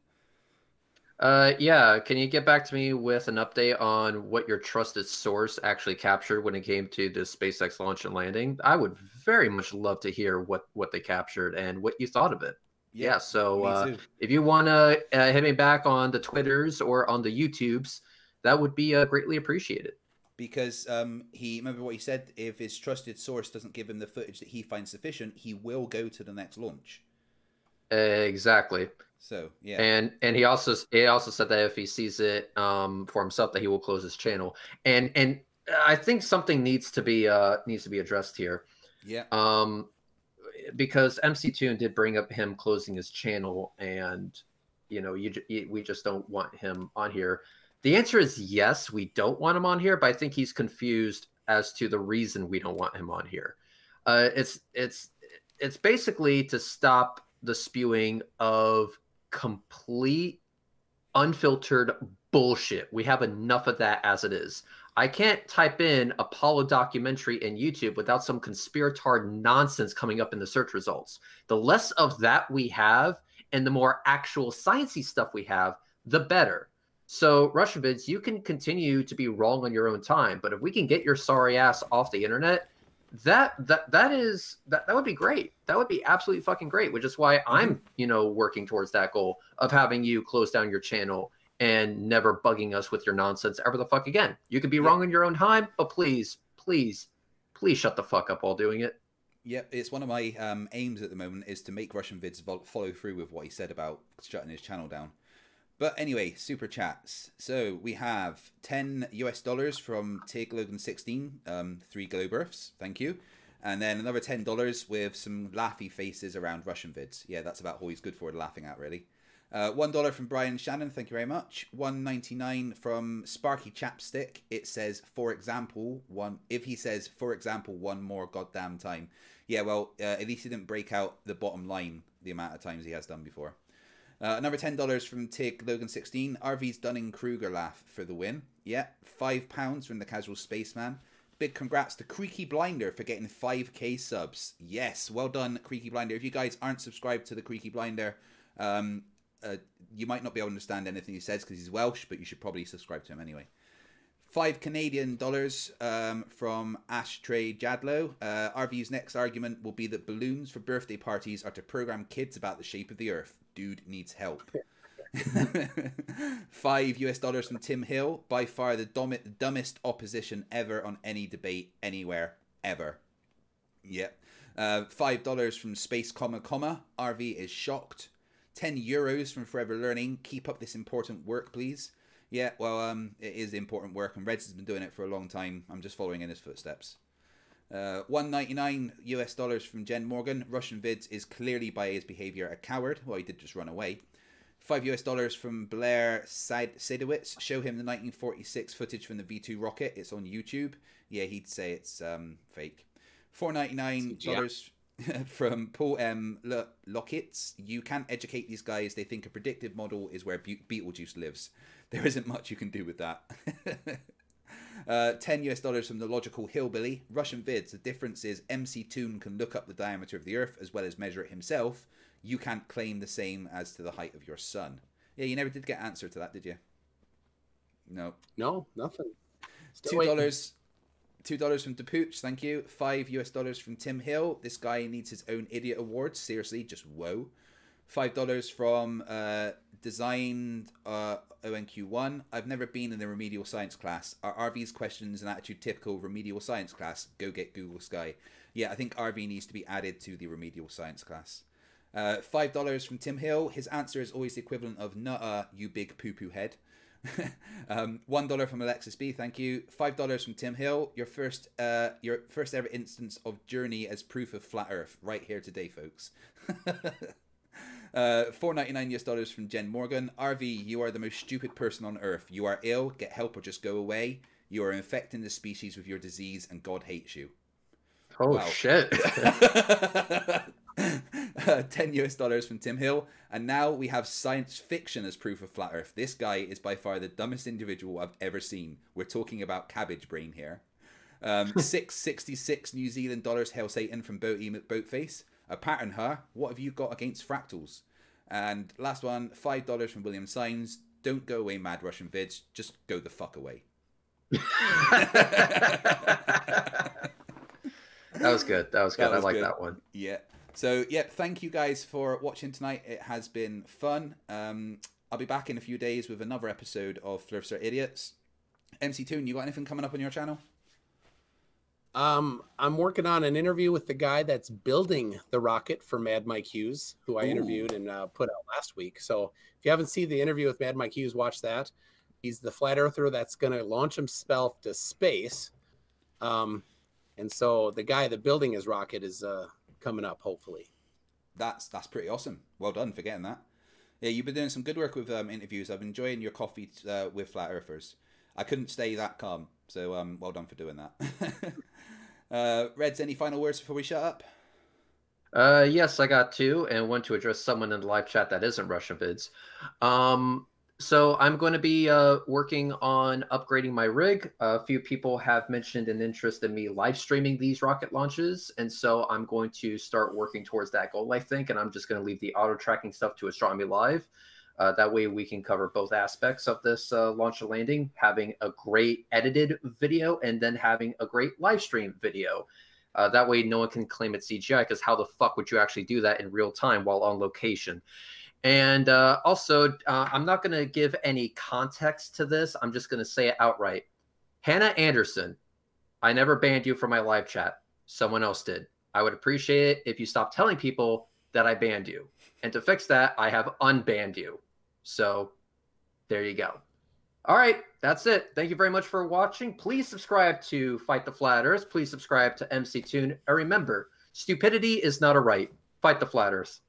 Uh, yeah. Can you get back to me with an update on what your trusted source actually captured when it came to the SpaceX launch and landing? I would very much love to hear what what they captured and what you thought of it. Yeah. so uh, if you want to uh, hit me back on the Twitters or on the YouTubes, that would be uh, greatly appreciated. because um, he remember what he said. If his trusted source doesn't give him the footage that he finds sufficient, he will go to the next launch. exactly. So yeah, And and he also he also said that if he sees it um, for himself, that he will close his channel. And and I think something needs to be uh, needs to be addressed here. yeah, um, because McToon did bring up him closing his channel, and you know, you, you we just don't want him on here. The answer is yes, we don't want him on here, but I think he's confused as to the reason we don't want him on here. Uh, it's it's it's basically to stop the spewing of complete unfiltered bullshit. We have enough of that as it is. I can't type in Apollo documentary in YouTube without some conspiratard nonsense coming up in the search results. The less of that we have and the more actual sciencey stuff we have, the better. So, Russianvids, you can continue to be wrong on your own time, but if we can get your sorry ass off the internet, that that that is that that would be great. That would be absolutely fucking great, which is why I'm, mm-hmm. you know, working towards that goal of having you close down your channel and never bugging us with your nonsense ever the fuck again. You could be Yeah. wrong in your own time, but please, please, please shut the fuck up while doing it. yeah. It's one of my um, aims at the moment is to make Russianvids follow through with what he said about shutting his channel down. But anyway, super chats. So we have 10 US dollars from Tig Logan 16, um, three glow births. Thank you. And then another $10 with some laughy faces around Russianvids. Yeah, that's about all he's good for laughing at, really. Uh, one dollar from Brian Shannon, thank you very much. One ninety nine from Sparky Chapstick. It says, for example, one. If he says, for example, one more goddamn time, yeah. Well, uh, at least he didn't break out the bottom line the amount of times he has done before. Uh, another ten dollars from Tig Logan sixteen. RV's Dunning Kruger laugh for the win. Yeah, five pounds from the Casual Spaceman. Big congrats to Creaky Blinder for getting 5k subs. Yes, well done, Creaky Blinder. If you guys aren't subscribed to the Creaky Blinder, um, uh, you might not be able to understand anything he says because he's Welsh, but you should probably subscribe to him anyway. Five Canadian dollars um, from Ashtray Jadlow. Uh, RV's next argument will be that balloons for birthday parties are to program kids about the shape of the Earth. Dude needs help. Five US dollars from Tim Hill. By far the dumbest opposition ever on any debate anywhere ever. Yep. Uh, Five dollars from Space Comma Comma. RV is shocked. 10 euros from Forever Learning. Keep up this important work, please. Yeah, well, um, it is important work, and Reds has been doing it for a long time. I'm just following in his footsteps. Uh, 199 US dollars from Jen Morgan. Russianvids is clearly by his behavior a coward. Well, he did just run away. 5 US dollars from Blair Sid- Sidowitz. Show him the 1946 footage from the V2 rocket. It's on YouTube. Yeah, he'd say it's um, fake. 499 dollars from Paul M. Lo- Lockitts. You can't educate these guys. They think a predictive model is where Be- Beetlejuice lives. There isn't much you can do with that. uh, 10 US dollars from the logical hillbilly. Russianvids. The difference is McToon can look up the diameter of the Earth as well as measure it himself. You can't claim the same as to the height of your sun. Yeah, you never did get answer to that, did you? No. No, nothing. Still Two dollars. Two dollars from DePooch, thank you. Five US dollars from Tim Hill. This guy needs his own idiot award. Seriously, just whoa. Five dollars from uh, Designed uh, ONQ1. I've never been in the remedial science class. Are RV's questions and attitude typical remedial science class? Go get Google Sky. Yeah, I think RV needs to be added to the remedial science class. Uh, Five dollars from Tim Hill. His answer is always the equivalent of "nuh you big poo poo head." um, One dollar from Alexis B. Thank you. Five dollars from Tim Hill. Your first, uh, your first ever instance of Journey as proof of flat Earth, right here today, folks. Uh, four ninety nine US dollars from Jen Morgan. RV, you are the most stupid person on earth. You are ill. Get help or just go away. You are infecting the species with your disease, and God hates you. Oh Wow. shit! Uh, 10 US dollars from Tim Hill. And now we have science fiction as proof of flat Earth. This guy is by far the dumbest individual I've ever seen. We're talking about cabbage brain here. Um, 666 New Zealand dollars Hail Satan from Boaty McBoatface. A pattern, huh? What have you got against fractals? And last one, $5 from William Signs. Don't go away, mad Russianvids. Just go the fuck away. that was good. That was good. That was I like good. that one. Yeah. So yeah, thank you guys for watching tonight. It has been fun. Um, I'll be back in a few days with another episode of Flerfs Are Idiots. McToon, you got anything coming up on your channel? Um, I'm working on an interview with the guy that's building the rocket for Mad Mike Hughes, who I Ooh. interviewed and uh, put out last week. So if you haven't seen the interview with Mad Mike Hughes, watch that. He's the flat earther that's going to launch himself to space. Um, and so the guy that building his rocket is uh, coming up, hopefully. That's that's pretty awesome. Well done for getting that. Yeah, you've been doing some good work with um, interviews. I've been enjoying your coffee uh, with flat earthers. I couldn't stay that calm, so um, well done for doing that. uh, Reds, any final words before we shut up? Uh, yes, I got two, and one to address someone in the live chat that isn't Russianvids. Um, so I'm going to be uh, working on upgrading my rig. a few people have mentioned an interest in me live streaming these rocket launches, and so I'm going to start working towards that goal. I think, and I'm just going to leave the auto tracking stuff to Astronomy Live. Uh, that way, we can cover both aspects of this uh, launch and landing, having a great edited video and then having a great live stream video. Uh, that way, no one can claim it's CGI because how the fuck would you actually do that in real time while on location? And uh, also, uh, I'm not going to give any context to this. I'm just going to say it outright. Hannah Anderson, I never banned you from my live chat. Someone else did. I would appreciate it if you stopped telling people that I banned you. And to fix that, I have unbanned you. So there you go. All right, that's it. Thank you very much for watching. Please subscribe to Fight the Flat Earth. Please subscribe to McToon. And remember, stupidity is not a right. Fight the Flat Earth.